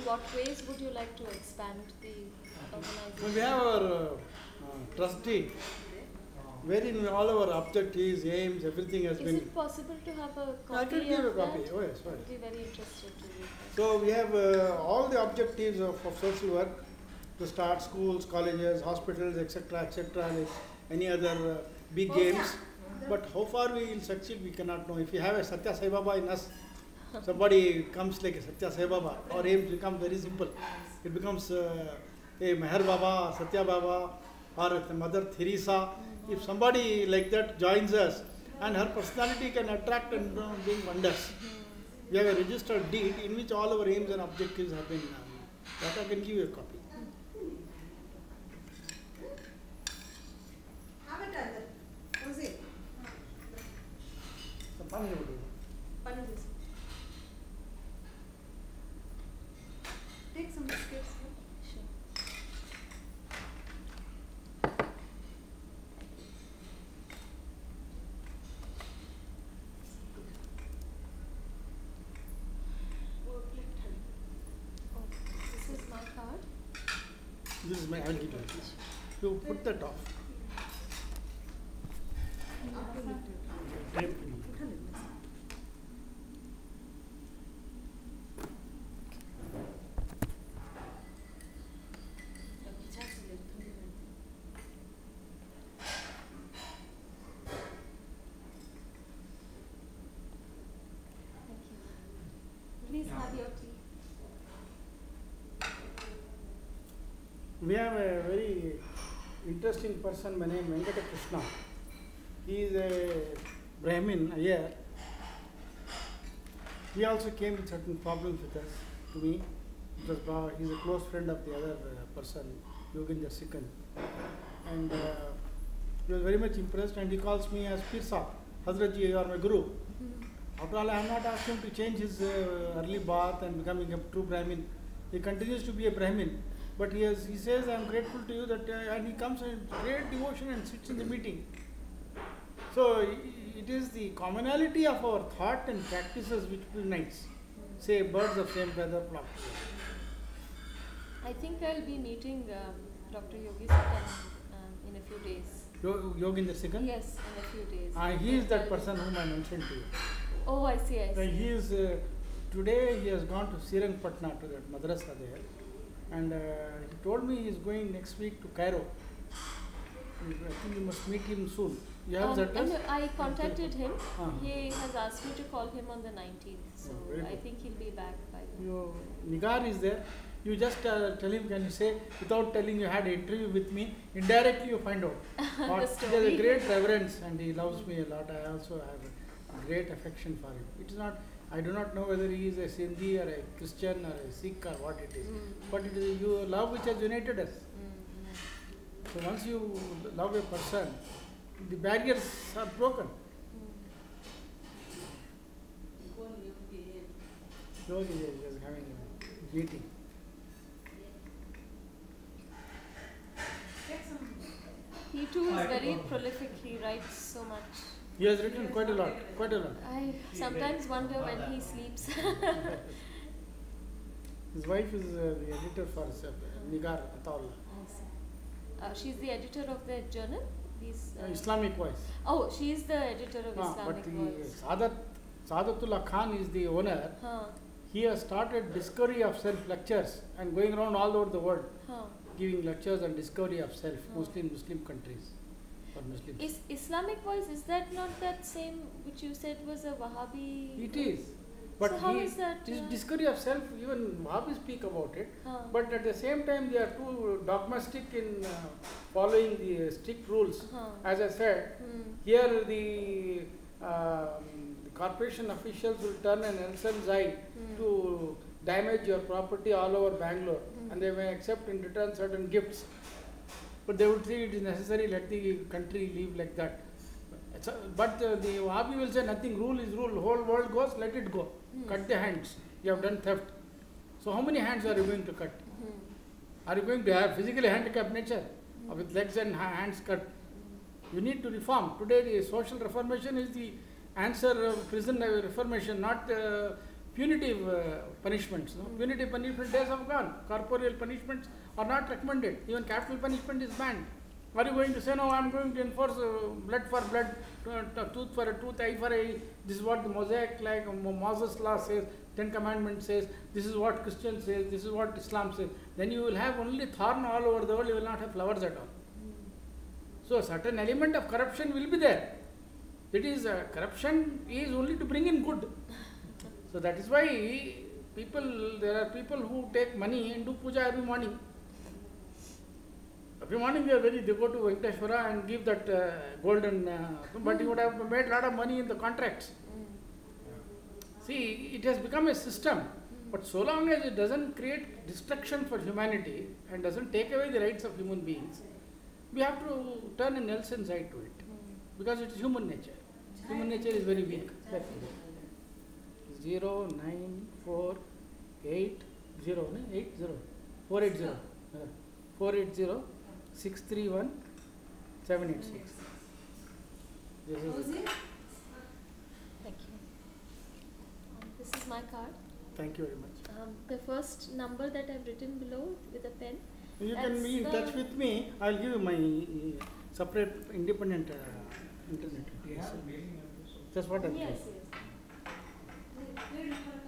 What ways would you like to expand the organization?
We have our uh, uh, trustee, wherein all our objectives, aims, everything has
Is
been.
Is it possible to have a copy
I can give a copy.
that?
Oh yes, oh,
I'd be very interested to read that.
So we have uh, all the objectives of, of social work to start schools, colleges, hospitals, etc., etc., any other uh, big
Oh,
games.
yeah.
But how far we will succeed, we cannot know. If we have a Satya Sai Baba in us, somebody comes like a Satya Sai Baba, our aims become very simple. It becomes uh, a Meher Baba, Satya Baba, or Mother Teresa. If somebody like that joins us, and her personality can attract and uh, bring wonders. We have a registered deed in which all our aims and objectives have been. Um, that I can give you a copy.
Have it. What is it?
So,
Take some biscuits.
Oh, this is my card.
This is my. I will give you. You put that off. Tape.
Thank you. Please have your tea.
We have a very interesting person by name Venkata Krishna. He is a Brahmin here. He also came with certain problems with us to me. Uh, he's a close friend of the other uh, person, Yoginder Sikand. And uh, he was very much impressed and he calls me as Pirsa. Hazrat ji, you are my guru. After all, I have not asked him to change his uh, early bath and becoming a true Brahmin. He continues to be a Brahmin. But he, has, he says, I am grateful to you that, uh, and he comes in great devotion and sits in the meeting. So it is the commonality of our thought and practices which unites. Say, birds of same feather flock together.
I think I'll be meeting um, Dr. Yogi Sikand um, in a few days.
Yo- Yoginder?
Yes, in a few days.
Ah, he is that person whom I mentioned to you.
Oh, I see, I
Uh, he is, uh, today he has gone to Srirangpatna to that madrasa there. And uh, he told me he is going next week to Cairo. And I think you must meet him soon. You have
Um,
his address?
and I contacted him.
Uh-huh.
He has asked me to call him on the 19th. So
Oh,
I think he'll be back by then.
You, Nigar is there. You just uh, tell him, can you say, without telling you had an interview with me, indirectly you find out. What- he has a great reverence and he loves me a lot. I also have a great affection for him. It is not, I do not know whether he is a Sindhi or a Christian or a Sikh or what it is.
Mm.
But it is your love which has united us.
Mm,
So once you love a person, the barriers are broken. Yogi is having a meeting.
He too is very prolific. He writes so much.
He has written quite a lot, quite a lot.
I sometimes wonder when he sleeps.
His wife is uh, the editor for uh, Nigar Ataullah,
Uh, she's the editor of the journal. These,
uh,
uh,
Islamic voice.
Oh, she is the editor of
Ah,
Islamic
but
Voice.
Sadat, Sadatullah Khan is the owner.
Huh,
He has started Discovery of Self lectures and going around all over the world
huh.
giving lectures on discovery of self, mostly in Muslim countries.
Is Islamic Voice, is that not that same which you said was a Wahhabi?
It is. But
So how is that,
this
uh,
discovery of self, even Wahhabis speak about it.
Huh.
But at the same time, they are too dogmatic in uh, following the strict rules.
Huh.
As I said,
Hmm.
here the, um, the corporation officials will turn an Nelson's eye
Hmm.
to damage your property all over Bangalore,
Hmm.
and they may accept in return certain gifts. But they would say it is necessary, let the country live like that. A- But uh, the Wahhabi will say nothing, rule is rule, whole world goes, let it go.
Hmm.
Cut the hands, you have done theft. So how many hands are you going to cut?
Hmm.
Are you going to have physically handicapped nature or with legs and ha- hands cut? You need to reform. Today, the social reformation is the answer of prison reformation, not uh, punitive uh, punishments. No? Punitive punishment days have gone. Corporeal punishments are not recommended. Even capital punishment is banned. Are you going to say, no, I am going to enforce uh, blood for blood, uh, tooth for a tooth, eye for eye? This is what the Mosaic, like Moses' law says, Ten Commandments says, this is what Christian says, this is what Islam says. Then you will have only thorn all over the world, you will not have flowers at all. So, a certain element of corruption will be there. That is, uh, corruption is only to bring in good. So, that is why people, there are people who take money and do puja every morning. Every morning they are very, they go to Venkateshwara and give that uh, golden, uh, but you would have made a lot of money in the contracts. See, it has become a system, but so long as it doesn't create destruction for humanity and doesn't take away the rights of human beings, we have to turn a Nelson's eye to it because it is human nature. Human nature is very weak. Zero nine four eight zero eight zero four eight zero four eight zero six three one seven eight six. This is
it?
Thank you. Um, this is my card.
Thank you very much.
Um, the first number that I've written below with a pen.
You can be in touch with me. I'll give you my uh, separate independent uh, internet. Yes.
have mailing address? also?
That's what I'm
Yes,
saying.
yes.